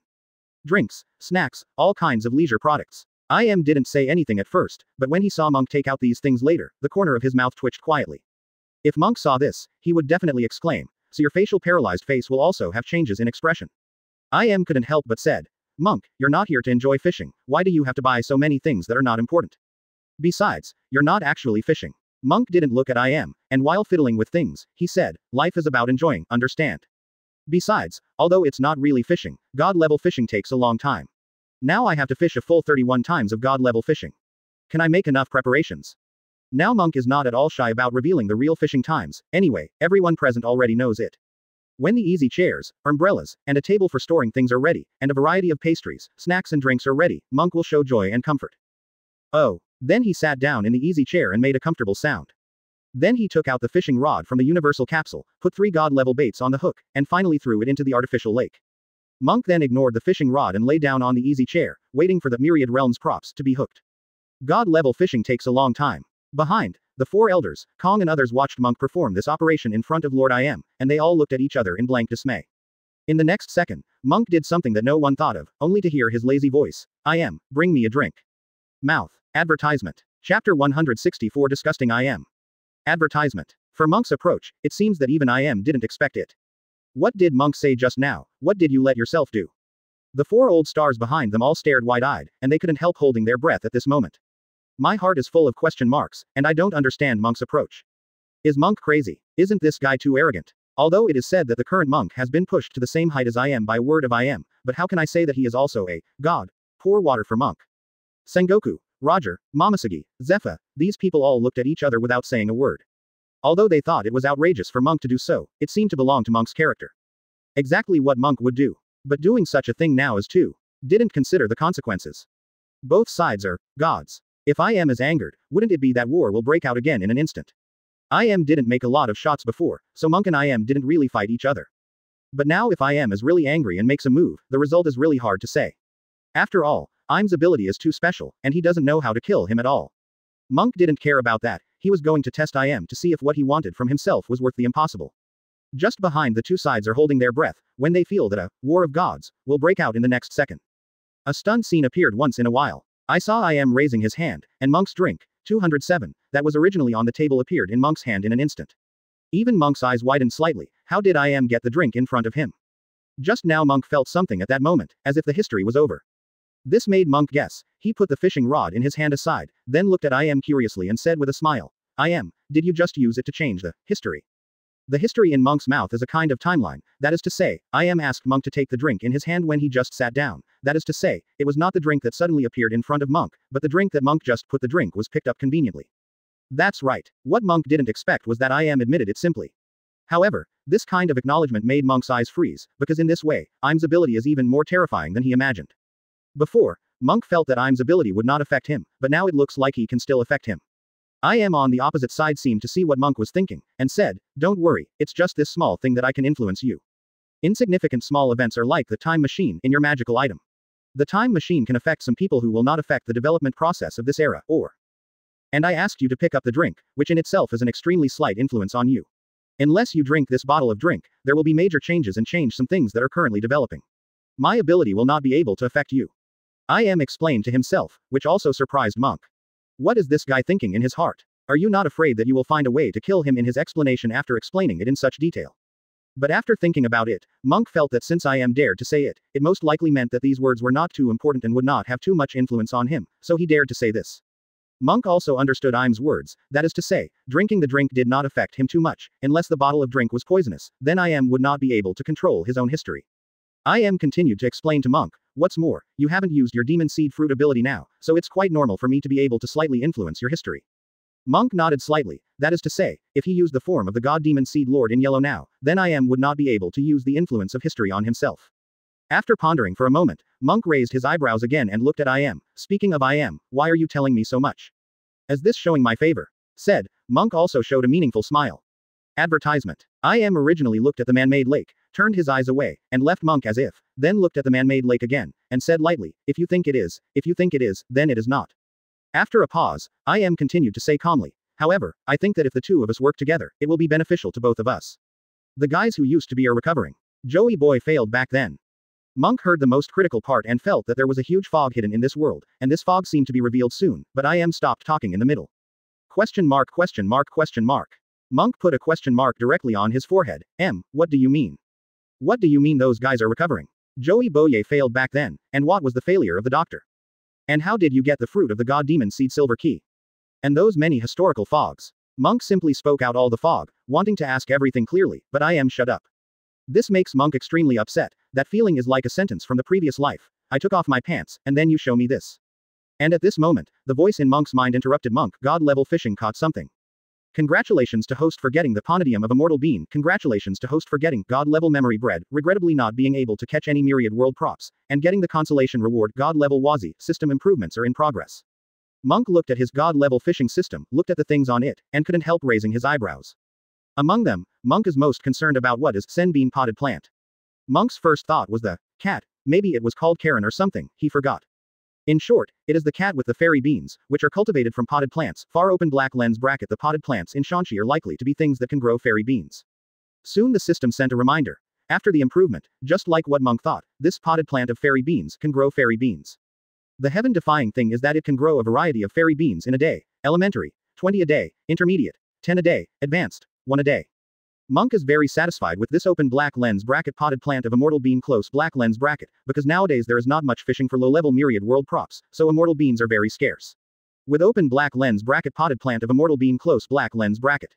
[SPEAKER 2] Drinks, snacks, all kinds of leisure products. IM didn't say anything at first, but when he saw Monk take out these things later, the corner of his mouth twitched quietly. If Monk saw this, he would definitely exclaim, so your facial paralyzed face will also have changes in expression. IM couldn't help but said, Monk, you're not here to enjoy fishing, why do you have to buy so many things that are not important? Besides, you're not actually fishing. Monk didn't look at IM, and while fiddling with things, he said, Life is about enjoying, understand? Besides, although it's not really fishing, God level fishing takes a long time. Now I have to fish a full 31 times of God level fishing. Can I make enough preparations? Now Monk is not at all shy about revealing the real fishing times, anyway, everyone present already knows it. When the easy chairs, umbrellas, and a table for storing things are ready, and a variety of pastries, snacks and drinks are ready, Monk will show joy and comfort. Oh, then he sat down in the easy chair and made a comfortable sound. Then he took out the fishing rod from the universal capsule, put three god-level baits on the hook, and finally threw it into the artificial lake. Monk then ignored the fishing rod and lay down on the easy chair, waiting for the myriad realms props to be hooked. God-level fishing takes a long time. Behind, the four elders, Kong and others watched Monk perform this operation in front of Lord IM, and they all looked at each other in blank dismay. In the next second, Monk did something that no one thought of, only to hear his lazy voice. I IM, bring me a drink. Mouth. Advertisement. Chapter 164 Disgusting I Am. Advertisement. For Monk's approach, it seems that even I Am didn't expect it. What did Monk say just now? What did you let yourself do? The four old stars behind them all stared wide-eyed, and they couldn't help holding their breath at this moment. My heart is full of question marks, and I don't understand Monk's approach. Is Monk crazy? Isn't this guy too arrogant? Although it is said that the current monk has been pushed to the same height as I am by word of I am, but how can I say that he is also a god? Pour water for monk. Sengoku, Roger, Momosuke, Zephyr, these people all looked at each other without saying a word. Although they thought it was outrageous for Monk to do so, it seemed to belong to Monk's character. Exactly what Monk would do. But doing such a thing now is too. Didn't consider the consequences. Both sides are gods. If I am as angered, wouldn't it be that war will break out again in an instant? I am didn't make a lot of shots before, so Monk and I am didn't really fight each other. But now if I am is really angry and makes a move, the result is really hard to say. After all, Im's ability is too special, and he doesn't know how to kill him at all. Monk didn't care about that, he was going to test Im to see if what he wanted from himself was worth the impossible. Just behind the two sides are holding their breath, when they feel that a war of gods will break out in the next second. A stun scene appeared once in a while. I saw Im raising his hand, and Monk's drink, 207, that was originally on the table appeared in Monk's hand in an instant. Even Monk's eyes widened slightly, how did Im get the drink in front of him? Just now Monk felt something at that moment, as if the history was over. This made Monk guess, he put the fishing rod in his hand aside, then looked at Im curiously and said with a smile, Im, did you just use it to change the history? The history in Monk's mouth is a kind of timeline, that is to say, Im asked Monk to take the drink in his hand when he just sat down, that is to say, it was not the drink that suddenly appeared in front of Monk, but the drink that Monk just put the drink was picked up conveniently. That's right. What Monk didn't expect was that Im admitted it simply. However, this kind of acknowledgement made Monk's eyes freeze, because in this way, Im's ability is even more terrifying than he imagined. Before, Monk felt that Im's ability would not affect him, but now it looks like he can still affect him. I am on the opposite side seemed to see what Monk was thinking, and said, Don't worry, it's just this small thing that I can influence you. Insignificant small events are like the time machine in your magical item. The time machine can affect some people who will not affect the development process of this era, or. And I asked you to pick up the drink, which in itself is an extremely slight influence on you. Unless you drink this bottle of drink, there will be major changes and change some things that are currently developing. My ability will not be able to affect you. Im explained to himself, which also surprised Monk. What is this guy thinking in his heart? Are you not afraid that you will find a way to kill him in his explanation after explaining it in such detail? But after thinking about it, Monk felt that since Im dared to say it, it most likely meant that these words were not too important and would not have too much influence on him, so he dared to say this. Monk also understood Im's words, that is to say, drinking the drink did not affect him too much, unless the bottle of drink was poisonous, then Im would not be able to control his own history. Im continued to explain to Monk, What's more, you haven't used your demon seed fruit ability now, so it's quite normal for me to be able to slightly influence your history. Monk nodded slightly, that is to say, if he used the form of the god demon seed lord in yellow now, then Im would not be able to use the influence of history on himself. After pondering for a moment, Monk raised his eyebrows again and looked at Im. Speaking of Im, why are you telling me so much? As this showing my favor? Said, Monk also showed a meaningful smile. Advertisement. Im originally looked at the man-made lake, turned his eyes away, and left Monk as if, then looked at the man-made lake again, and said lightly, if you think it is, if you think it is, then it is not. After a pause, Im continued to say calmly, however, I think that if the two of us work together, it will be beneficial to both of us. The guys who used to be are recovering. Joy Boy failed back then. Monk heard the most critical part and felt that there was a huge fog hidden in this world, and this fog seemed to be revealed soon, but Im stopped talking in the middle. Question mark question mark question mark. Monk put a question mark directly on his forehead. M, what do you mean? What do you mean those guys are recovering? Joy Boy failed back then, and what was the failure of the doctor? And how did you get the fruit of the god demon seed silver key? And those many historical fogs. Monk simply spoke out all the fog, wanting to ask everything clearly, but I am shut up. This makes Monk extremely upset, that feeling is like a sentence from the previous life. I took off my pants, and then you show me this. And at this moment, the voice in Monk's mind interrupted Monk, god level fishing caught something. Congratulations to host for getting the Ponadium of Immortal Bean. Congratulations to host for getting God level memory bread, regrettably not being able to catch any myriad world props, and getting the consolation reward God level Wazi. System improvements are in progress. Monk looked at his God level fishing system, looked at the things on it, and couldn't help raising his eyebrows. Among them, Monk is most concerned about what is Senbean potted plant. Monk's first thought was the cat, maybe it was called Karen or something, he forgot. In short, it is the cat with the fairy beans, which are cultivated from potted plants. Far open black lens bracket The potted plants in Shanxi are likely to be things that can grow fairy beans. Soon the system sent a reminder. After the improvement, just like what Monk thought, this potted plant of fairy beans can grow fairy beans. The heaven defying thing is that it can grow a variety of fairy beans in a day elementary, 20 a day, intermediate, 10 a day, advanced, 1 a day. Monk is very satisfied with this open black lens bracket potted plant of immortal bean close black lens bracket, because nowadays there is not much fishing for low-level myriad world props, so immortal beans are very scarce. With open black lens bracket potted plant of immortal bean close black lens bracket.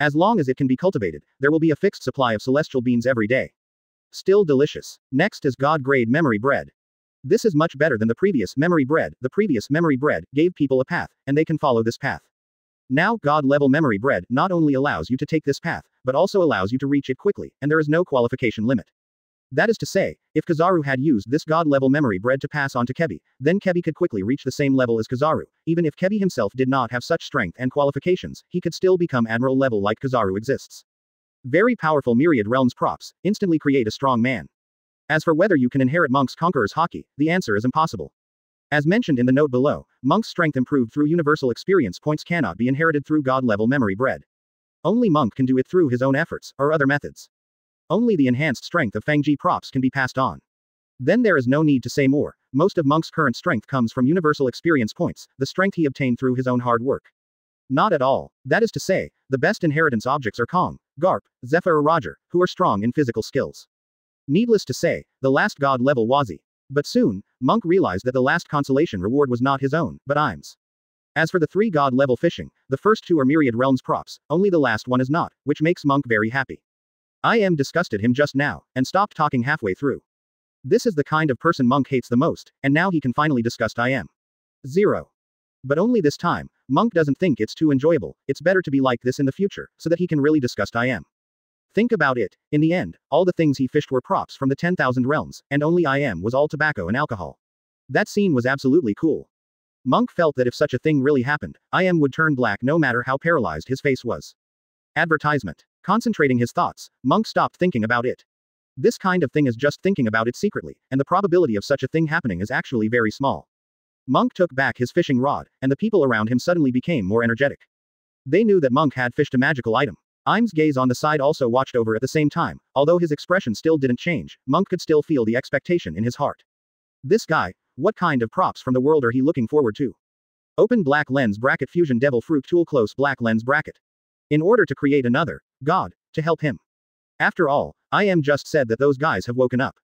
[SPEAKER 2] As long as it can be cultivated, there will be a fixed supply of celestial beans every day. Still delicious. Next is God grade memory bread. This is much better than the previous memory bread. The previous memory bread gave people a path, and they can follow this path. Now, God level memory bread not only allows you to take this path, but also allows you to reach it quickly, and there is no qualification limit. That is to say, if Kizaru had used this God level memory bread to pass on to Koby, then Koby could quickly reach the same level as Kizaru. Even if Koby himself did not have such strength and qualifications, he could still become Admiral level like Kizaru exists. Very powerful myriad realms props instantly create a strong man. As for whether you can inherit Monk's Conqueror's Haki, the answer is impossible. As mentioned in the note below, Monk's strength improved through universal experience points cannot be inherited through god level memory bread. Only Monk can do it through his own efforts, or other methods. Only the enhanced strength of Fangji props can be passed on. Then there is no need to say more, most of Monk's current strength comes from universal experience points, the strength he obtained through his own hard work. Not at all. That is to say, the best inheritance objects are Kong, Garp, Zephyr or Roger, who are strong in physical skills. Needless to say, the last god level he. But soon, Monk realized that the last consolation reward was not his own, but Im's. As for the three god level fishing, the first two are myriad realms props, only the last one is not, which makes Monk very happy. I am disgusted him just now, and stopped talking halfway through. This is the kind of person Monk hates the most, and now he can finally disgust I am. 0. But only this time, Monk doesn't think it's too enjoyable, it's better to be like this in the future, so that he can really disgust I am. Think about it. In the end, all the things he fished were props from the 10,000 realms, and only I am was all tobacco and alcohol. That scene was absolutely cool. Monk felt that if such a thing really happened, I am would turn black no matter how paralyzed his face was. Advertisement. Concentrating his thoughts, Monk stopped thinking about it. This kind of thing is just thinking about it secretly, and the probability of such a thing happening is actually very small. Monk took back his fishing rod, and the people around him suddenly became more energetic. They knew that Monk had fished a magical item. Im's gaze on the side also watched over at the same time, although his expression still didn't change, Monk could still feel the expectation in his heart. This guy, what kind of props from the world are he looking forward to? Open black lens bracket fusion devil fruit tool close black lens bracket. In order to create another, God, to help him. After all, I am just said that those guys have woken up.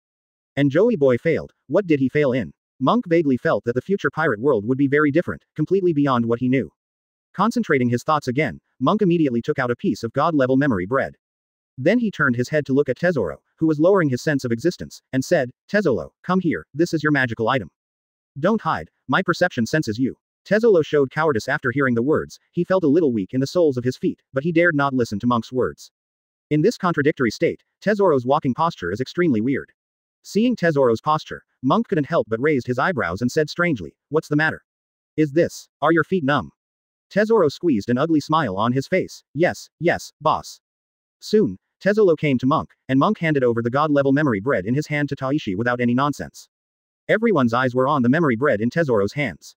[SPEAKER 2] And Joy Boy failed, what did he fail in? Monk vaguely felt that the future pirate world would be very different, completely beyond what he knew. Concentrating his thoughts again, Monk immediately took out a piece of god-level memory bread. Then he turned his head to look at Tesoro, who was lowering his sense of existence, and said, Tesoro, come here, this is your magical item. Don't hide, my perception senses you. Tesoro showed cowardice after hearing the words, he felt a little weak in the soles of his feet, but he dared not listen to Monk's words. In this contradictory state, Tesoro's walking posture is extremely weird. Seeing Tesoro's posture, Monk couldn't help but raised his eyebrows and said strangely, What's the matter? Is this, are your feet numb? Tesoro squeezed an ugly smile on his face. Yes, yes, boss. Soon, Tesoro came to Monk, and Monk handed over the god-level memory bread in his hand to Taishi without any nonsense. Everyone's eyes were on the memory bread in Tesoro's hands.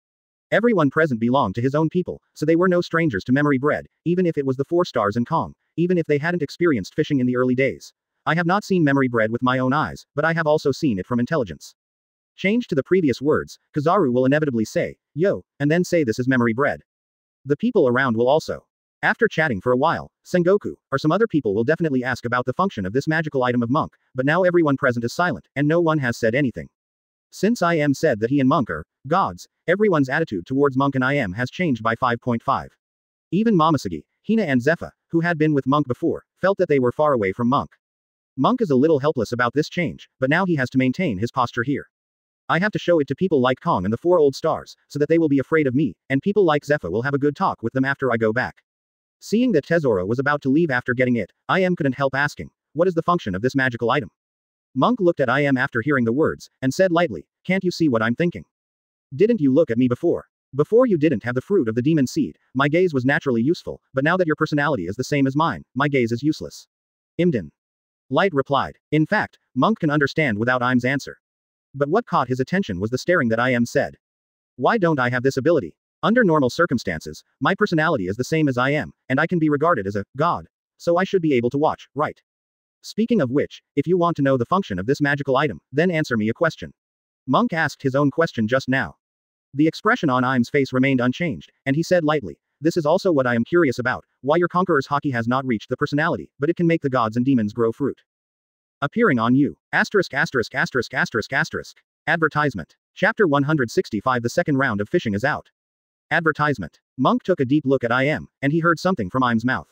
[SPEAKER 2] Everyone present belonged to his own people, so they were no strangers to memory bread, even if it was the four stars and Kong, even if they hadn't experienced fishing in the early days. I have not seen memory bread with my own eyes, but I have also seen it from intelligence. Change to the previous words, Kizaru will inevitably say, yo, and then say this is memory bread. The people around will also. After chatting for a while, Sengoku, or some other people will definitely ask about the function of this magical item of Monk, but now everyone present is silent, and no one has said anything. Since I am said that he and Monk are gods, everyone's attitude towards Monk and I am has changed by 5.5. Even Momosuke, Hina and Zephyr, who had been with Monk before, felt that they were far away from Monk. Monk is a little helpless about this change, but now he has to maintain his posture here. I have to show it to people like Kong and the four old stars, so that they will be afraid of me, and people like Zephyr will have a good talk with them after I go back. Seeing that Tesoro was about to leave after getting it, I am couldn't help asking, what is the function of this magical item? Monk looked at I am after hearing the words, and said lightly, can't you see what I'm thinking? Didn't you look at me before? Before you didn't have the fruit of the demon seed, my gaze was naturally useful, but now that your personality is the same as mine, my gaze is useless. Imden. Light replied. In fact, Monk can understand without Im's answer. But what caught his attention was the staring that I am said. Why don't I have this ability? Under normal circumstances, my personality is the same as I am, and I can be regarded as a god. So I should be able to watch, right? Speaking of which, if you want to know the function of this magical item, then answer me a question. Monk asked his own question just now. The expression on Im's face remained unchanged, and he said lightly, This is also what I am curious about, why your conqueror's Haki has not reached the personality, but it can make the gods and demons grow fruit. Appearing on you. Asterisk asterisk asterisk asterisk asterisk. Advertisement. Chapter 165 The second round of fishing is out. Advertisement. Monk took a deep look at IM, and he heard something from Im's mouth.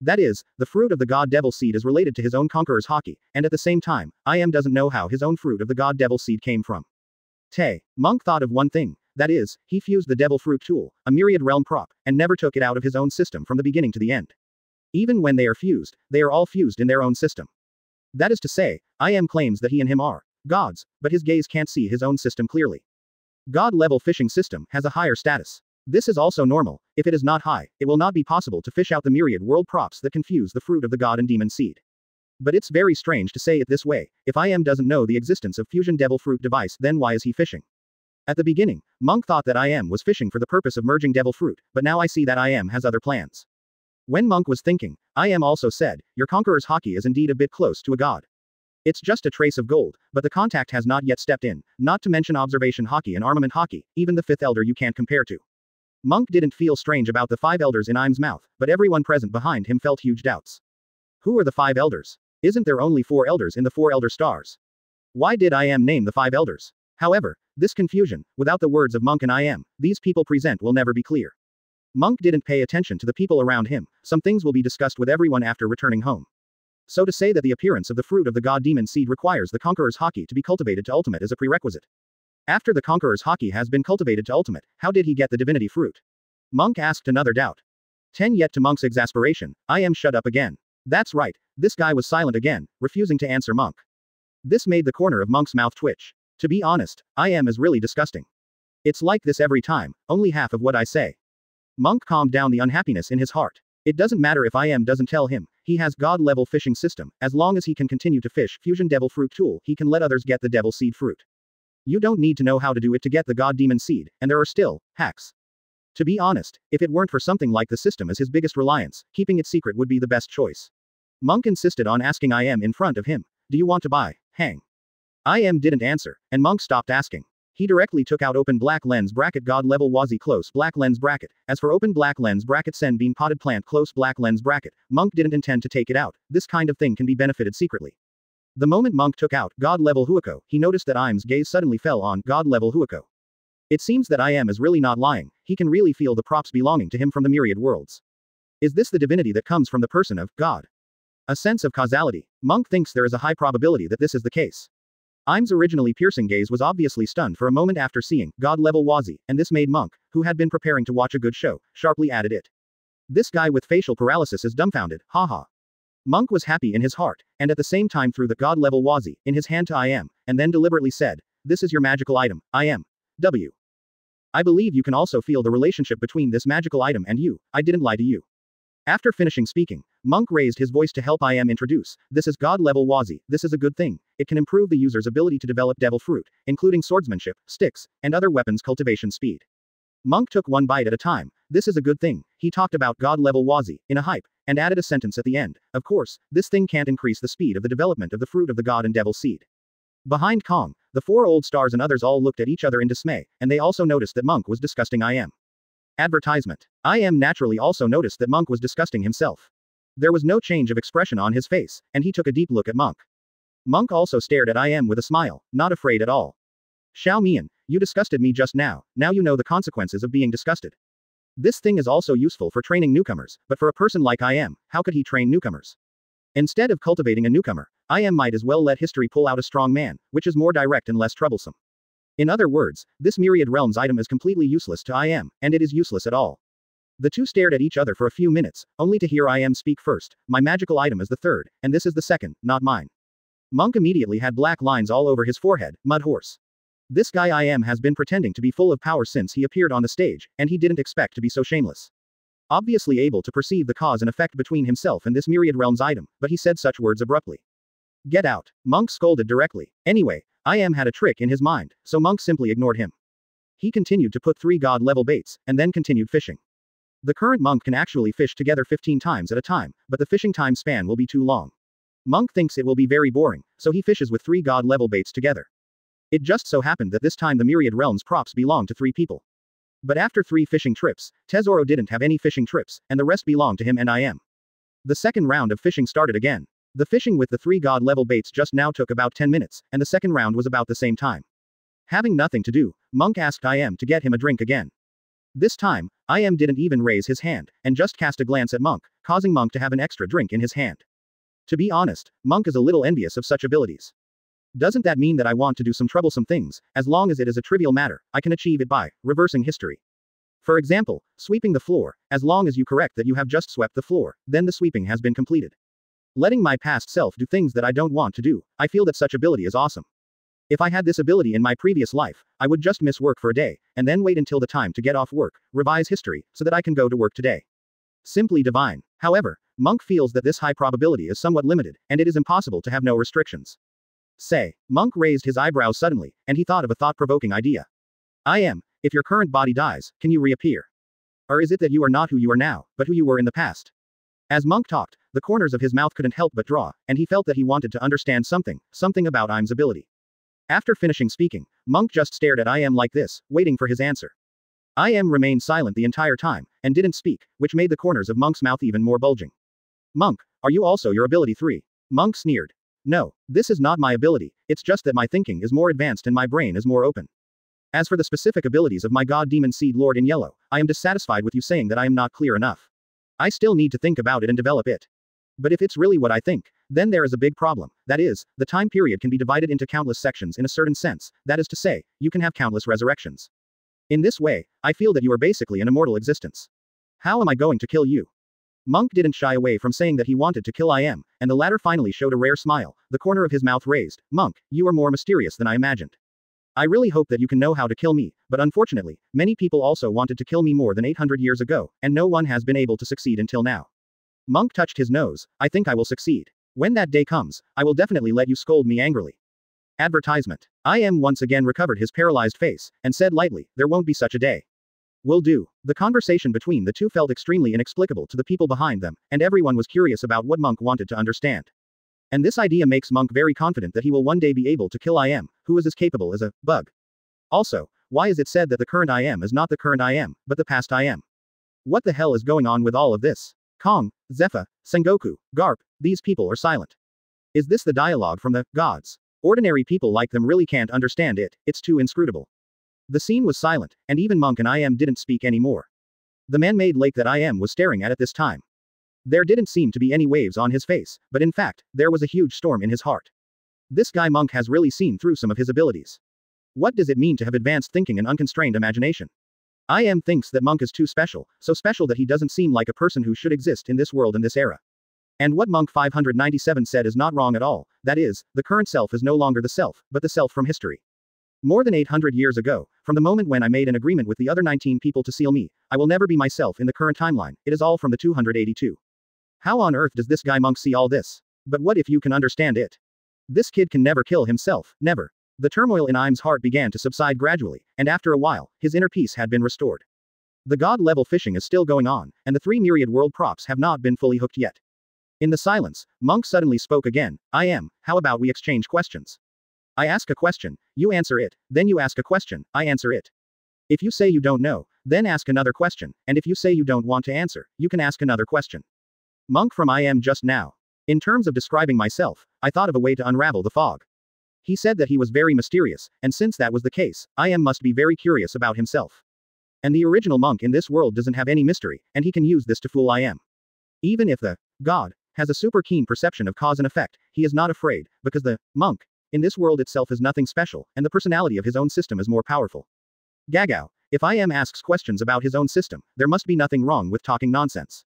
[SPEAKER 2] That is, the fruit of the god devil seed is related to his own conqueror's Haki, and at the same time, IM doesn't know how his own fruit of the god devil seed came from. Tay. Monk thought of one thing, that is, he fused the devil fruit tool, a myriad realm prop, and never took it out of his own system from the beginning to the end. Even when they are fused, they are all fused in their own system. That is to say, IM claims that he and him are gods, but his gaze can't see his own system clearly. God level fishing system has a higher status. This is also normal, if it is not high, it will not be possible to fish out the myriad world props that confuse the fruit of the god and demon seed. But it's very strange to say it this way, if IM doesn't know the existence of fusion devil fruit device then why is he fishing? At the beginning, Monk thought that IM was fishing for the purpose of merging devil fruit, but now I see that IM has other plans. When Monk was thinking, IM also said, your conqueror's Haki is indeed a bit close to a god. It's just a trace of gold, but the contact has not yet stepped in, not to mention observation Haki and armament Haki, even the fifth elder you can't compare to. Monk didn't feel strange about the five elders in Im's mouth, but everyone present behind him felt huge doubts. Who are the five elders? Isn't there only four elders in the four elder stars? Why did IM name the five elders? However, this confusion, without the words of Monk and IM, these people present will never be clear. Monk didn't pay attention to the people around him, some things will be discussed with everyone after returning home. So to say that the appearance of the fruit of the god demon seed requires the conqueror's Haki to be cultivated to ultimate is a prerequisite. After the conqueror's Haki has been cultivated to ultimate, how did he get the divinity fruit? Monk asked another doubt. 10 yet to Monk's exasperation, I am shut up again. That's right, this guy was silent again, refusing to answer Monk. This made the corner of Monk's mouth twitch. To be honest, I am is really disgusting. It's like this every time, only half of what I say. Monk calmed down the unhappiness in his heart. It doesn't matter if IM doesn't tell him, he has god level fishing system, as long as he can continue to fish fusion devil fruit tool, he can let others get the devil seed fruit. You don't need to know how to do it to get the god demon seed, and there are still hacks. To be honest, if it weren't for something like the system as his biggest reliance, keeping it secret would be the best choice. Monk insisted on asking IM in front of him, Do you want to buy? Hang. IM didn't answer, and Monk stopped asking. He directly took out open black lens bracket god level wazi close black lens bracket. As for open black lens bracket sen bean potted plant close black lens bracket, Monk didn't intend to take it out, this kind of thing can be benefited secretly. The moment Monk took out God level Huako, he noticed that Im's gaze suddenly fell on God level Huako. It seems that Im is really not lying, he can really feel the props belonging to him from the myriad worlds. Is this the divinity that comes from the person of God? A sense of causality. Monk thinks there is a high probability that this is the case. Im's originally piercing gaze was obviously stunned for a moment after seeing God level Wazi, and this made Monk, who had been preparing to watch a good show, sharply added it. This guy with facial paralysis is dumbfounded, haha. Monk was happy in his heart, and at the same time threw the god level wazi in his hand to IM, and then deliberately said, This is your magical item, IM. W. I believe you can also feel the relationship between this magical item and you, I didn't lie to you. After finishing speaking, Monk raised his voice to help IM introduce, this is god level wazi, this is a good thing, it can improve the user's ability to develop devil fruit, including swordsmanship, sticks, and other weapons cultivation speed. Monk took one bite at a time, this is a good thing, he talked about god level wazi, in a hype, and added a sentence at the end. Of course, this thing can't increase the speed of the development of the fruit of the god and devil seed. Behind Kong, the four old stars and others all looked at each other in dismay, and they also noticed that Monk was disgusting IM. Advertisement. IM naturally also noticed that Monk was disgusting himself. There was no change of expression on his face, and he took a deep look at Monk. Monk also stared at IM with a smile, not afraid at all. Xiao Mian, you disgusted me just now, now you know the consequences of being disgusted. This thing is also useful for training newcomers, but for a person like IM, how could he train newcomers? Instead of cultivating a newcomer, IM might as well let history pull out a strong man, which is more direct and less troublesome. In other words, this Myriad Realms item is completely useless to IM, and it is useless at all. The two stared at each other for a few minutes, only to hear IM speak first, my magical item is the third, and this is the second, not mine. Monk immediately had black lines all over his forehead, mud horse. This guy IM has been pretending to be full of power since he appeared on the stage, and he didn't expect to be so shameless. Obviously able to perceive the cause and effect between himself and this myriad realms item, but he said such words abruptly. Get out. Monk scolded directly. Anyway, IM had a trick in his mind, so Monk simply ignored him. He continued to put three god level baits, and then continued fishing. The current monk can actually fish together 15 times at a time, but the fishing time span will be too long. Monk thinks it will be very boring, so he fishes with three god level baits together. It just so happened that this time the Myriad Realms props belonged to three people. But after three fishing trips, Tesoro didn't have any fishing trips, and the rest belonged to him and IM. The second round of fishing started again. The fishing with the three god level baits just now took about 10 minutes, and the second round was about the same time. Having nothing to do, Monk asked IM to get him a drink again. This time, I am didn't even raise his hand, and just cast a glance at Monk, causing Monk to have an extra drink in his hand. To be honest, Monk is a little envious of such abilities. Doesn't that mean that I want to do some troublesome things, as long as it is a trivial matter, I can achieve it by reversing history. For example, sweeping the floor, as long as you correct that you have just swept the floor, then the sweeping has been completed. Letting my past self do things that I don't want to do, I feel that such ability is awesome. If I had this ability in my previous life, I would just miss work for a day, and then wait until the time to get off work, revise history, so that I can go to work today. Simply divine. However, Monk feels that this high probability is somewhat limited, and it is impossible to have no restrictions. Say, Monk raised his eyebrows suddenly, and he thought of a thought provoking idea. I am, if your current body dies, can you reappear? Or is it that you are not who you are now, but who you were in the past? As Monk talked, the corners of his mouth couldn't help but draw, and he felt that he wanted to understand something, something about Im's ability. After finishing speaking, Monk just stared at I am like this, waiting for his answer. I am remained silent the entire time, and didn't speak, which made the corners of Monk's mouth even more bulging. Monk, are you also your ability 3? Monk sneered. No, this is not my ability, it's just that my thinking is more advanced and my brain is more open. As for the specific abilities of my god demon seed lord in yellow, I am dissatisfied with you saying that I am not clear enough. I still need to think about it and develop it. But if it's really what I think, then there is a big problem. That is, the time period can be divided into countless sections in a certain sense, that is to say, you can have countless resurrections. In this way, I feel that you are basically an immortal existence. How am I going to kill you? Monk didn't shy away from saying that he wanted to kill I am, and the latter finally showed a rare smile, the corner of his mouth raised. Monk, you are more mysterious than I imagined. I really hope that you can know how to kill me, but unfortunately, many people also wanted to kill me more than 800 years ago, and no one has been able to succeed until now. Monk touched his nose, I think I will succeed. When that day comes, I will definitely let you scold me angrily. Advertisement. I am once again recovered his paralyzed face, and said lightly, there won't be such a day. Will do. The conversation between the two felt extremely inexplicable to the people behind them, and everyone was curious about what Monk wanted to understand. And this idea makes Monk very confident that he will one day be able to kill I am, who is as capable as a bug. Also, why is it said that the current I am is not the current I am, but the past I am? What the hell is going on with all of this? Kong, Zephyr, Sengoku, Garp, these people are silent. Is this the dialogue from the gods? Ordinary people like them really can't understand it, it's too inscrutable. The scene was silent, and even Monk and I am didn't speak anymore. The man-made lake that I am was staring at at this time. There didn't seem to be any waves on his face, but in fact, there was a huge storm in his heart. This guy Monk has really seen through some of his abilities. What does it mean to have advanced thinking and unconstrained imagination? I am thinks that Monk is too special, so special that he doesn't seem like a person who should exist in this world in this era. And what Monk 597 said is not wrong at all, that is, the current self is no longer the self, but the self from history. More than 800 years ago, from the moment when I made an agreement with the other 19 people to seal me, I will never be myself in the current timeline, it is all from the 282. How on earth does this guy monk see all this? But what if you can understand it? This kid can never kill himself, never. The turmoil in Im's heart began to subside gradually, and after a while, his inner peace had been restored. The god level fishing is still going on, and the three myriad world props have not been fully hooked yet. In the silence, Monk suddenly spoke again I am, how about we exchange questions? I ask a question, you answer it, then you ask a question, I answer it. If you say you don't know, then ask another question, and if you say you don't want to answer, you can ask another question. Monk from I am just now. In terms of describing myself, I thought of a way to unravel the fog. He said that he was very mysterious, and since that was the case, I am must be very curious about himself. And the original monk in this world doesn't have any mystery, and he can use this to fool I am. Even if the God has a super keen perception of cause and effect, he is not afraid, because the monk in this world itself is nothing special, and the personality of his own system is more powerful. Gagao. If I am asks questions about his own system, there must be nothing wrong with talking nonsense.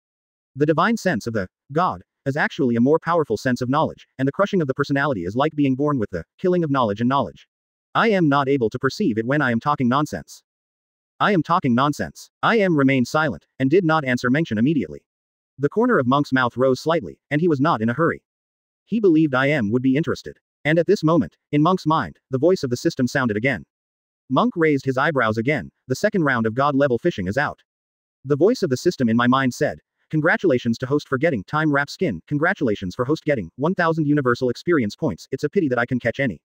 [SPEAKER 2] The divine sense of the God is actually a more powerful sense of knowledge, and the crushing of the personality is like being born with the killing of knowledge and knowledge. I am not able to perceive it when I am talking nonsense. I am talking nonsense. I am remained silent, and did not answer mention immediately. The corner of Monk's mouth rose slightly, and he was not in a hurry. He believed I am would be interested. And at this moment, in Monk's mind, the voice of the system sounded again. Monk raised his eyebrows again, the second round of god level fishing is out. The voice of the system in my mind said, Congratulations to host for getting time wrap skin, congratulations for host getting 1000 universal experience points, it's a pity that I can catch any.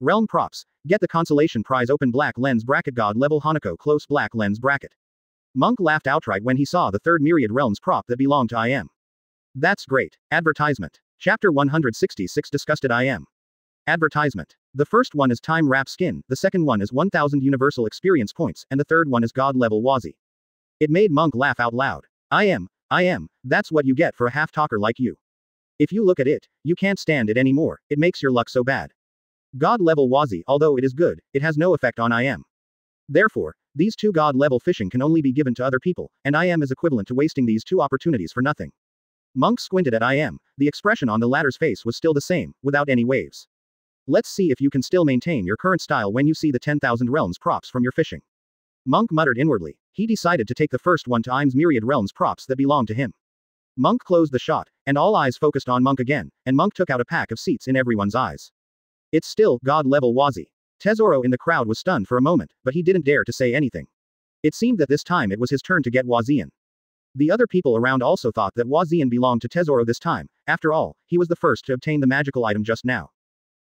[SPEAKER 2] Realm props, get the consolation prize open black lens bracket god level Hanako close black lens bracket. Monk laughed outright when he saw the third myriad realms prop that belonged to IM. That's great. Advertisement. Chapter 166 Disgusted I Am. Advertisement. The first one is Time Wrap Skin, the second one is 1000 Universal Experience Points, and the third one is God Level Wazi. It made Monk laugh out loud. I am, I am, that's what you get for a half-talker like you. If you look at it, you can't stand it anymore, it makes your luck so bad. God level Wazi, although it is good, it has no effect on I am. Therefore, these two god level fishing can only be given to other people, and I am is equivalent to wasting these two opportunities for nothing. Monk squinted at I am, the expression on the latter's face was still the same, without any waves. Let's see if you can still maintain your current style when you see the 10,000 realms props from your fishing. Monk muttered inwardly. He decided to take the first one to Im's myriad realms props that belonged to him. Monk closed the shot, and all eyes focused on Monk again, and Monk took out a pack of seats in everyone's eyes. It's still god level Wazi. Tesoro in the crowd was stunned for a moment, but he didn't dare to say anything. It seemed that this time it was his turn to get Wazian. The other people around also thought that Wazian belonged to Tesoro this time, after all, he was the first to obtain the magical item just now.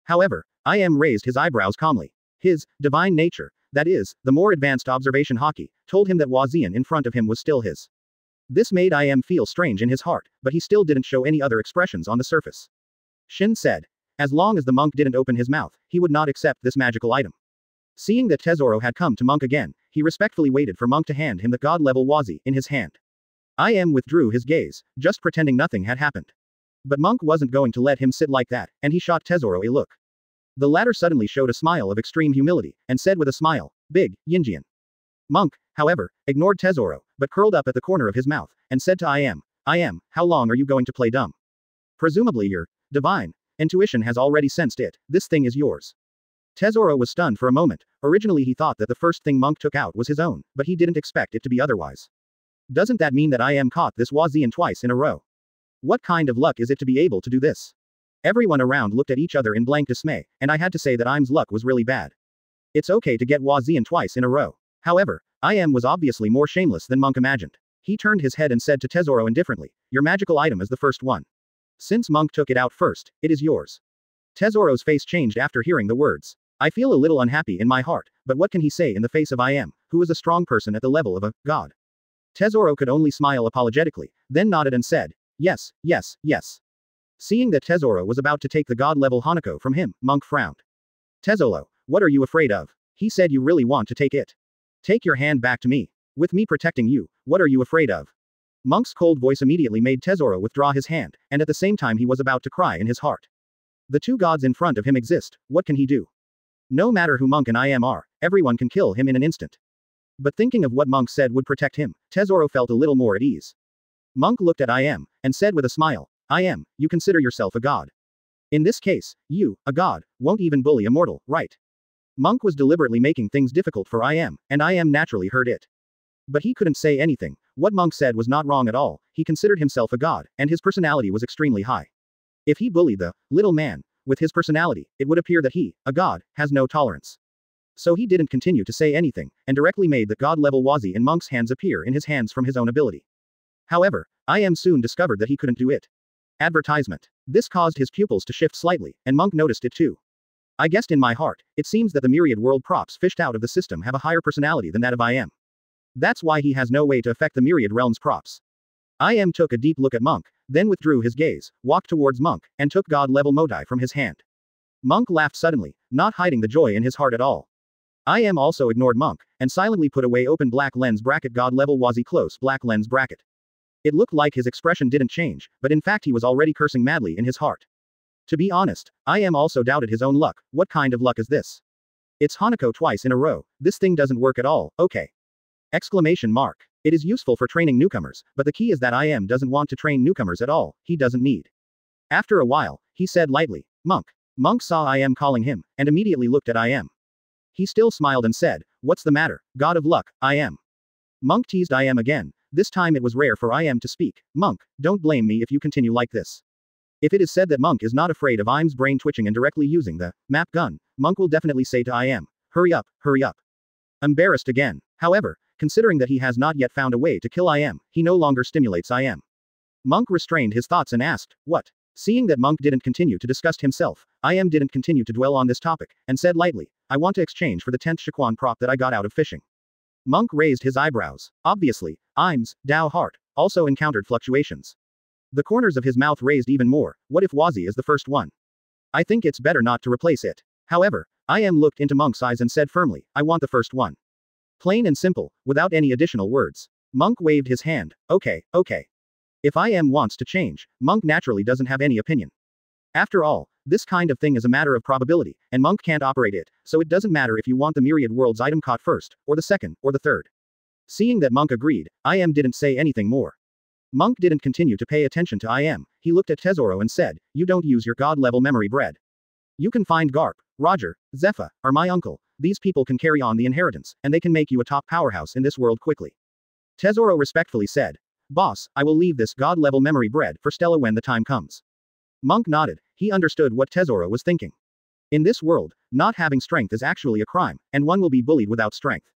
[SPEAKER 2] However, I am raised his eyebrows calmly. His divine nature, that is, the more advanced observation Haki, told him that Wazian in front of him was still his. This made I am feel strange in his heart, but he still didn't show any other expressions on the surface. Shin said, as long as the monk didn't open his mouth, he would not accept this magical item. Seeing that Tesoro had come to Monk again, he respectfully waited for Monk to hand him the god-level wazi in his hand. I am withdrew his gaze, just pretending nothing had happened. But Monk wasn't going to let him sit like that, and he shot Tesoro a look. The latter suddenly showed a smile of extreme humility, and said with a smile, Big, Yinjian. Monk, however, ignored Tesoro, but curled up at the corner of his mouth, and said to I am, I am, how long are you going to play dumb? Presumably you're divine, Intuition has already sensed it. This thing is yours. Tesoro was stunned for a moment. Originally he thought that the first thing Monk took out was his own, but he didn't expect it to be otherwise. Doesn't that mean that I am caught this Wazian twice in a row? What kind of luck is it to be able to do this? Everyone around looked at each other in blank dismay, and I had to say that Im's luck was really bad. It's okay to get Wazian twice in a row. However, I am was obviously more shameless than Monk imagined. He turned his head and said to Tesoro indifferently, Your magical item is the first one. Since Monk took it out first, it is yours. Tesoro's face changed after hearing the words. I feel a little unhappy in my heart, but what can he say in the face of I am, who is a strong person at the level of a god? Tesoro could only smile apologetically, then nodded and said, Yes, yes, yes. Seeing that Tesoro was about to take the god level Hanako from him, Monk frowned. Tesoro, what are you afraid of? He said you really want to take it. Take your hand back to me. With me protecting you, what are you afraid of? Monk's cold voice immediately made Tesoro withdraw his hand, and at the same time he was about to cry in his heart. The two gods in front of him exist, what can he do? No matter who Monk and I am are, everyone can kill him in an instant. But thinking of what Monk said would protect him, Tesoro felt a little more at ease. Monk looked at I am, and said with a smile, I am, you consider yourself a god. In this case, you, a god, won't even bully a mortal, right? Monk was deliberately making things difficult for I am, and I am naturally heard it. But he couldn't say anything, what Monk said was not wrong at all, he considered himself a god, and his personality was extremely high. If he bullied the little man, with his personality, it would appear that he, a god, has no tolerance. So he didn't continue to say anything, and directly made the god level Wazi in Monk's hands appear in his hands from his own ability. However, I am soon discovered that he couldn't do it. Advertisement. This caused his pupils to shift slightly, and Monk noticed it too. I guessed in my heart, it seems that the myriad world props fished out of the system have a higher personality than that of I am. That's why he has no way to affect the myriad realms props. I.M. took a deep look at Monk, then withdrew his gaze, walked towards Monk, and took god level Modai from his hand. Monk laughed suddenly, not hiding the joy in his heart at all. I.M. also ignored Monk, and silently put away open black lens bracket god level Wazi close black lens bracket. It looked like his expression didn't change, but in fact he was already cursing madly in his heart. To be honest, I.M. also doubted his own luck, what kind of luck is this? It's Hanako twice in a row, this thing doesn't work at all, okay. Exclamation mark. It is useful for training newcomers, but the key is that IM doesn't want to train newcomers at all, he doesn't need. After a while, he said lightly, Monk. Monk saw IM calling him, and immediately looked at IM. He still smiled and said, What's the matter, God of luck, IM. Monk teased IM again, this time it was rare for IM to speak, Monk, don't blame me if you continue like this. If it is said that Monk is not afraid of IM's brain twitching and directly using the map gun, Monk will definitely say to IM, Hurry up, hurry up. Embarrassed again. However, Considering that he has not yet found a way to kill IM, he no longer stimulates IM. Monk restrained his thoughts and asked, What? Seeing that Monk didn't continue to discuss himself, IM didn't continue to dwell on this topic, and said lightly, I want to exchange for the 10th Shaquan prop that I got out of fishing. Monk raised his eyebrows. Obviously, Im's, Dao also encountered fluctuations. The corners of his mouth raised even more, what if Wazi is the first one? I think it's better not to replace it. However, IM looked into Monk's eyes and said firmly, I want the first one. Plain and simple, without any additional words. Monk waved his hand. Okay, okay. If IM wants to change, Monk naturally doesn't have any opinion. After all, this kind of thing is a matter of probability, and Monk can't operate it, so it doesn't matter if you want the Myriad Worlds item caught first, or the second, or the third. Seeing that Monk agreed, IM didn't say anything more. Monk didn't continue to pay attention to IM, he looked at Tesoro and said, You don't use your god level memory bread. You can find Garp, Roger, Zephyr, or my uncle, these people can carry on the inheritance, and they can make you a top powerhouse in this world quickly. Tesoro respectfully said, Boss, I will leave this god level memory bread for Stella when the time comes. Monk nodded, he understood what Tesoro was thinking. In this world, not having strength is actually a crime, and one will be bullied without strength.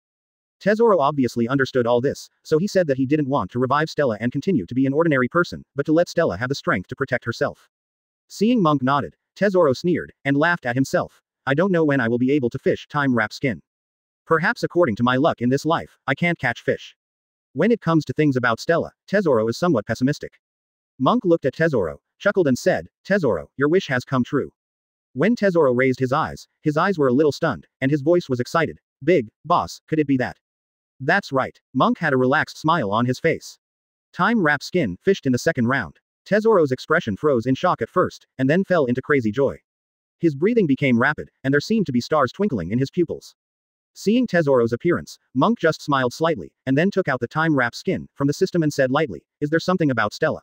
[SPEAKER 2] Tesoro obviously understood all this, so he said that he didn't want to revive Stella and continue to be an ordinary person, but to let Stella have the strength to protect herself. Seeing Monk nodded, Tesoro sneered, and laughed at himself. I don't know when I will be able to fish time wrap skin. Perhaps according to my luck in this life, I can't catch fish. When it comes to things about Stella, Tesoro is somewhat pessimistic. Monk looked at Tesoro, chuckled and said, Tesoro, your wish has come true. When Tesoro raised his eyes, his eyes were a little stunned, and his voice was excited. Big, boss, could it be that? That's right. Monk had a relaxed smile on his face. Time wrap skin fished in the second round. Tesoro's expression froze in shock at first, and then fell into crazy joy. His breathing became rapid, and there seemed to be stars twinkling in his pupils. Seeing Tesoro's appearance, Monk just smiled slightly, and then took out the time wrap skin from the system and said lightly, Is there something about Stella?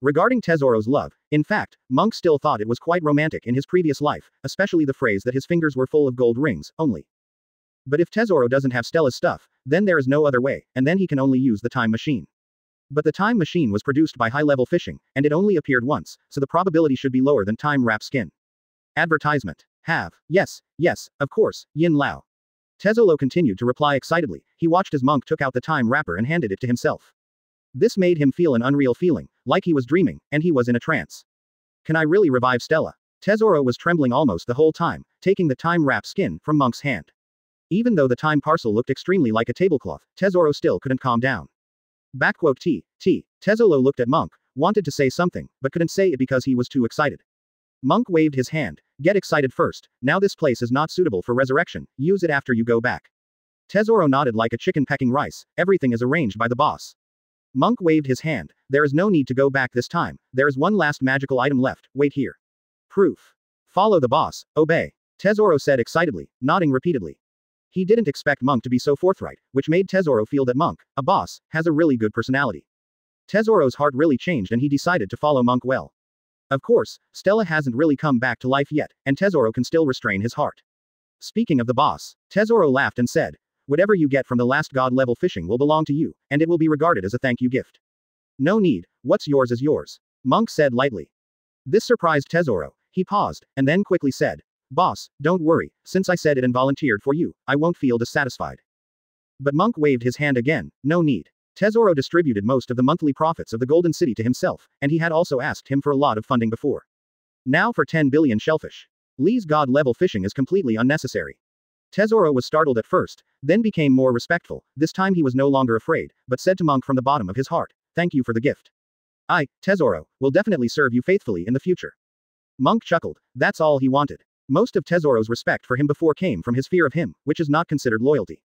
[SPEAKER 2] Regarding Tesoro's love, in fact, Monk still thought it was quite romantic in his previous life, especially the phrase that his fingers were full of gold rings, only. But if Tesoro doesn't have Stella's stuff, then there is no other way, and then he can only use the time machine. But the time machine was produced by high-level fishing, and it only appeared once, so the probability should be lower than time wrap skin. Advertisement. Have. Yes, yes, of course, Yin Lao. Tesoro continued to reply excitedly, he watched as Monk took out the time wrapper and handed it to himself. This made him feel an unreal feeling, like he was dreaming, and he was in a trance. Can I really revive Stella? Tesoro was trembling almost the whole time, taking the time wrap skin from Monk's hand. Even though the time parcel looked extremely like a tablecloth, Tesoro still couldn't calm down. Backquote T. T. Tesoro looked at Monk, wanted to say something, but couldn't say it because he was too excited. Monk waved his hand. Get excited first, now this place is not suitable for resurrection, use it after you go back. Tesoro nodded like a chicken pecking rice, everything is arranged by the boss. Monk waved his hand, there is no need to go back this time, there is one last magical item left, wait here. Proof. Follow the boss, obey. Tesoro said excitedly, nodding repeatedly. He didn't expect Monk to be so forthright, which made Tesoro feel that Monk, a boss, has a really good personality. Tesoro's heart really changed and he decided to follow Monk well. Of course, Stella hasn't really come back to life yet, and Tesoro can still restrain his heart. Speaking of the boss, Tesoro laughed and said, Whatever you get from the last god level fishing will belong to you, and it will be regarded as a thank you gift. No need, what's yours is yours. Monk said lightly. This surprised Tesoro. He paused, and then quickly said, Boss, don't worry, since I said it and volunteered for you, I won't feel dissatisfied. But Monk waved his hand again, no need. Tesoro distributed most of the monthly profits of the Golden City to himself, and he had also asked him for a lot of funding before. Now for 10 billion shellfish. Lee's god level fishing is completely unnecessary. Tesoro was startled at first, then became more respectful, this time he was no longer afraid, but said to Monk from the bottom of his heart, Thank you for the gift. I, Tesoro, will definitely serve you faithfully in the future. Monk chuckled, that's all he wanted. Most of Tesoro's respect for him before came from his fear of him, which is not considered loyalty.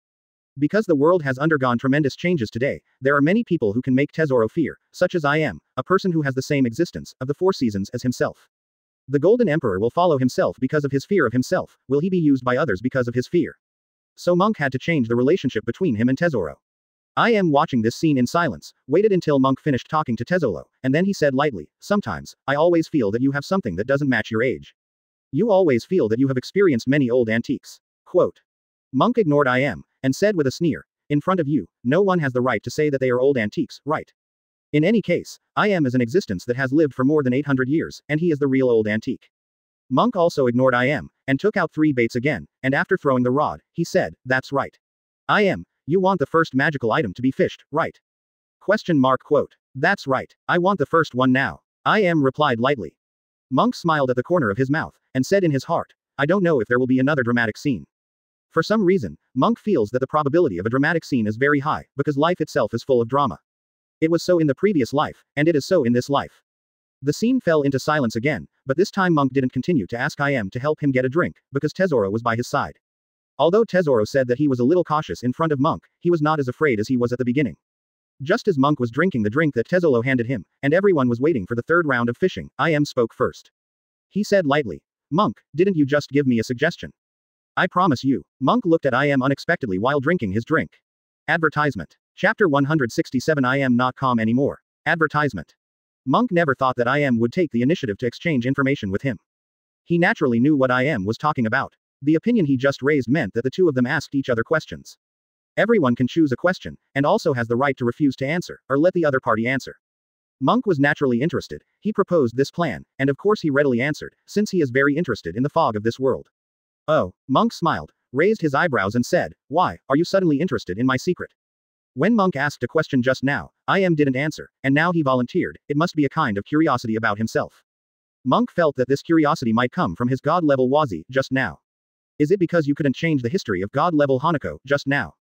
[SPEAKER 2] Because the world has undergone tremendous changes today, there are many people who can make Tesoro fear, such as I am, a person who has the same existence of the four seasons as himself. The Golden Emperor will follow himself because of his fear of himself, will he be used by others because of his fear? So Monk had to change the relationship between him and Tesoro. I am watching this scene in silence, waited until Monk finished talking to Tesoro, and then he said lightly, Sometimes, I always feel that you have something that doesn't match your age. You always feel that you have experienced many old antiques. Quote. Monk ignored I am, and said with a sneer, In front of you, no one has the right to say that they are old antiques, right? In any case, I am is an existence that has lived for more than 800 years, and he is the real old antique. Monk also ignored I am, and took out three baits again, and after throwing the rod, he said, That's right. I am, you want the first magical item to be fished, right? Question mark quote. That's right, I want the first one now. I am replied lightly. Monk smiled at the corner of his mouth, and said in his heart, I don't know if there will be another dramatic scene. For some reason, Monk feels that the probability of a dramatic scene is very high, because life itself is full of drama. It was so in the previous life, and it is so in this life. The scene fell into silence again, but this time Monk didn't continue to ask IM to help him get a drink, because Tesoro was by his side. Although Tesoro said that he was a little cautious in front of Monk, he was not as afraid as he was at the beginning. Just as Monk was drinking the drink that Tesoro handed him, and everyone was waiting for the third round of fishing, IM spoke first. He said lightly, Monk, didn't you just give me a suggestion? I promise you. Monk looked at IM unexpectedly while drinking his drink. Advertisement. Chapter 167 I am not calm anymore. Advertisement. Monk never thought that I am would take the initiative to exchange information with him. He naturally knew what I am was talking about. The opinion he just raised meant that the two of them asked each other questions. Everyone can choose a question, and also has the right to refuse to answer, or let the other party answer. Monk was naturally interested, he proposed this plan, and of course he readily answered, since he is very interested in the fog of this world. Oh, Monk smiled, raised his eyebrows and said, Why, are you suddenly interested in my secret? When Monk asked a question just now, IM didn't answer, and now he volunteered, it must be a kind of curiosity about himself. Monk felt that this curiosity might come from his god level Wazi, just now. Is it because you couldn't change the history of god level Hanako, just now?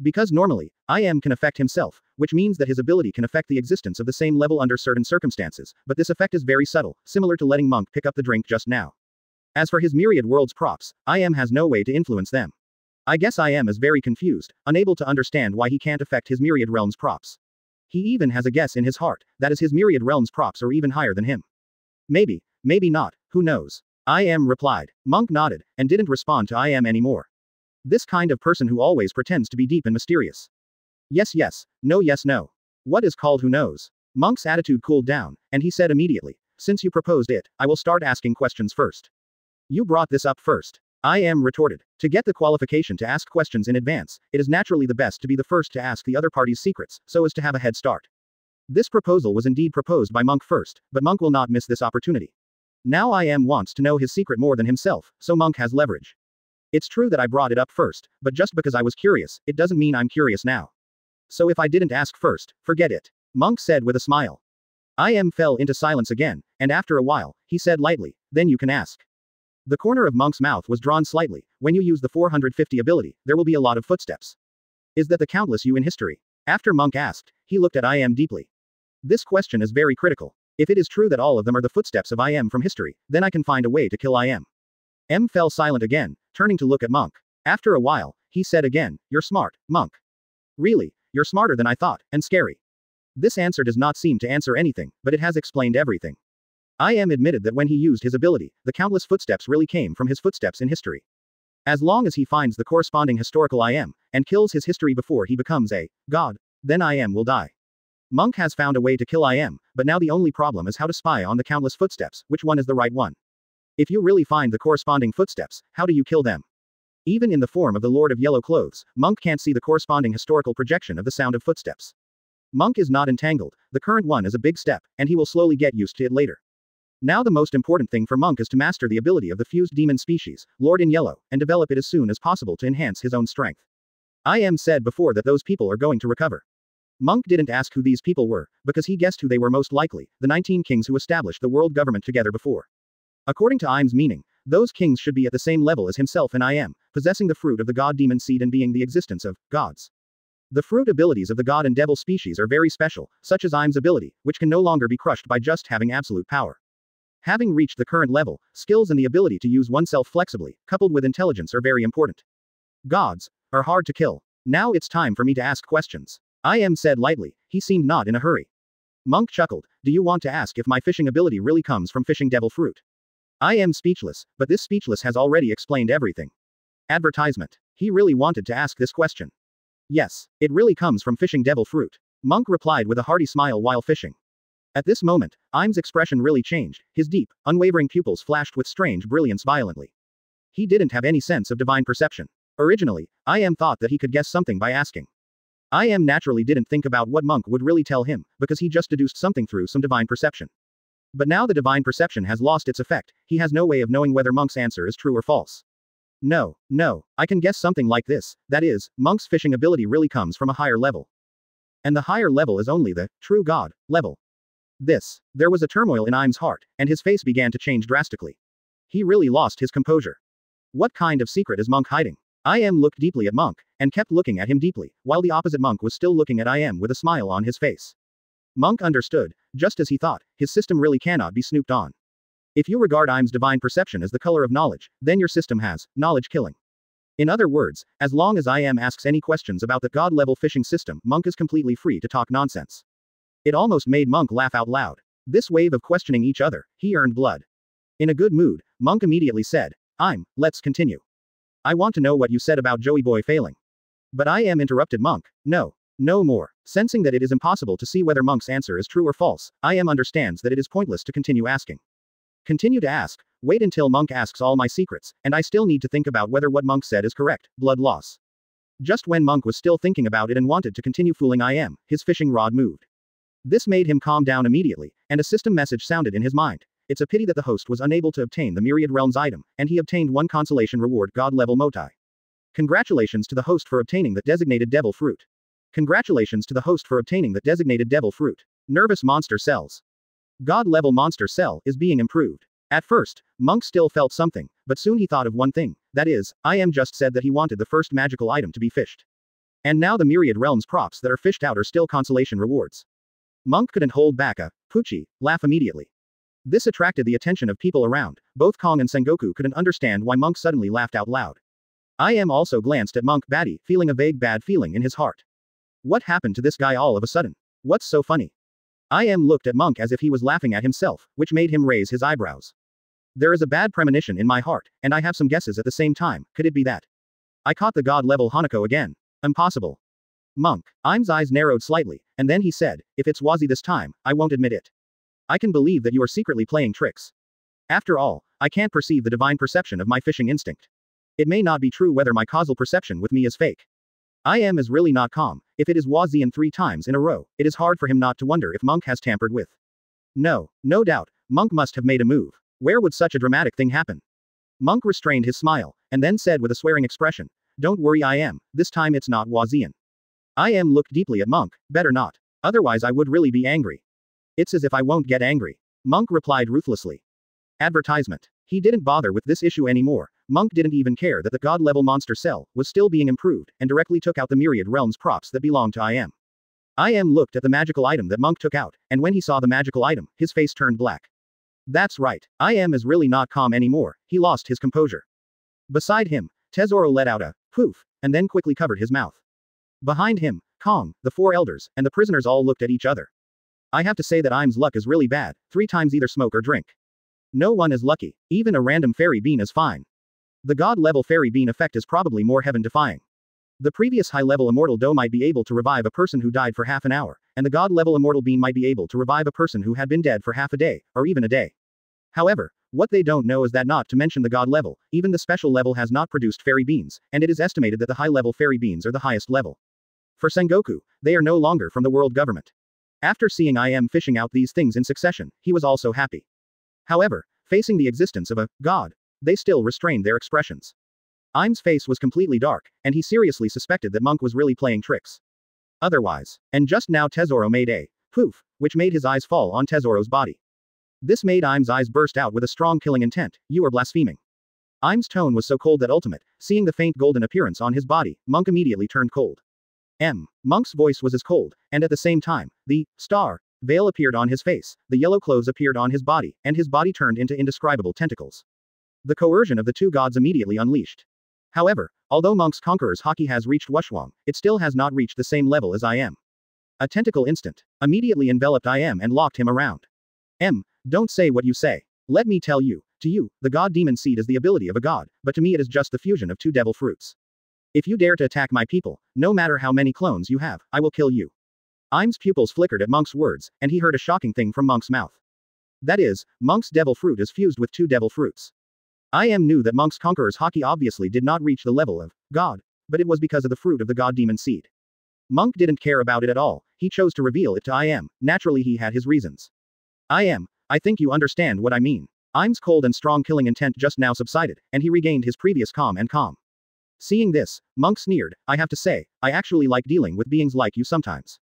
[SPEAKER 2] Because normally, IM can affect himself, which means that his ability can affect the existence of the same level under certain circumstances, but this effect is very subtle, similar to letting Monk pick up the drink just now. As for his myriad worlds props, IM has no way to influence them. I guess I am is very confused, unable to understand why he can't affect his myriad realms props. He even has a guess in his heart, that is his myriad realms props are even higher than him. Maybe, maybe not, who knows? I am replied. Monk nodded, and didn't respond to IM anymore. This kind of person who always pretends to be deep and mysterious. Yes, yes, no, yes, no. What is called who knows? Monk's attitude cooled down, and he said immediately, Since you proposed it, I will start asking questions first. You brought this up first. IM retorted. To get the qualification to ask questions in advance, it is naturally the best to be the first to ask the other party's secrets, so as to have a head start. This proposal was indeed proposed by Monk first, but Monk will not miss this opportunity. Now I am wants to know his secret more than himself, so Monk has leverage. It's true that I brought it up first, but just because I was curious, it doesn't mean I'm curious now. So if I didn't ask first, forget it. Monk said with a smile. I am fell into silence again, and after a while, he said lightly, then you can ask. The corner of Monk's mouth was drawn slightly. When you use the 450 ability, there will be a lot of footsteps. Is that the countless you in history? After Monk asked, he looked at IM deeply. This question is very critical. If it is true that all of them are the footsteps of IM from history, then I can find a way to kill IM. M fell silent again, turning to look at Monk. After a while, he said again, You're smart, Monk. Really, you're smarter than I thought, and scary. This answer does not seem to answer anything, but it has explained everything. IM admitted that when he used his ability, the countless footsteps really came from his footsteps in history. As long as he finds the corresponding historical IM, and kills his history before he becomes a god, then IM will die. Monk has found a way to kill IM, but now the only problem is how to spy on the countless footsteps, which one is the right one. If you really find the corresponding footsteps, how do you kill them? Even in the form of the Lord of Yellow Clothes, Monk can't see the corresponding historical projection of the sound of footsteps. Monk is not entangled, the current one is a big step, and he will slowly get used to it later. Now the most important thing for Monk is to master the ability of the fused demon species, Lord in Yellow, and develop it as soon as possible to enhance his own strength. IM said before that those people are going to recover. Monk didn't ask who these people were, because he guessed who they were most likely, the 19 kings who established the world government together before. According to Im's meaning, those kings should be at the same level as himself and I am, possessing the fruit of the god demon seed and being the existence of gods. The fruit abilities of the god and devil species are very special, such as Im's ability, which can no longer be crushed by just having absolute power. Having reached the current level, skills and the ability to use oneself flexibly, coupled with intelligence, are very important. Gods are hard to kill. Now it's time for me to ask questions. I am said lightly, he seemed not in a hurry. Monk chuckled, Do you want to ask if my fishing ability really comes from fishing devil fruit? I am speechless, but this speechless has already explained everything. Advertisement. He really wanted to ask this question. Yes, it really comes from fishing devil fruit. Monk replied with a hearty smile while fishing. At this moment, Im's expression really changed, his deep, unwavering pupils flashed with strange brilliance violently. He didn't have any sense of divine perception. Originally, IM thought that he could guess something by asking. IM naturally didn't think about what Monk would really tell him, because he just deduced something through some divine perception. But now the divine perception has lost its effect, he has no way of knowing whether Monk's answer is true or false. No, no, I can guess something like this, that is, Monk's fishing ability really comes from a higher level. And the higher level is only the true God level. This. There was a turmoil in Im's heart, and his face began to change drastically. He really lost his composure. What kind of secret is Monk hiding? IM looked deeply at Monk, and kept looking at him deeply, while the opposite Monk was still looking at IM with a smile on his face. Monk understood, just as he thought, his system really cannot be snooped on. If you regard Im's divine perception as the color of knowledge, then your system has knowledge killing. In other words, as long as IM asks any questions about the god level fishing system, Monk is completely free to talk nonsense. It almost made Monk laugh out loud. This wave of questioning each other, he earned blood. In a good mood, Monk immediately said, I'm, let's continue. I want to know what you said about Joy Boy failing. But I am interrupted Monk, no, no more. Sensing that it is impossible to see whether Monk's answer is true or false, I am understands that it is pointless to continue asking. Continue to ask, wait until Monk asks all my secrets, and I still need to think about whether what Monk said is correct, blood loss. Just when Monk was still thinking about it and wanted to continue fooling I am, his fishing rod moved. This made him calm down immediately, and a system message sounded in his mind. It's a pity that the host was unable to obtain the Myriad Realms item, and he obtained one consolation reward God level Moutai. Congratulations to the host for obtaining the designated devil fruit. Congratulations to the host for obtaining the designated devil fruit. Nervous monster cells. God level monster cell is being improved. At first, Monk still felt something, but soon he thought of one thing. That is, I am just said that he wanted the first magical item to be fished. And now the myriad realms props that are fished out are still consolation rewards. Monk couldn't hold back a poochie laugh immediately. This attracted the attention of people around. Both Kong and Sengoku couldn't understand why Monk suddenly laughed out loud. IM also glanced at Monk Batty, feeling a vague bad feeling in his heart. What happened to this guy all of a sudden? What's so funny? IM looked at Monk as if he was laughing at himself, which made him raise his eyebrows. There is a bad premonition in my heart, and I have some guesses at the same time, could it be that? I caught the god level Hanako again. Impossible. Monk. I'm's eyes narrowed slightly, and then he said, If it's Wazi this time, I won't admit it. I can believe that you are secretly playing tricks. After all, I can't perceive the divine perception of my fishing instinct. It may not be true whether my causal perception with me is fake. I am is really not calm. If it is Wazi Wazian three times in a row, it is hard for him not to wonder if Monk has tampered with. No, no doubt, Monk must have made a move. Where would such a dramatic thing happen? Monk restrained his smile, and then said with a swearing expression, Don't worry I am, this time it's not Wazian. IM looked deeply at Monk, better not. Otherwise I would really be angry. It's as if I won't get angry. Monk replied ruthlessly. Advertisement. He didn't bother with this issue anymore, Monk didn't even care that the god-level monster cell was still being improved, and directly took out the myriad realms props that belonged to IM. IM looked at the magical item that Monk took out, and when he saw the magical item, his face turned black. That's right, IM is really not calm anymore, he lost his composure. Beside him, Tesoro let out a poof, and then quickly covered his mouth. Behind him, Kong, the four elders, and the prisoners all looked at each other. I have to say that IM's luck is really bad, three times either smoke or drink. No one is lucky, even a random fairy bean is fine. The god-level fairy bean effect is probably more heaven-defying. The previous high-level immortal dough might be able to revive a person who died for half an hour, and the god-level immortal bean might be able to revive a person who had been dead for half a day, or even a day. However, what they don't know is that not to mention the god level, even the special level has not produced fairy beans, and it is estimated that the high-level fairy beans are the highest level. For Sengoku, they are no longer from the world government. After seeing IM fishing out these things in succession, he was also happy. However, facing the existence of a god, they still restrained their expressions. Im's face was completely dark, and he seriously suspected that Monk was really playing tricks. Otherwise, and just now Tesoro made a poof, which made his eyes fall on Tesoro's body. This made Im's eyes burst out with a strong killing intent, you are blaspheming. Im's tone was so cold that ultimate, seeing the faint golden appearance on his body, Monk immediately turned cold. M. Monk's voice was as cold, and at the same time, the star veil appeared on his face, the yellow clothes appeared on his body, and his body turned into indescribable tentacles. The coercion of the two gods immediately unleashed. However, although Monk's Conqueror's Haki has reached Wushwang, it still has not reached the same level as I am. A tentacle instant immediately enveloped I am and locked him around. M. Don't say what you say. Let me tell you, to you, the god demon seed is the ability of a god, but to me it is just the fusion of two devil fruits. If you dare to attack my people, no matter how many clones you have, I will kill you. Im's pupils flickered at Monk's words, and he heard a shocking thing from Monk's mouth. That is, Monk's devil fruit is fused with two devil fruits. IM knew that Monk's Conqueror's Haki obviously did not reach the level of God, but it was because of the fruit of the god demon seed. Monk didn't care about it at all, he chose to reveal it to IM, naturally he had his reasons. IM, I think you understand what I mean. Im's cold and strong killing intent just now subsided, and he regained his previous calm and calm. Seeing this, Monk sneered, I have to say, I actually like dealing with beings like you sometimes.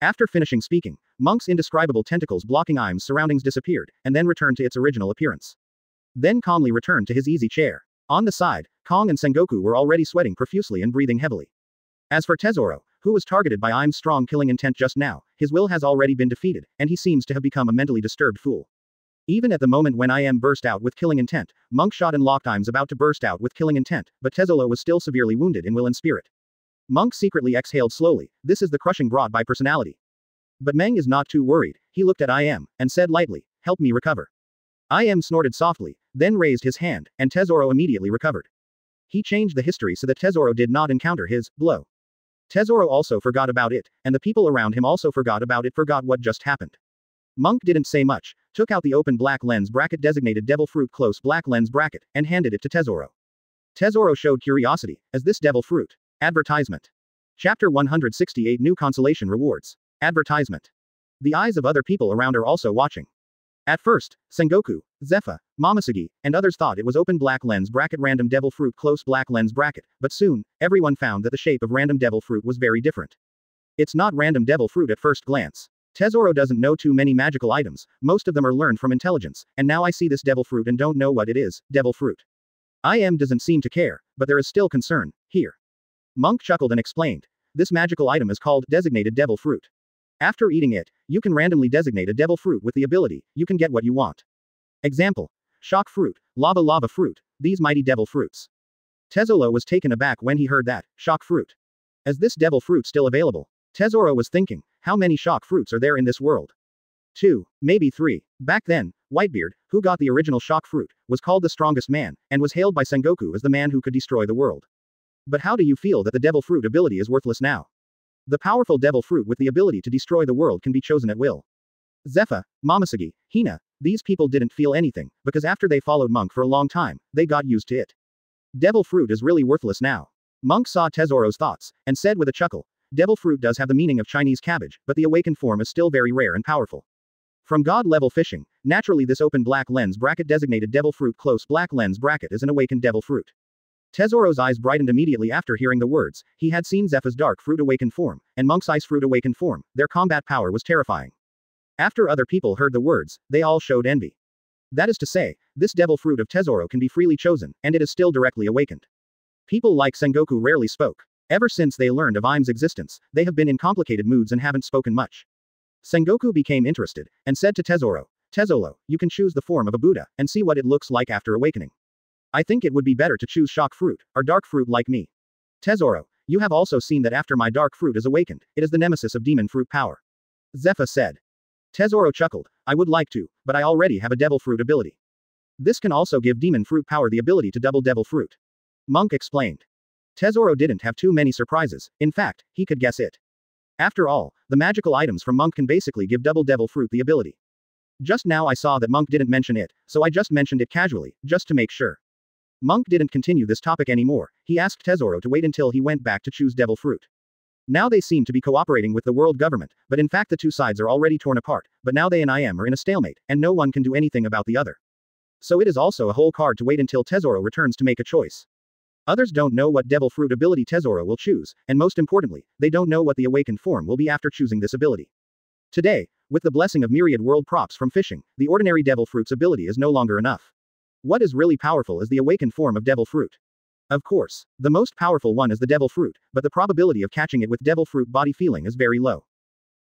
[SPEAKER 2] After finishing speaking, Monk's indescribable tentacles blocking Im's surroundings disappeared, and then returned to its original appearance. Then calmly returned to his easy chair. On the side, Kong and Sengoku were already sweating profusely and breathing heavily. As for Tesoro, who was targeted by Im's strong killing intent just now, his will has already been defeated, and he seems to have become a mentally disturbed fool. Even at the moment when IM burst out with killing intent, Monk shot and Locktime's about to burst out with killing intent, but Tesoro was still severely wounded in will and spirit. Monk secretly exhaled slowly, this is the crushing brought by personality. But Meng is not too worried, he looked at IM, and said lightly, help me recover. IM snorted softly, then raised his hand, and Tesoro immediately recovered. He changed the history so that Tesoro did not encounter his blow. Tesoro also forgot about it, and the people around him also forgot about it forgot what just happened. Monk didn't say much, took out the open black lens bracket designated Devil Fruit close black lens bracket, and handed it to Tesoro. Tesoro showed curiosity, as this Devil Fruit. Advertisement. Chapter 168 New Consolation Rewards. Advertisement. The eyes of other people around are also watching. At first, Sengoku, Zephyr, Momosuke, and others thought it was open black lens bracket random devil fruit close black lens bracket, but soon, everyone found that the shape of random devil fruit was very different. It's not random devil fruit at first glance. Tesoro doesn't know too many magical items, most of them are learned from intelligence, and now I see this devil fruit and don't know what it is, devil fruit. IM doesn't seem to care, but there is still concern, here. Monk chuckled and explained. This magical item is called designated devil fruit. After eating it, you can randomly designate a devil fruit with the ability, you can get what you want. Example. Shock fruit, lava lava fruit, these mighty devil fruits. Tesoro was taken aback when he heard that, shock fruit. Is this devil fruit still available? Tesoro was thinking, how many shock fruits are there in this world? Two, maybe three. Back then, Whitebeard, who got the original shock fruit, was called the strongest man, and was hailed by Sengoku as the man who could destroy the world. But how do you feel that the devil fruit ability is worthless now? The powerful devil fruit with the ability to destroy the world can be chosen at will. Zephyr, Momosuke, Hina, these people didn't feel anything, because after they followed Monk for a long time, they got used to it. Devil fruit is really worthless now. Monk saw Tesoro's thoughts, and said with a chuckle, Devil fruit does have the meaning of Chinese cabbage, but the awakened form is still very rare and powerful. From god level fishing, naturally this open black lens bracket designated devil fruit close black lens bracket is an awakened devil fruit. Tesoro's eyes brightened immediately after hearing the words. He had seen Zephyr's dark fruit awakened form, and Monk's ice fruit awakened form. Their combat power was terrifying. After other people heard the words, they all showed envy. That is to say, this devil fruit of Tesoro can be freely chosen, and it is still directly awakened. People like Sengoku rarely spoke. Ever since they learned of Im's existence, they have been in complicated moods and haven't spoken much. Sengoku became interested, and said to Tesoro, Tesoro, you can choose the form of a Buddha, and see what it looks like after awakening. I think it would be better to choose shock fruit, or dark fruit like me. Tesoro, you have also seen that after my dark fruit is awakened, it is the nemesis of demon fruit power. Zephyr said. Tesoro chuckled, I would like to, but I already have a devil fruit ability. This can also give demon fruit power the ability to double devil fruit. Monk explained. Tesoro didn't have too many surprises, in fact, he could guess it. After all, the magical items from Monk can basically give double devil fruit the ability. Just now I saw that Monk didn't mention it, so I just mentioned it casually, just to make sure. Monk didn't continue this topic anymore, he asked Tesoro to wait until he went back to choose Devil Fruit. Now they seem to be cooperating with the world government, but in fact the two sides are already torn apart, but now they and I am are in a stalemate, and no one can do anything about the other. So it is also a whole card to wait until Tesoro returns to make a choice. Others don't know what Devil Fruit ability Tesoro will choose, and most importantly, they don't know what the awakened form will be after choosing this ability. Today, with the blessing of myriad world props from fishing, the ordinary Devil Fruit's ability is no longer enough. What is really powerful is the awakened form of devil fruit. Of course, the most powerful one is the devil fruit, but the probability of catching it with devil fruit body feeling is very low.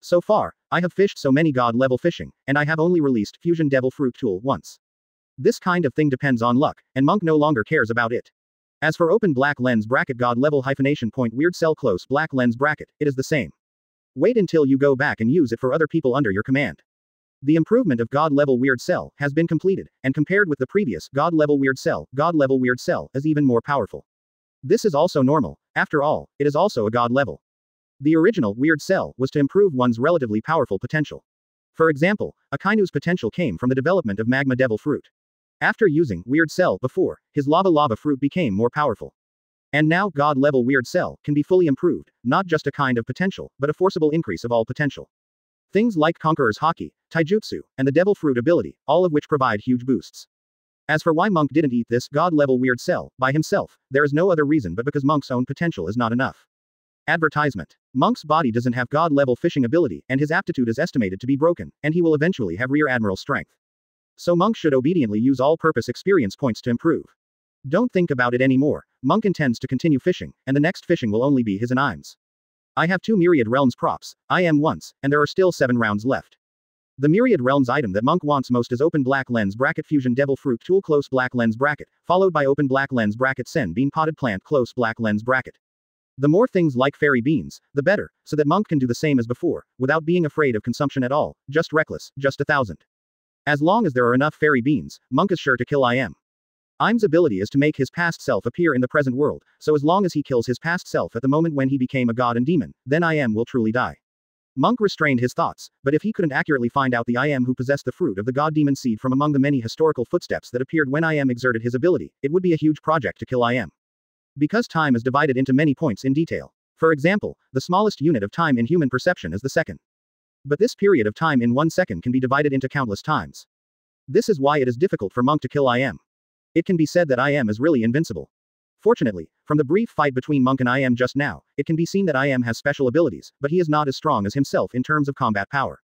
[SPEAKER 2] So far, I have fished so many god level fishing, and I have only released fusion devil fruit tool once. This kind of thing depends on luck, and Monk no longer cares about it. As for open black lens bracket god level hyphenation point weird cell close black lens bracket, it is the same. Wait until you go back and use it for other people under your command. The improvement of God level weird cell has been completed, and compared with the previous God level weird cell, God level weird cell is even more powerful. This is also normal, after all, it is also a God level. The original weird cell was to improve one's relatively powerful potential. For example, Akainu's potential came from the development of magma devil fruit. After using weird cell before, his lava lava fruit became more powerful. And now God level weird cell can be fully improved, not just a kind of potential, but a forcible increase of all potential. Things like Conqueror's Haki, Taijutsu, and the Devil Fruit ability, all of which provide huge boosts. As for why Monk didn't eat this god-level weird cell, by himself, there is no other reason but because Monk's own potential is not enough. Advertisement. Monk's body doesn't have god-level fishing ability, and his aptitude is estimated to be broken, and he will eventually have rear admiral strength. So Monk should obediently use all-purpose experience points to improve. Don't think about it anymore, Monk intends to continue fishing, and the next fishing will only be his and Im's. I have two myriad realms props, I am once, and there are still seven rounds left. The Myriad Realms item that Monk wants most is Open Black Lens Bracket Fusion Devil Fruit Tool Close Black Lens Bracket, followed by Open Black Lens Bracket Sen Bean Potted Plant Close Black Lens Bracket. The more things like fairy beans, the better, so that Monk can do the same as before, without being afraid of consumption at all, just reckless, just a thousand. As long as there are enough fairy beans, Monk is sure to kill IM. IM's ability is to make his past self appear in the present world, so as long as he kills his past self at the moment when he became a god and demon, then IM will truly die. Monk restrained his thoughts, but if he couldn't accurately find out the IM who possessed the fruit of the god demon seed from among the many historical footsteps that appeared when IM exerted his ability, it would be a huge project to kill IM. Because time is divided into many points in detail. For example, the smallest unit of time in human perception is the second. But this period of time in one second can be divided into countless times. This is why it is difficult for Monk to kill IM. It can be said that IM is really invincible. Fortunately, from the brief fight between Monk and IM just now, it can be seen that IM has special abilities, but he is not as strong as himself in terms of combat power.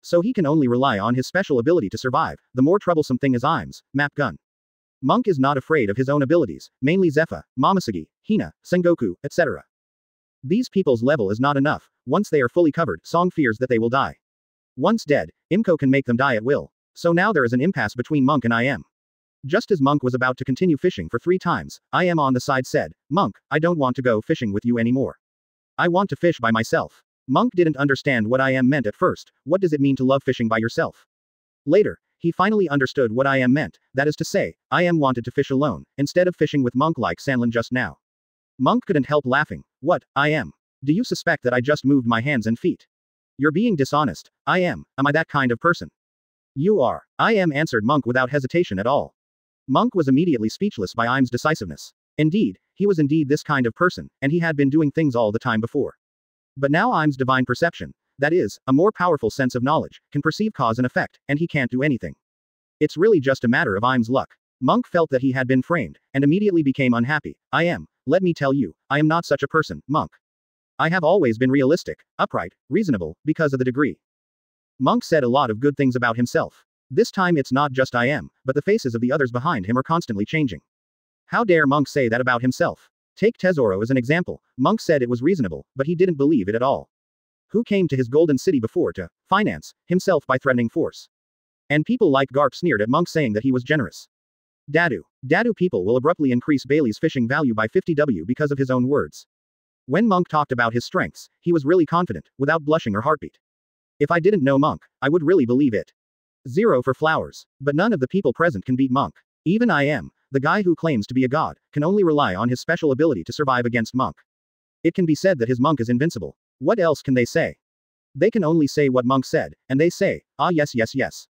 [SPEAKER 2] So he can only rely on his special ability to survive, the more troublesome thing is IM's map gun. Monk is not afraid of his own abilities, mainly Zephyr, Momoshiki, Hina, Sengoku, etc. These people's level is not enough, once they are fully covered, Song fears that they will die. Once dead, Imco can make them die at will. So now there is an impasse between Monk and IM. Just as Monk was about to continue fishing for three times, I am on the side said, Monk, I don't want to go fishing with you anymore. I want to fish by myself. Monk didn't understand what I am meant at first, what does it mean to love fishing by yourself? Later, he finally understood what I am meant, that is to say, I am wanted to fish alone, instead of fishing with Monk like Sanlin just now. Monk couldn't help laughing. What, I am? Do you suspect that I just moved my hands and feet? You're being dishonest. I am. Am I that kind of person? You are. I am answered Monk without hesitation at all. Monk was immediately speechless by Im's decisiveness. Indeed, he was indeed this kind of person, and he had been doing things all the time before. But now Im's divine perception, that is, a more powerful sense of knowledge, can perceive cause and effect, and he can't do anything. It's really just a matter of Im's luck. Monk felt that he had been framed, and immediately became unhappy. I am, let me tell you, I am not such a person, Monk. I have always been realistic, upright, reasonable, because of the degree. Monk said a lot of good things about himself. This time it's not just I am, but the faces of the others behind him are constantly changing. How dare Monk say that about himself? Take Tesoro as an example. Monk said it was reasonable, but he didn't believe it at all. Who came to his golden city before to finance himself by threatening force? And people like Garp sneered at Monk saying that he was generous. Dadu. Dadu people will abruptly increase Bailey's fishing value by 50W because of his own words. When Monk talked about his strengths, he was really confident, without blushing or heartbeat. If I didn't know Monk, I would really believe it. Zero for flowers. But none of the people present can beat Monk. Even I am, the guy who claims to be a god, can only rely on his special ability to survive against Monk. It can be said that his monk is invincible. What else can they say? They can only say what Monk said, and they say, ah yes yes yes.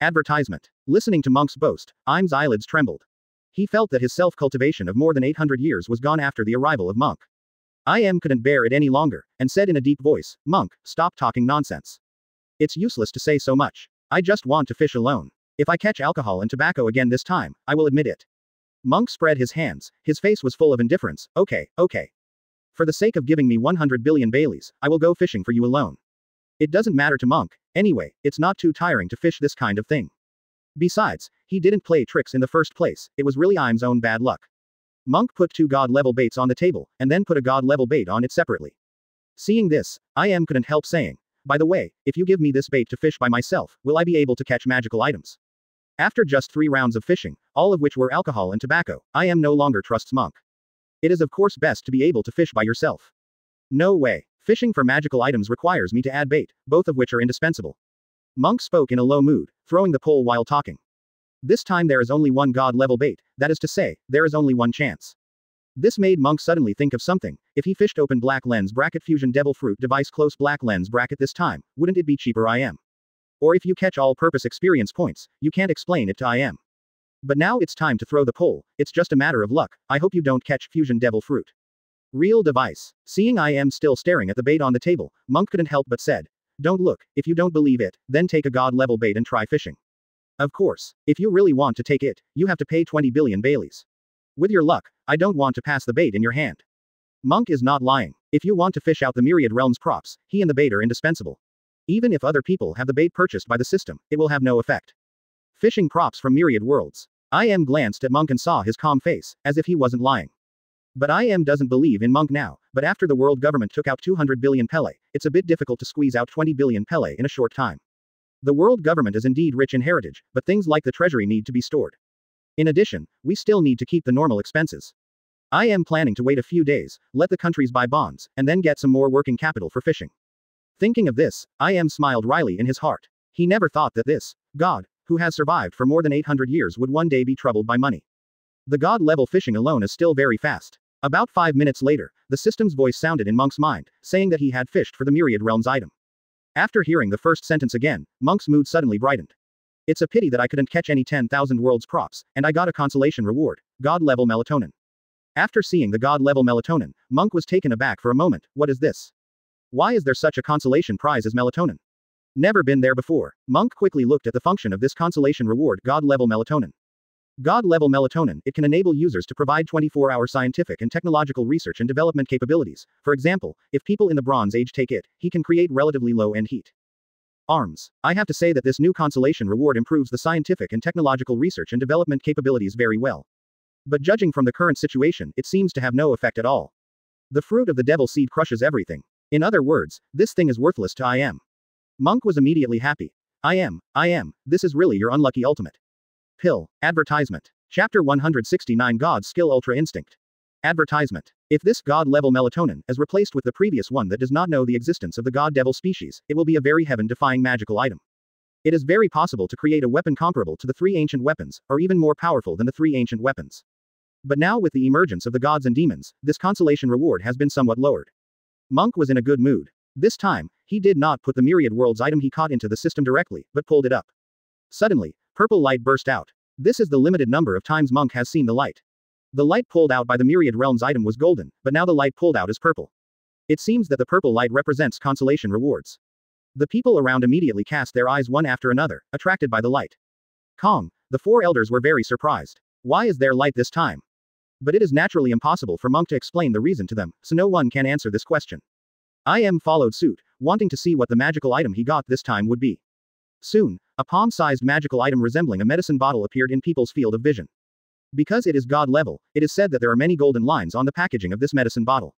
[SPEAKER 2] Advertisement. Listening to Monk's boast, Im's eyelids trembled. He felt that his self-cultivation of more than 800 years was gone after the arrival of Monk. IM couldn't bear it any longer, and said in a deep voice, Monk, stop talking nonsense. It's useless to say so much. I just want to fish alone. If I catch alcohol and tobacco again this time, I will admit it. Monk spread his hands, his face was full of indifference. Okay, okay. For the sake of giving me 100 billion Baileys, I will go fishing for you alone. It doesn't matter to Monk, anyway, it's not too tiring to fish this kind of thing. Besides, he didn't play tricks in the first place, it was really Im's own bad luck. Monk put two god level baits on the table, and then put a god level bait on it separately. Seeing this, IM couldn't help saying, by the way, if you give me this bait to fish by myself, will I be able to catch magical items? After just three rounds of fishing, all of which were alcohol and tobacco, I am no longer trusts Monk. It is of course best to be able to fish by yourself. No way. Fishing for magical items requires me to add bait, both of which are indispensable. Monk spoke in a low mood, throwing the pole while talking. This time there is only one god level bait, that is to say, there is only one chance. This made Monk suddenly think of something. If he fished open black lens bracket fusion devil fruit device close black lens bracket this time, wouldn't it be cheaper IM? Or if you catch all purpose experience points, you can't explain it to IM. But now it's time to throw the pole, it's just a matter of luck, I hope you don't catch fusion devil fruit. Real device. Seeing IM still staring at the bait on the table, Monk couldn't help but said, Don't look, if you don't believe it, then take a god level bait and try fishing. Of course, if you really want to take it, you have to pay 20 billion Baileys. With your luck, I don't want to pass the bait in your hand. Monk is not lying. If you want to fish out the myriad realms props, he and the bait are indispensable. Even if other people have the bait purchased by the system, it will have no effect. Fishing props from myriad worlds. IM glanced at Monk and saw his calm face, as if he wasn't lying. But IM doesn't believe in Monk now, but after the world government took out 200 billion Pele, it's a bit difficult to squeeze out 20 billion Pele in a short time. The world government is indeed rich in heritage, but things like the treasury need to be stored. In addition, we still need to keep the normal expenses. I am planning to wait a few days, let the countries buy bonds, and then get some more working capital for fishing. Thinking of this, I am smiled wryly in his heart. He never thought that this God, who has survived for more than 800 years, would one day be troubled by money. The God level fishing alone is still very fast. About five minutes later, the system's voice sounded in Monk's mind, saying that he had fished for the Myriad Realms item. After hearing the first sentence again, Monk's mood suddenly brightened. It's a pity that I couldn't catch any 10,000 worlds crops, and I got a consolation reward God level melatonin. After seeing the God level melatonin, Monk was taken aback for a moment. What is this? Why is there such a consolation prize as melatonin? Never been there before. Monk quickly looked at the function of this consolation reward God level melatonin. God level melatonin, it can enable users to provide 24 hour scientific and technological research and development capabilities. For example, if people in the Bronze Age take it, he can create relatively low end heat. ARMS. I have to say that this new consolation reward improves the scientific and technological research and development capabilities very well. But judging from the current situation, it seems to have no effect at all. The fruit of the devil seed crushes everything. In other words, this thing is worthless to I am. Monk was immediately happy. I am, I am, this is really your unlucky ultimate. Pill. Advertisement. Chapter 169 God's Skill Ultra Instinct. Advertisement. If this God level melatonin is replaced with the previous one that does not know the existence of the God Devil species, it will be a very heaven defying magical item. It is very possible to create a weapon comparable to the three ancient weapons, or even more powerful than the three ancient weapons. But now, with the emergence of the gods and demons, this consolation reward has been somewhat lowered. Monk was in a good mood. This time, he did not put the Myriad Worlds item he caught into the system directly, but pulled it up. Suddenly, Purple light burst out. This is the limited number of times Monk has seen the light. The light pulled out by the Myriad Realms item was golden, but now the light pulled out is purple. It seems that the purple light represents consolation rewards. The people around immediately cast their eyes one after another, attracted by the light. Kong, the four elders were very surprised. Why is there light this time? But it is naturally impossible for Monk to explain the reason to them, so no one can answer this question. I am followed suit, wanting to see what the magical item he got this time would be. Soon, a palm-sized magical item resembling a medicine bottle appeared in people's field of vision. Because it is god level, it is said that there are many golden lines on the packaging of this medicine bottle.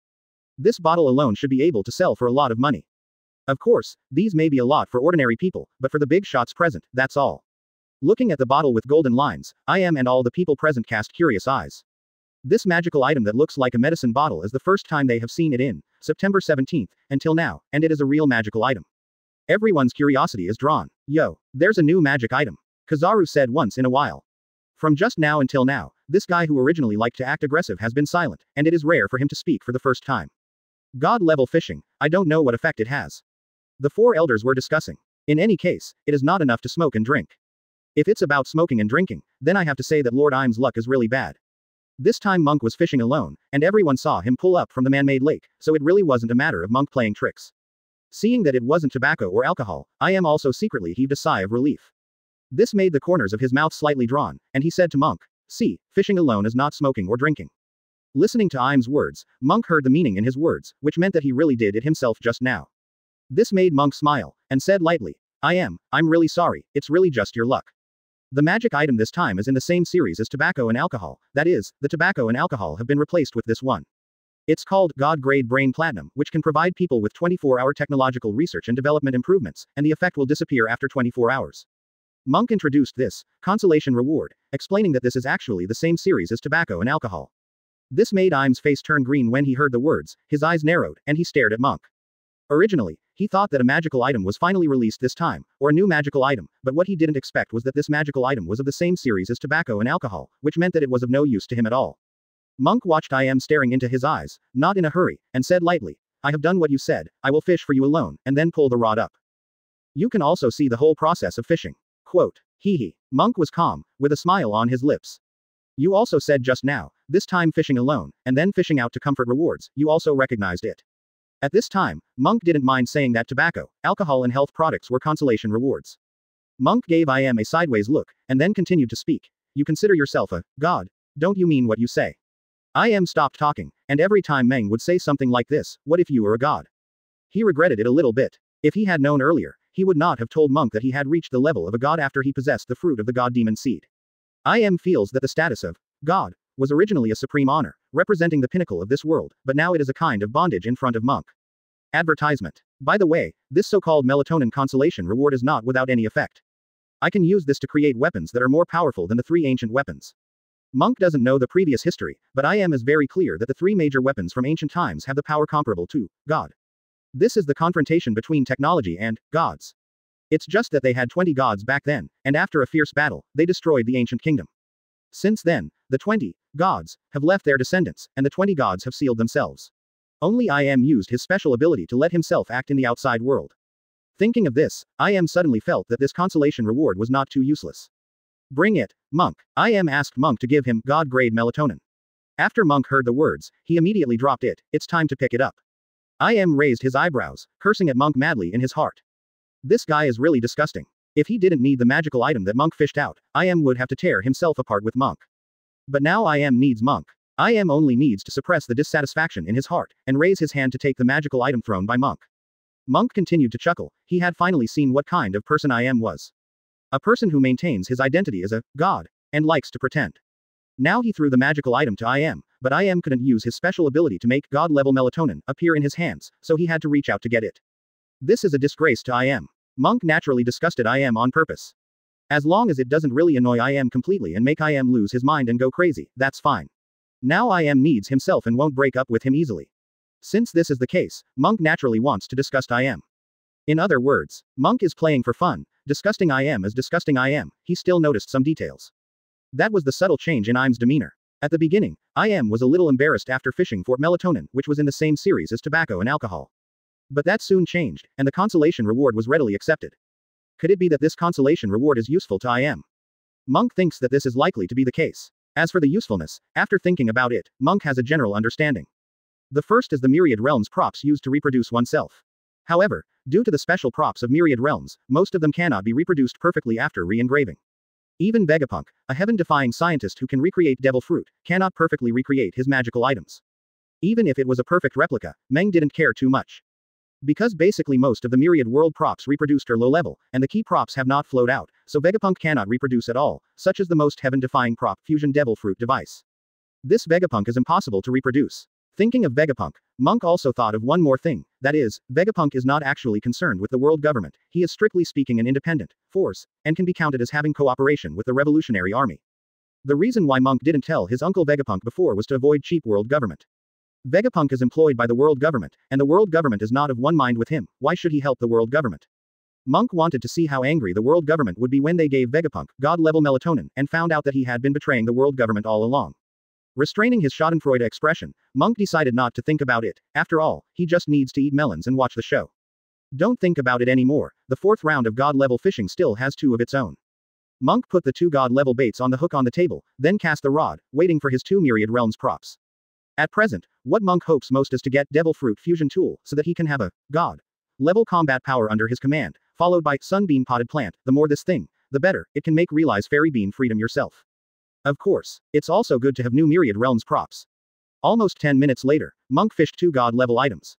[SPEAKER 2] This bottle alone should be able to sell for a lot of money. Of course, these may be a lot for ordinary people, but for the big shots present, that's all. Looking at the bottle with golden lines, I am and all the people present cast curious eyes. This magical item that looks like a medicine bottle is the first time they have seen it in September 17th, until now, and it is a real magical item. Everyone's curiosity is drawn. Yo, there's a new magic item. Kizaru said once in a while. From just now until now, this guy who originally liked to act aggressive has been silent, and it is rare for him to speak for the first time. God level fishing, I don't know what effect it has. The four elders were discussing. In any case, it is not enough to smoke and drink. If it's about smoking and drinking, then I have to say that Lord Im's luck is really bad. This time Monk was fishing alone, and everyone saw him pull up from the man-made lake, so it really wasn't a matter of Monk playing tricks. Seeing that it wasn't tobacco or alcohol, I am also secretly heaved a sigh of relief. This made the corners of his mouth slightly drawn, and he said to Monk, See, fishing alone is not smoking or drinking. Listening to Im's words, Monk heard the meaning in his words, which meant that he really did it himself just now. This made Monk smile, and said lightly, I am, I'm really sorry, it's really just your luck. The magic item this time is in the same series as tobacco and alcohol, that is, the tobacco and alcohol have been replaced with this one. It's called God Grade Brain Platinum, which can provide people with 24 hour technological research and development improvements, and the effect will disappear after 24 hours. Monk introduced this consolation reward, explaining that this is actually the same series as tobacco and alcohol. This made Im's face turn green when he heard the words, his eyes narrowed, and he stared at Monk. Originally, he thought that a magical item was finally released this time, or a new magical item, but what he didn't expect was that this magical item was of the same series as tobacco and alcohol, which meant that it was of no use to him at all. Monk watched I am staring into his eyes, not in a hurry, and said lightly, I have done what you said, I will fish for you alone, and then pull the rod up. You can also see the whole process of fishing. Quote, hee hee. Monk was calm, with a smile on his lips. You also said just now, this time fishing alone, and then fishing out to comfort rewards, you also recognized it. At this time, Monk didn't mind saying that tobacco, alcohol, and health products were consolation rewards. Monk gave I am a sideways look, and then continued to speak. You consider yourself a god, don't you mean what you say? I am stopped talking, and every time Meng would say something like this, what if you were a god? He regretted it a little bit. If he had known earlier, he would not have told Monk that he had reached the level of a god after he possessed the fruit of the god demon seed. I am feels that the status of god was originally a supreme honor, representing the pinnacle of this world, but now it is a kind of bondage in front of Monk. Advertisement. By the way, this so-called melatonin consolation reward is not without any effect. I can use this to create weapons that are more powerful than the three ancient weapons. Monk doesn't know the previous history, but I am is very clear that the three major weapons from ancient times have the power comparable to God. This is the confrontation between technology and gods. It's just that they had 20 gods back then, and after a fierce battle, they destroyed the ancient kingdom. Since then, the 20 gods have left their descendants, and the 20 gods have sealed themselves. Only I am used his special ability to let himself act in the outside world. Thinking of this, I am suddenly felt that this consolation reward was not too useless. Bring it, Monk. I am asked Monk to give him God grade melatonin. After Monk heard the words, he immediately dropped it, it's time to pick it up. I am raised his eyebrows, cursing at Monk madly in his heart. This guy is really disgusting. If he didn't need the magical item that Monk fished out, I am would have to tear himself apart with Monk. But now I am needs Monk. I am only needs to suppress the dissatisfaction in his heart, and raise his hand to take the magical item thrown by Monk. Monk continued to chuckle, he had finally seen what kind of person I am was. A person who maintains his identity as a god, and likes to pretend. Now he threw the magical item to I am, but I am couldn't use his special ability to make god level melatonin appear in his hands, so he had to reach out to get it. This is a disgrace to I am. Monk naturally disgusted I am on purpose. As long as it doesn't really annoy I am completely and make I am lose his mind and go crazy, that's fine. Now I am needs himself and won't break up with him easily. Since this is the case, Monk naturally wants to disgust I am. In other words, Monk is playing for fun, disgusting I am as disgusting I am, he still noticed some details. That was the subtle change in Im's demeanor. At the beginning, I am was a little embarrassed after fishing for melatonin, which was in the same series as tobacco and alcohol. But that soon changed, and the consolation reward was readily accepted. Could it be that this consolation reward is useful to I am? Monk thinks that this is likely to be the case. As for the usefulness, after thinking about it, Monk has a general understanding. The first is the myriad realms props used to reproduce oneself. However, due to the special props of myriad realms, most of them cannot be reproduced perfectly after re-engraving. Even Vegapunk, a heaven-defying scientist who can recreate devil fruit, cannot perfectly recreate his magical items. Even if it was a perfect replica, Meng didn't care too much. Because basically most of the myriad world props reproduced are low level, and the key props have not flowed out, so Vegapunk cannot reproduce at all, such as the most heaven-defying prop, Fusion Devil Fruit device. This Vegapunk is impossible to reproduce. Thinking of Vegapunk, Monk also thought of one more thing, that is, Vegapunk is not actually concerned with the world government, he is strictly speaking an independent force, and can be counted as having cooperation with the revolutionary army. The reason why Monk didn't tell his uncle Vegapunk before was to avoid cheap world government. Vegapunk is employed by the world government, and the world government is not of one mind with him, why should he help the world government? Monk wanted to see how angry the world government would be when they gave Vegapunk god-level melatonin, and found out that he had been betraying the world government all along. Restraining his schadenfreude expression, Monk decided not to think about it, after all, he just needs to eat melons and watch the show. Don't think about it anymore, the fourth round of god-level fishing still has two of its own. Monk put the two god-level baits on the hook on the table, then cast the rod, waiting for his two myriad realms props. At present, what Monk hopes most is to get Devil Fruit Fusion Tool, so that he can have a God level combat power under his command, followed by Sunbeam Potted Plant. The more this thing, the better, it can make realize Fairy Bean freedom yourself. Of course, it's also good to have new Myriad Realms props. Almost 10 minutes later, Monk fished two God level items.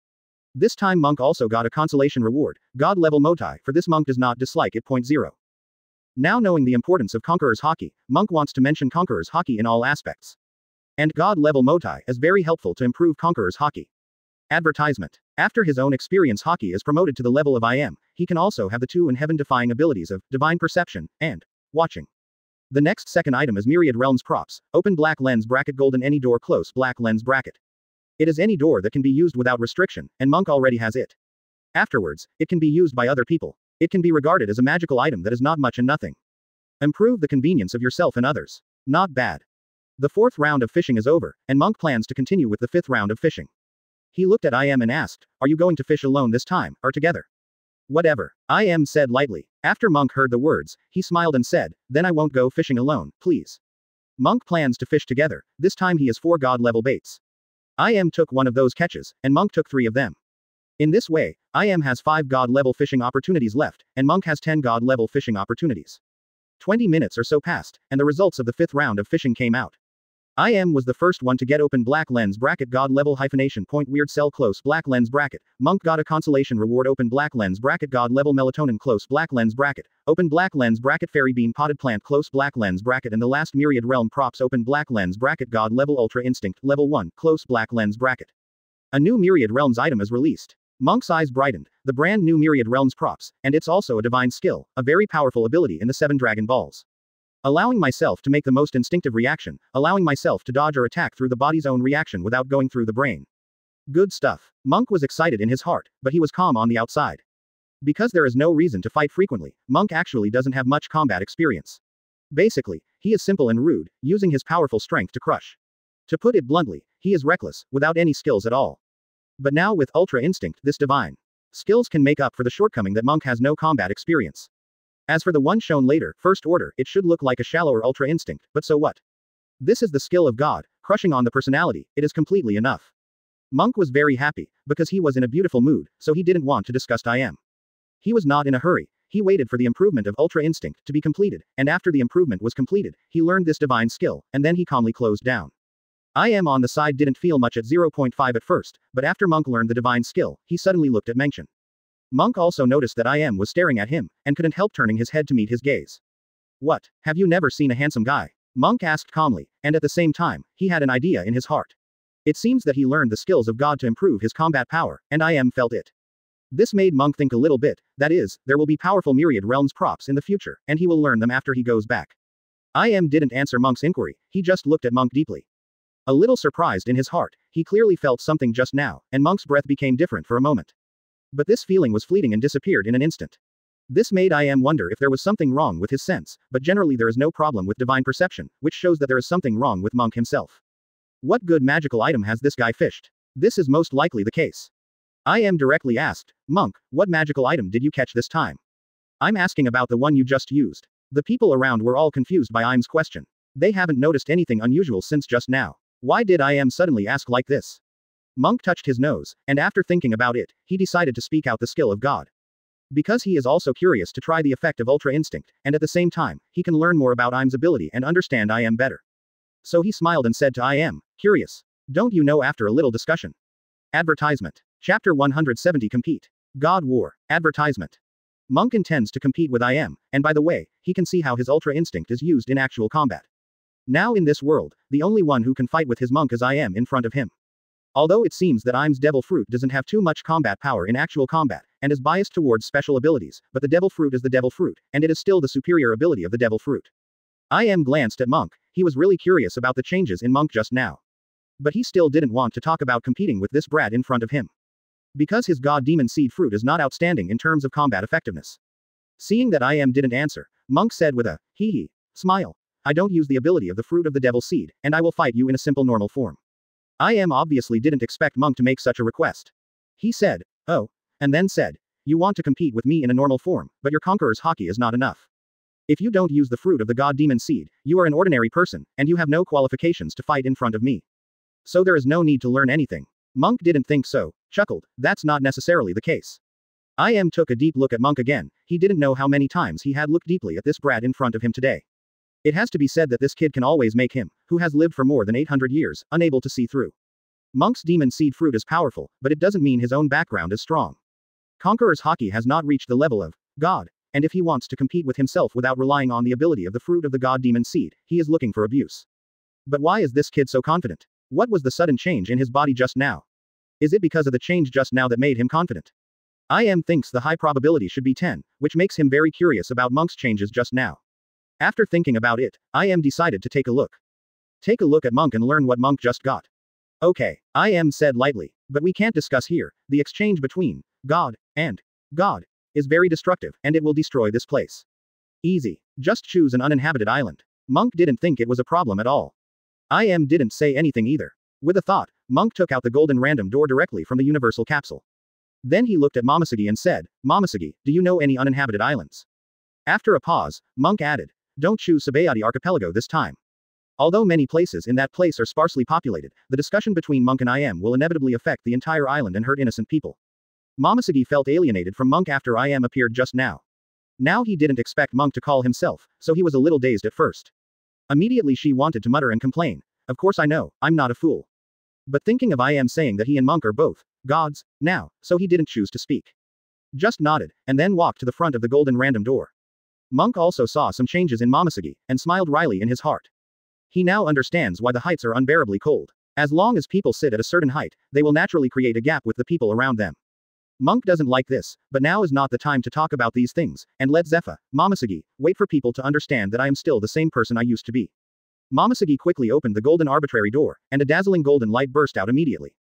[SPEAKER 2] This time Monk also got a consolation reward, God level Moutai, for this Monk does not dislike it. Point zero. Now knowing the importance of Conqueror's Haki, Monk wants to mention Conqueror's Haki in all aspects. And God-level Moutai is very helpful to improve Conqueror's Haki. Advertisement. After his own experience Haki is promoted to the level of IM, he can also have the two in heaven-defying abilities of Divine Perception and Watching. The next second item is Myriad Realms Props, open black lens bracket golden any door close black lens bracket. It is any door that can be used without restriction, and Monk already has it. Afterwards, it can be used by other people. It can be regarded as a magical item that is not much and nothing. Improve the convenience of yourself and others. Not bad. The fourth round of fishing is over, and Monk plans to continue with the fifth round of fishing. He looked at IM and asked, Are you going to fish alone this time, or together? Whatever. IM said lightly. After Monk heard the words, he smiled and said, Then I won't go fishing alone, please. Monk plans to fish together, this time he has four god level baits. IM took one of those catches, and Monk took three of them. In this way, IM has 5 god level fishing opportunities left, and Monk has 10 god level fishing opportunities. 20 minutes or so passed, and the results of the fifth round of fishing came out. IM was the first one to get open black lens bracket god level hyphenation point weird cell close black lens bracket. Monk got a consolation reward open black lens bracket god level melatonin close black lens bracket. Open black lens bracket fairy bean potted plant close black lens bracket and the last myriad realm props open black lens bracket god level ultra instinct level 1 close black lens bracket. A new myriad realms item is released. Monk's eyes brightened, the brand new Myriad Realms props, and it's also a divine skill, a very powerful ability in the seven Dragon Balls. Allowing myself to make the most instinctive reaction, allowing myself to dodge or attack through the body's own reaction without going through the brain. Good stuff. Monk was excited in his heart, but he was calm on the outside. Because there is no reason to fight frequently, Monk actually doesn't have much combat experience. Basically, he is simple and rude, using his powerful strength to crush. To put it bluntly, he is reckless, without any skills at all. But now with Ultra Instinct, this divine skills can make up for the shortcoming that Monk has no combat experience. As for the one shown later, First Order, it should look like a shallower Ultra Instinct, but so what? This is the skill of God, crushing on the personality, it is completely enough. Monk was very happy, because he was in a beautiful mood, so he didn't want to discuss I am. He was not in a hurry, he waited for the improvement of Ultra Instinct to be completed, and after the improvement was completed, he learned this divine skill, and then he calmly closed down. I am on the side didn't feel much at 0.5 at first, but after Monk learned the divine skill, he suddenly looked at Mengchen. Monk also noticed that I am was staring at him, and couldn't help turning his head to meet his gaze. What, have you never seen a handsome guy? Monk asked calmly, and at the same time, he had an idea in his heart. It seems that he learned the skills of God to improve his combat power, and I am felt it. This made Monk think a little bit, that is, there will be powerful Myriad Realms props in the future, and he will learn them after he goes back. IM didn't answer Monk's inquiry, he just looked at Monk deeply. A little surprised in his heart, he clearly felt something just now, and Monk's breath became different for a moment. But this feeling was fleeting and disappeared in an instant. This made IM wonder if there was something wrong with his sense, but generally there is no problem with divine perception, which shows that there is something wrong with Monk himself. What good magical item has this guy fished? This is most likely the case. I am directly asked, Monk, what magical item did you catch this time? I'm asking about the one you just used. The people around were all confused by Im's question. They haven't noticed anything unusual since just now. Why did I am suddenly ask like this? Monk touched his nose, and after thinking about it, he decided to speak out the skill of God. Because he is also curious to try the effect of Ultra Instinct, and at the same time, he can learn more about Im's ability and understand I am better. So he smiled and said to I am, curious. Don't you know after a little discussion? Advertisement. Chapter 170 Compete. God War. Advertisement. Monk intends to compete with I am, and by the way, he can see how his Ultra Instinct is used in actual combat. Now in this world, the only one who can fight with his monk is I am in front of him. Although it seems that Im's Devil Fruit doesn't have too much combat power in actual combat, and is biased towards special abilities, but the Devil Fruit is the Devil Fruit, and it is still the superior ability of the Devil Fruit. I am glanced at Monk, he was really curious about the changes in Monk just now. But he still didn't want to talk about competing with this brat in front of him. Because his god demon seed fruit is not outstanding in terms of combat effectiveness. Seeing that I am didn't answer, Monk said with a hee hee smile. I don't use the ability of the fruit of the devil seed, and I will fight you in a simple normal form. IM obviously didn't expect Monk to make such a request. He said, Oh, and then said, You want to compete with me in a normal form, but your conqueror's Haki is not enough. If you don't use the fruit of the god demon seed, you are an ordinary person, and you have no qualifications to fight in front of me. So there is no need to learn anything. Monk didn't think so, chuckled, that's not necessarily the case. IM took a deep look at Monk again, he didn't know how many times he had looked deeply at this brat in front of him today. It has to be said that this kid can always make him, who has lived for more than 800 years, unable to see through. Monk's demon seed fruit is powerful, but it doesn't mean his own background is strong. Conqueror's Haki has not reached the level of God, and if he wants to compete with himself without relying on the ability of the fruit of the god demon seed, he is looking for abuse. But why is this kid so confident? What was the sudden change in his body just now? Is it because of the change just now that made him confident? IM thinks the high probability should be 10, which makes him very curious about Monk's changes just now. After thinking about it, IM decided to take a look. Take a look at Monk and learn what Monk just got. Okay, IM said lightly, but we can't discuss here, the exchange between God and God is very destructive, and it will destroy this place. Easy. Just choose an uninhabited island. Monk didn't think it was a problem at all. IM didn't say anything either. With a thought, Monk took out the golden random door directly from the universal capsule. Then he looked at Momosuke and said, Momosuke, do you know any uninhabited islands? After a pause, Monk added, Don't choose Sabaody Archipelago this time. Although many places in that place are sparsely populated, the discussion between Monk and IM will inevitably affect the entire island and hurt innocent people. Momosuke felt alienated from Monk after IM appeared just now. Now he didn't expect Monk to call himself, so he was a little dazed at first. Immediately she wanted to mutter and complain. Of course I know, I'm not a fool. But thinking of IM saying that he and Monk are both gods, now, so he didn't choose to speak. Just nodded, and then walked to the front of the golden random door. Monk also saw some changes in Momosuke, and smiled wryly in his heart. He now understands why the heights are unbearably cold. As long as people sit at a certain height, they will naturally create a gap with the people around them. Monk doesn't like this, but now is not the time to talk about these things, and let Zephyr, Momosuke, wait for people to understand that I am still the same person I used to be. Momosuke quickly opened the golden arbitrary door, and a dazzling golden light burst out immediately.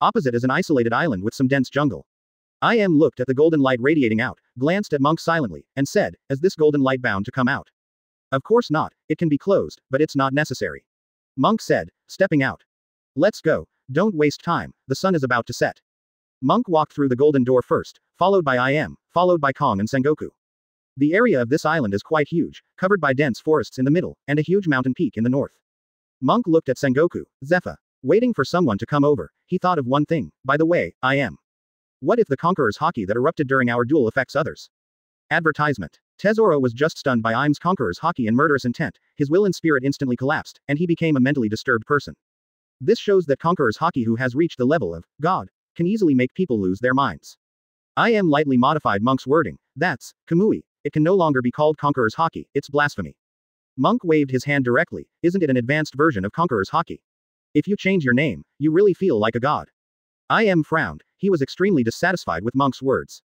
[SPEAKER 2] Opposite is an isolated island with some dense jungle. I am looked at the golden light radiating out, glanced at Monk silently, and said, Is this golden light bound to come out? Of course not, it can be closed, but it's not necessary. Monk said, stepping out. Let's go, don't waste time, the sun is about to set. Monk walked through the golden door first, followed by IM, followed by Kong and Sengoku. The area of this island is quite huge, covered by dense forests in the middle, and a huge mountain peak in the north. Monk looked at Sengoku, Zephyr. Waiting for someone to come over, he thought of one thing, by the way, I am. What if the Conqueror's Haki that erupted during our duel affects others? Advertisement. Tesoro was just stunned by Im's Conqueror's Haki and murderous intent, his will and spirit instantly collapsed, and he became a mentally disturbed person. This shows that Conqueror's Haki who has reached the level of God can easily make people lose their minds. I am lightly modified Monk's wording, that's Kamui. It can no longer be called Conqueror's Haki, it's blasphemy. Monk waved his hand directly, isn't it an advanced version of Conqueror's Haki? If you change your name, you really feel like a god. I am frowned, he was extremely dissatisfied with Monk's words.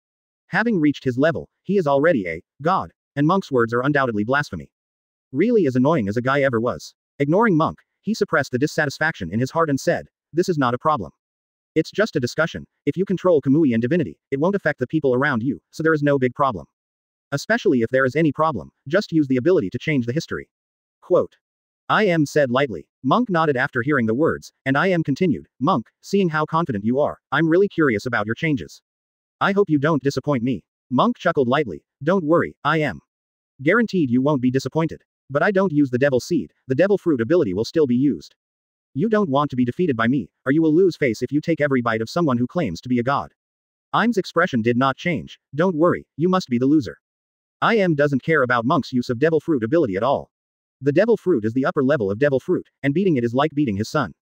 [SPEAKER 2] Having reached his level, he is already a god, and Monk's words are undoubtedly blasphemy. Really as annoying as a guy ever was. Ignoring Monk, he suppressed the dissatisfaction in his heart and said, This is not a problem. It's just a discussion. If you control Kamui and divinity, it won't affect the people around you, so there is no big problem. Especially if there is any problem, just use the ability to change the history. Quote. I am said lightly. Monk nodded after hearing the words, and I am continued. Monk, seeing how confident you are, I'm really curious about your changes. I hope you don't disappoint me. Monk chuckled lightly. Don't worry, I am. Guaranteed you won't be disappointed. But I don't use the devil seed, the devil fruit ability will still be used. You don't want to be defeated by me, or you will lose face if you take every bite of someone who claims to be a god. Im's expression did not change. Don't worry, you must be the loser. I am doesn't care about Monk's use of devil fruit ability at all. The devil fruit is the upper level of devil fruit, and beating it is like beating his son.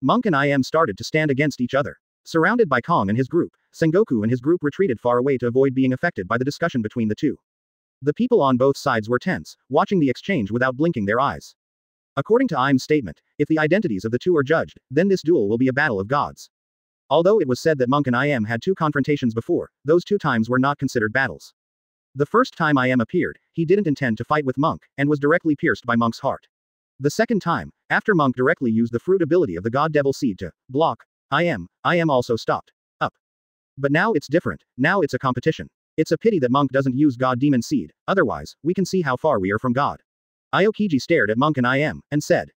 [SPEAKER 2] Monk and IM started to stand against each other. Surrounded by Kong and his group, Sengoku and his group retreated far away to avoid being affected by the discussion between the two. The people on both sides were tense, watching the exchange without blinking their eyes. According to Im's statement, if the identities of the two are judged, then this duel will be a battle of gods. Although it was said that Monk and IM had two confrontations before, those two times were not considered battles. The first time IM appeared, he didn't intend to fight with Monk, and was directly pierced by Monk's heart. The second time, after Monk directly used the fruit ability of the God Devil Seed to block IM, IM also stopped. Up. But now it's different, now it's a competition. It's a pity that Monk doesn't use God Demon Seed, otherwise, we can see how far we are from God. Aokiji stared at Monk and IM, and said.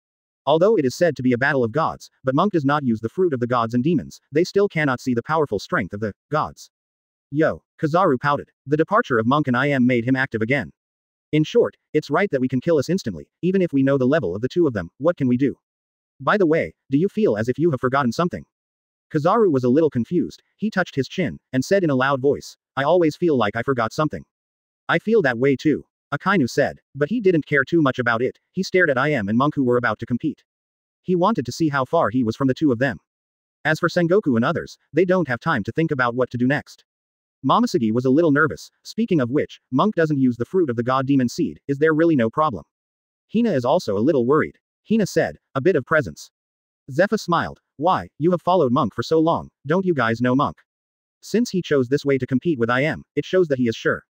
[SPEAKER 2] Although it is said to be a battle of gods, but Monk does not use the fruit of the gods and demons, they still cannot see the powerful strength of the gods. Yo, Kizaru pouted. The departure of Monk and IM made him active again. In short, it's right that we can kill us instantly, even if we know the level of the two of them, what can we do? By the way, do you feel as if you have forgotten something? Kizaru was a little confused, he touched his chin, and said in a loud voice, I always feel like I forgot something. I feel that way too. Akainu said, but he didn't care too much about it, he stared at IM and Monk who were about to compete. He wanted to see how far he was from the two of them. As for Sengoku and others, they don't have time to think about what to do next. Momosuke was a little nervous, speaking of which, Monk doesn't use the fruit of the god demon seed, is there really no problem? Hina is also a little worried. Hina said, a bit of presence. Zephyr smiled, why, you have followed Monk for so long, don't you guys know Monk? Since he chose this way to compete with IM, it shows that he is sure.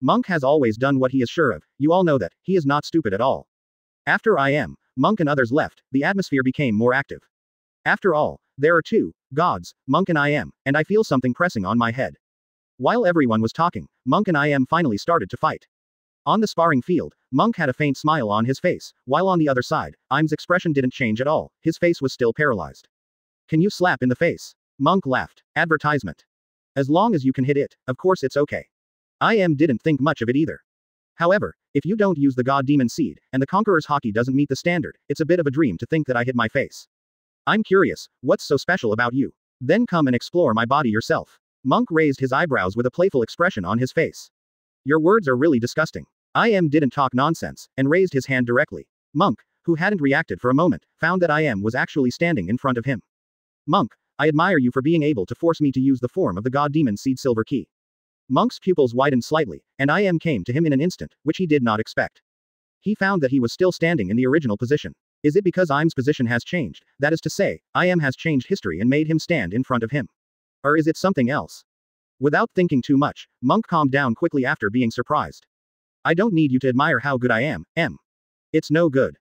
[SPEAKER 2] Monk has always done what he is sure of, you all know that, he is not stupid at all. After IM, Monk and others left, the atmosphere became more active. After all, there are two, gods, Monk and IM, and I feel something pressing on my head. While everyone was talking, Monk and IM finally started to fight. On the sparring field, Monk had a faint smile on his face, while on the other side, Im's expression didn't change at all, his face was still paralyzed. Can you slap in the face? Monk laughed. Advertisement. As long as you can hit it, of course it's okay. IM didn't think much of it either. However, if you don't use the God Demon Seed, and the Conqueror's Haki doesn't meet the standard, it's a bit of a dream to think that I hit my face. I'm curious, what's so special about you? Then come and explore my body yourself. Monk raised his eyebrows with a playful expression on his face. Your words are really disgusting. IM didn't talk nonsense, and raised his hand directly. Monk, who hadn't reacted for a moment, found that IM was actually standing in front of him. Monk, I admire you for being able to force me to use the form of the god demon seed silver key. Monk's pupils widened slightly, and IM came to him in an instant, which he did not expect. He found that he was still standing in the original position. Is it because IM's position has changed, that is to say, IM has changed history and made him stand in front of him? Or is it something else? Without thinking too much, Monk calmed down quickly after being surprised. I don't need you to admire how good I am, M. It's no good.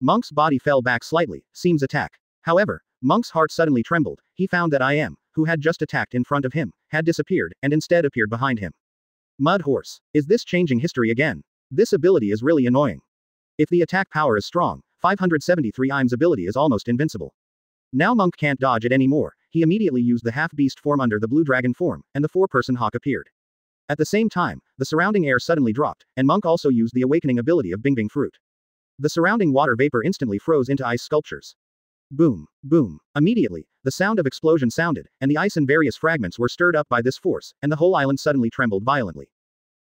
[SPEAKER 2] Monk's body fell back slightly, seems attack. However, Monk's heart suddenly trembled, he found that I am, who had just attacked in front of him, had disappeared, and instead appeared behind him. Mud Horse. Is this changing history again? This ability is really annoying. If the attack power is strong, 573 IM's ability is almost invincible. Now Monk can't dodge it anymore, he immediately used the half-beast form under the blue dragon form, and the four-person hawk appeared. At the same time, the surrounding air suddenly dropped, and Monk also used the awakening ability of Bingbing Fruit. The surrounding water vapor instantly froze into ice sculptures. Boom, boom. Immediately, the sound of explosion sounded, and the ice in various fragments were stirred up by this force, and the whole island suddenly trembled violently.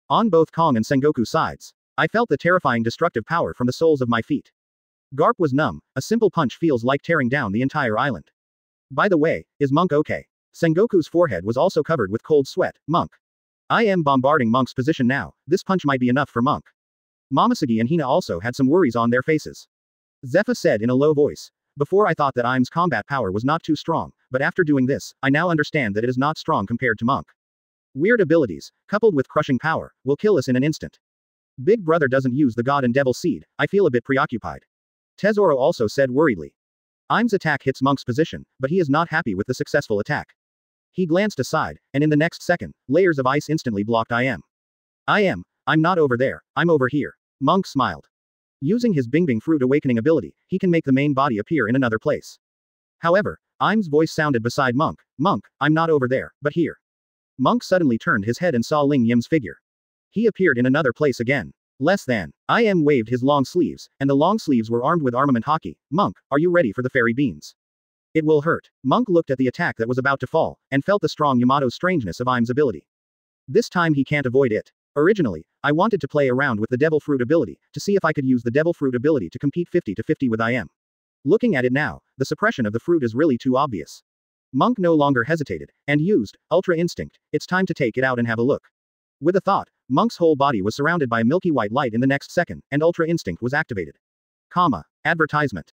[SPEAKER 2] On both Kong and Sengoku sides, I felt the terrifying destructive power from the soles of my feet. Garp was numb, a simple punch feels like tearing down the entire island. By the way, is Monk okay? Sengoku's forehead was also covered with cold sweat, Monk. I am bombarding Monk's position now, this punch might be enough for Monk. Momosuke and Hina also had some worries on their faces. Zephyr said in a low voice, before I thought that Im's combat power was not too strong, but after doing this, I now understand that it is not strong compared to Monk. Weird abilities, coupled with crushing power, will kill us in an instant. Big Brother doesn't use the God and Devil Seed, I feel a bit preoccupied. Tesoro also said worriedly. Im's attack hits Monk's position, but he is not happy with the successful attack. He glanced aside, and in the next second, layers of ice instantly blocked Im. I am. I'm not over there, I'm over here. Monk smiled. Using his Bingbing Fruit Awakening ability, he can make the main body appear in another place. However, Im's voice sounded beside Monk, Monk, I'm not over there, but here. Monk suddenly turned his head and saw Ling Yim's figure. He appeared in another place again. Less than. Im waved his long sleeves, and the long sleeves were armed with armament Haki. Monk, are you ready for the fairy beans? It will hurt. Monk looked at the attack that was about to fall, and felt the strong Yamato's strangeness of Im's ability. This time he can't avoid it. Originally, I wanted to play around with the Devil Fruit ability, to see if I could use the Devil Fruit ability to compete 50 to 50 with IM. Looking at it now, the suppression of the fruit is really too obvious. Monk no longer hesitated, and used, Ultra Instinct, it's time to take it out and have a look. With a thought, Monk's whole body was surrounded by a milky white light in the next second, and Ultra Instinct was activated. Comma. Advertisement.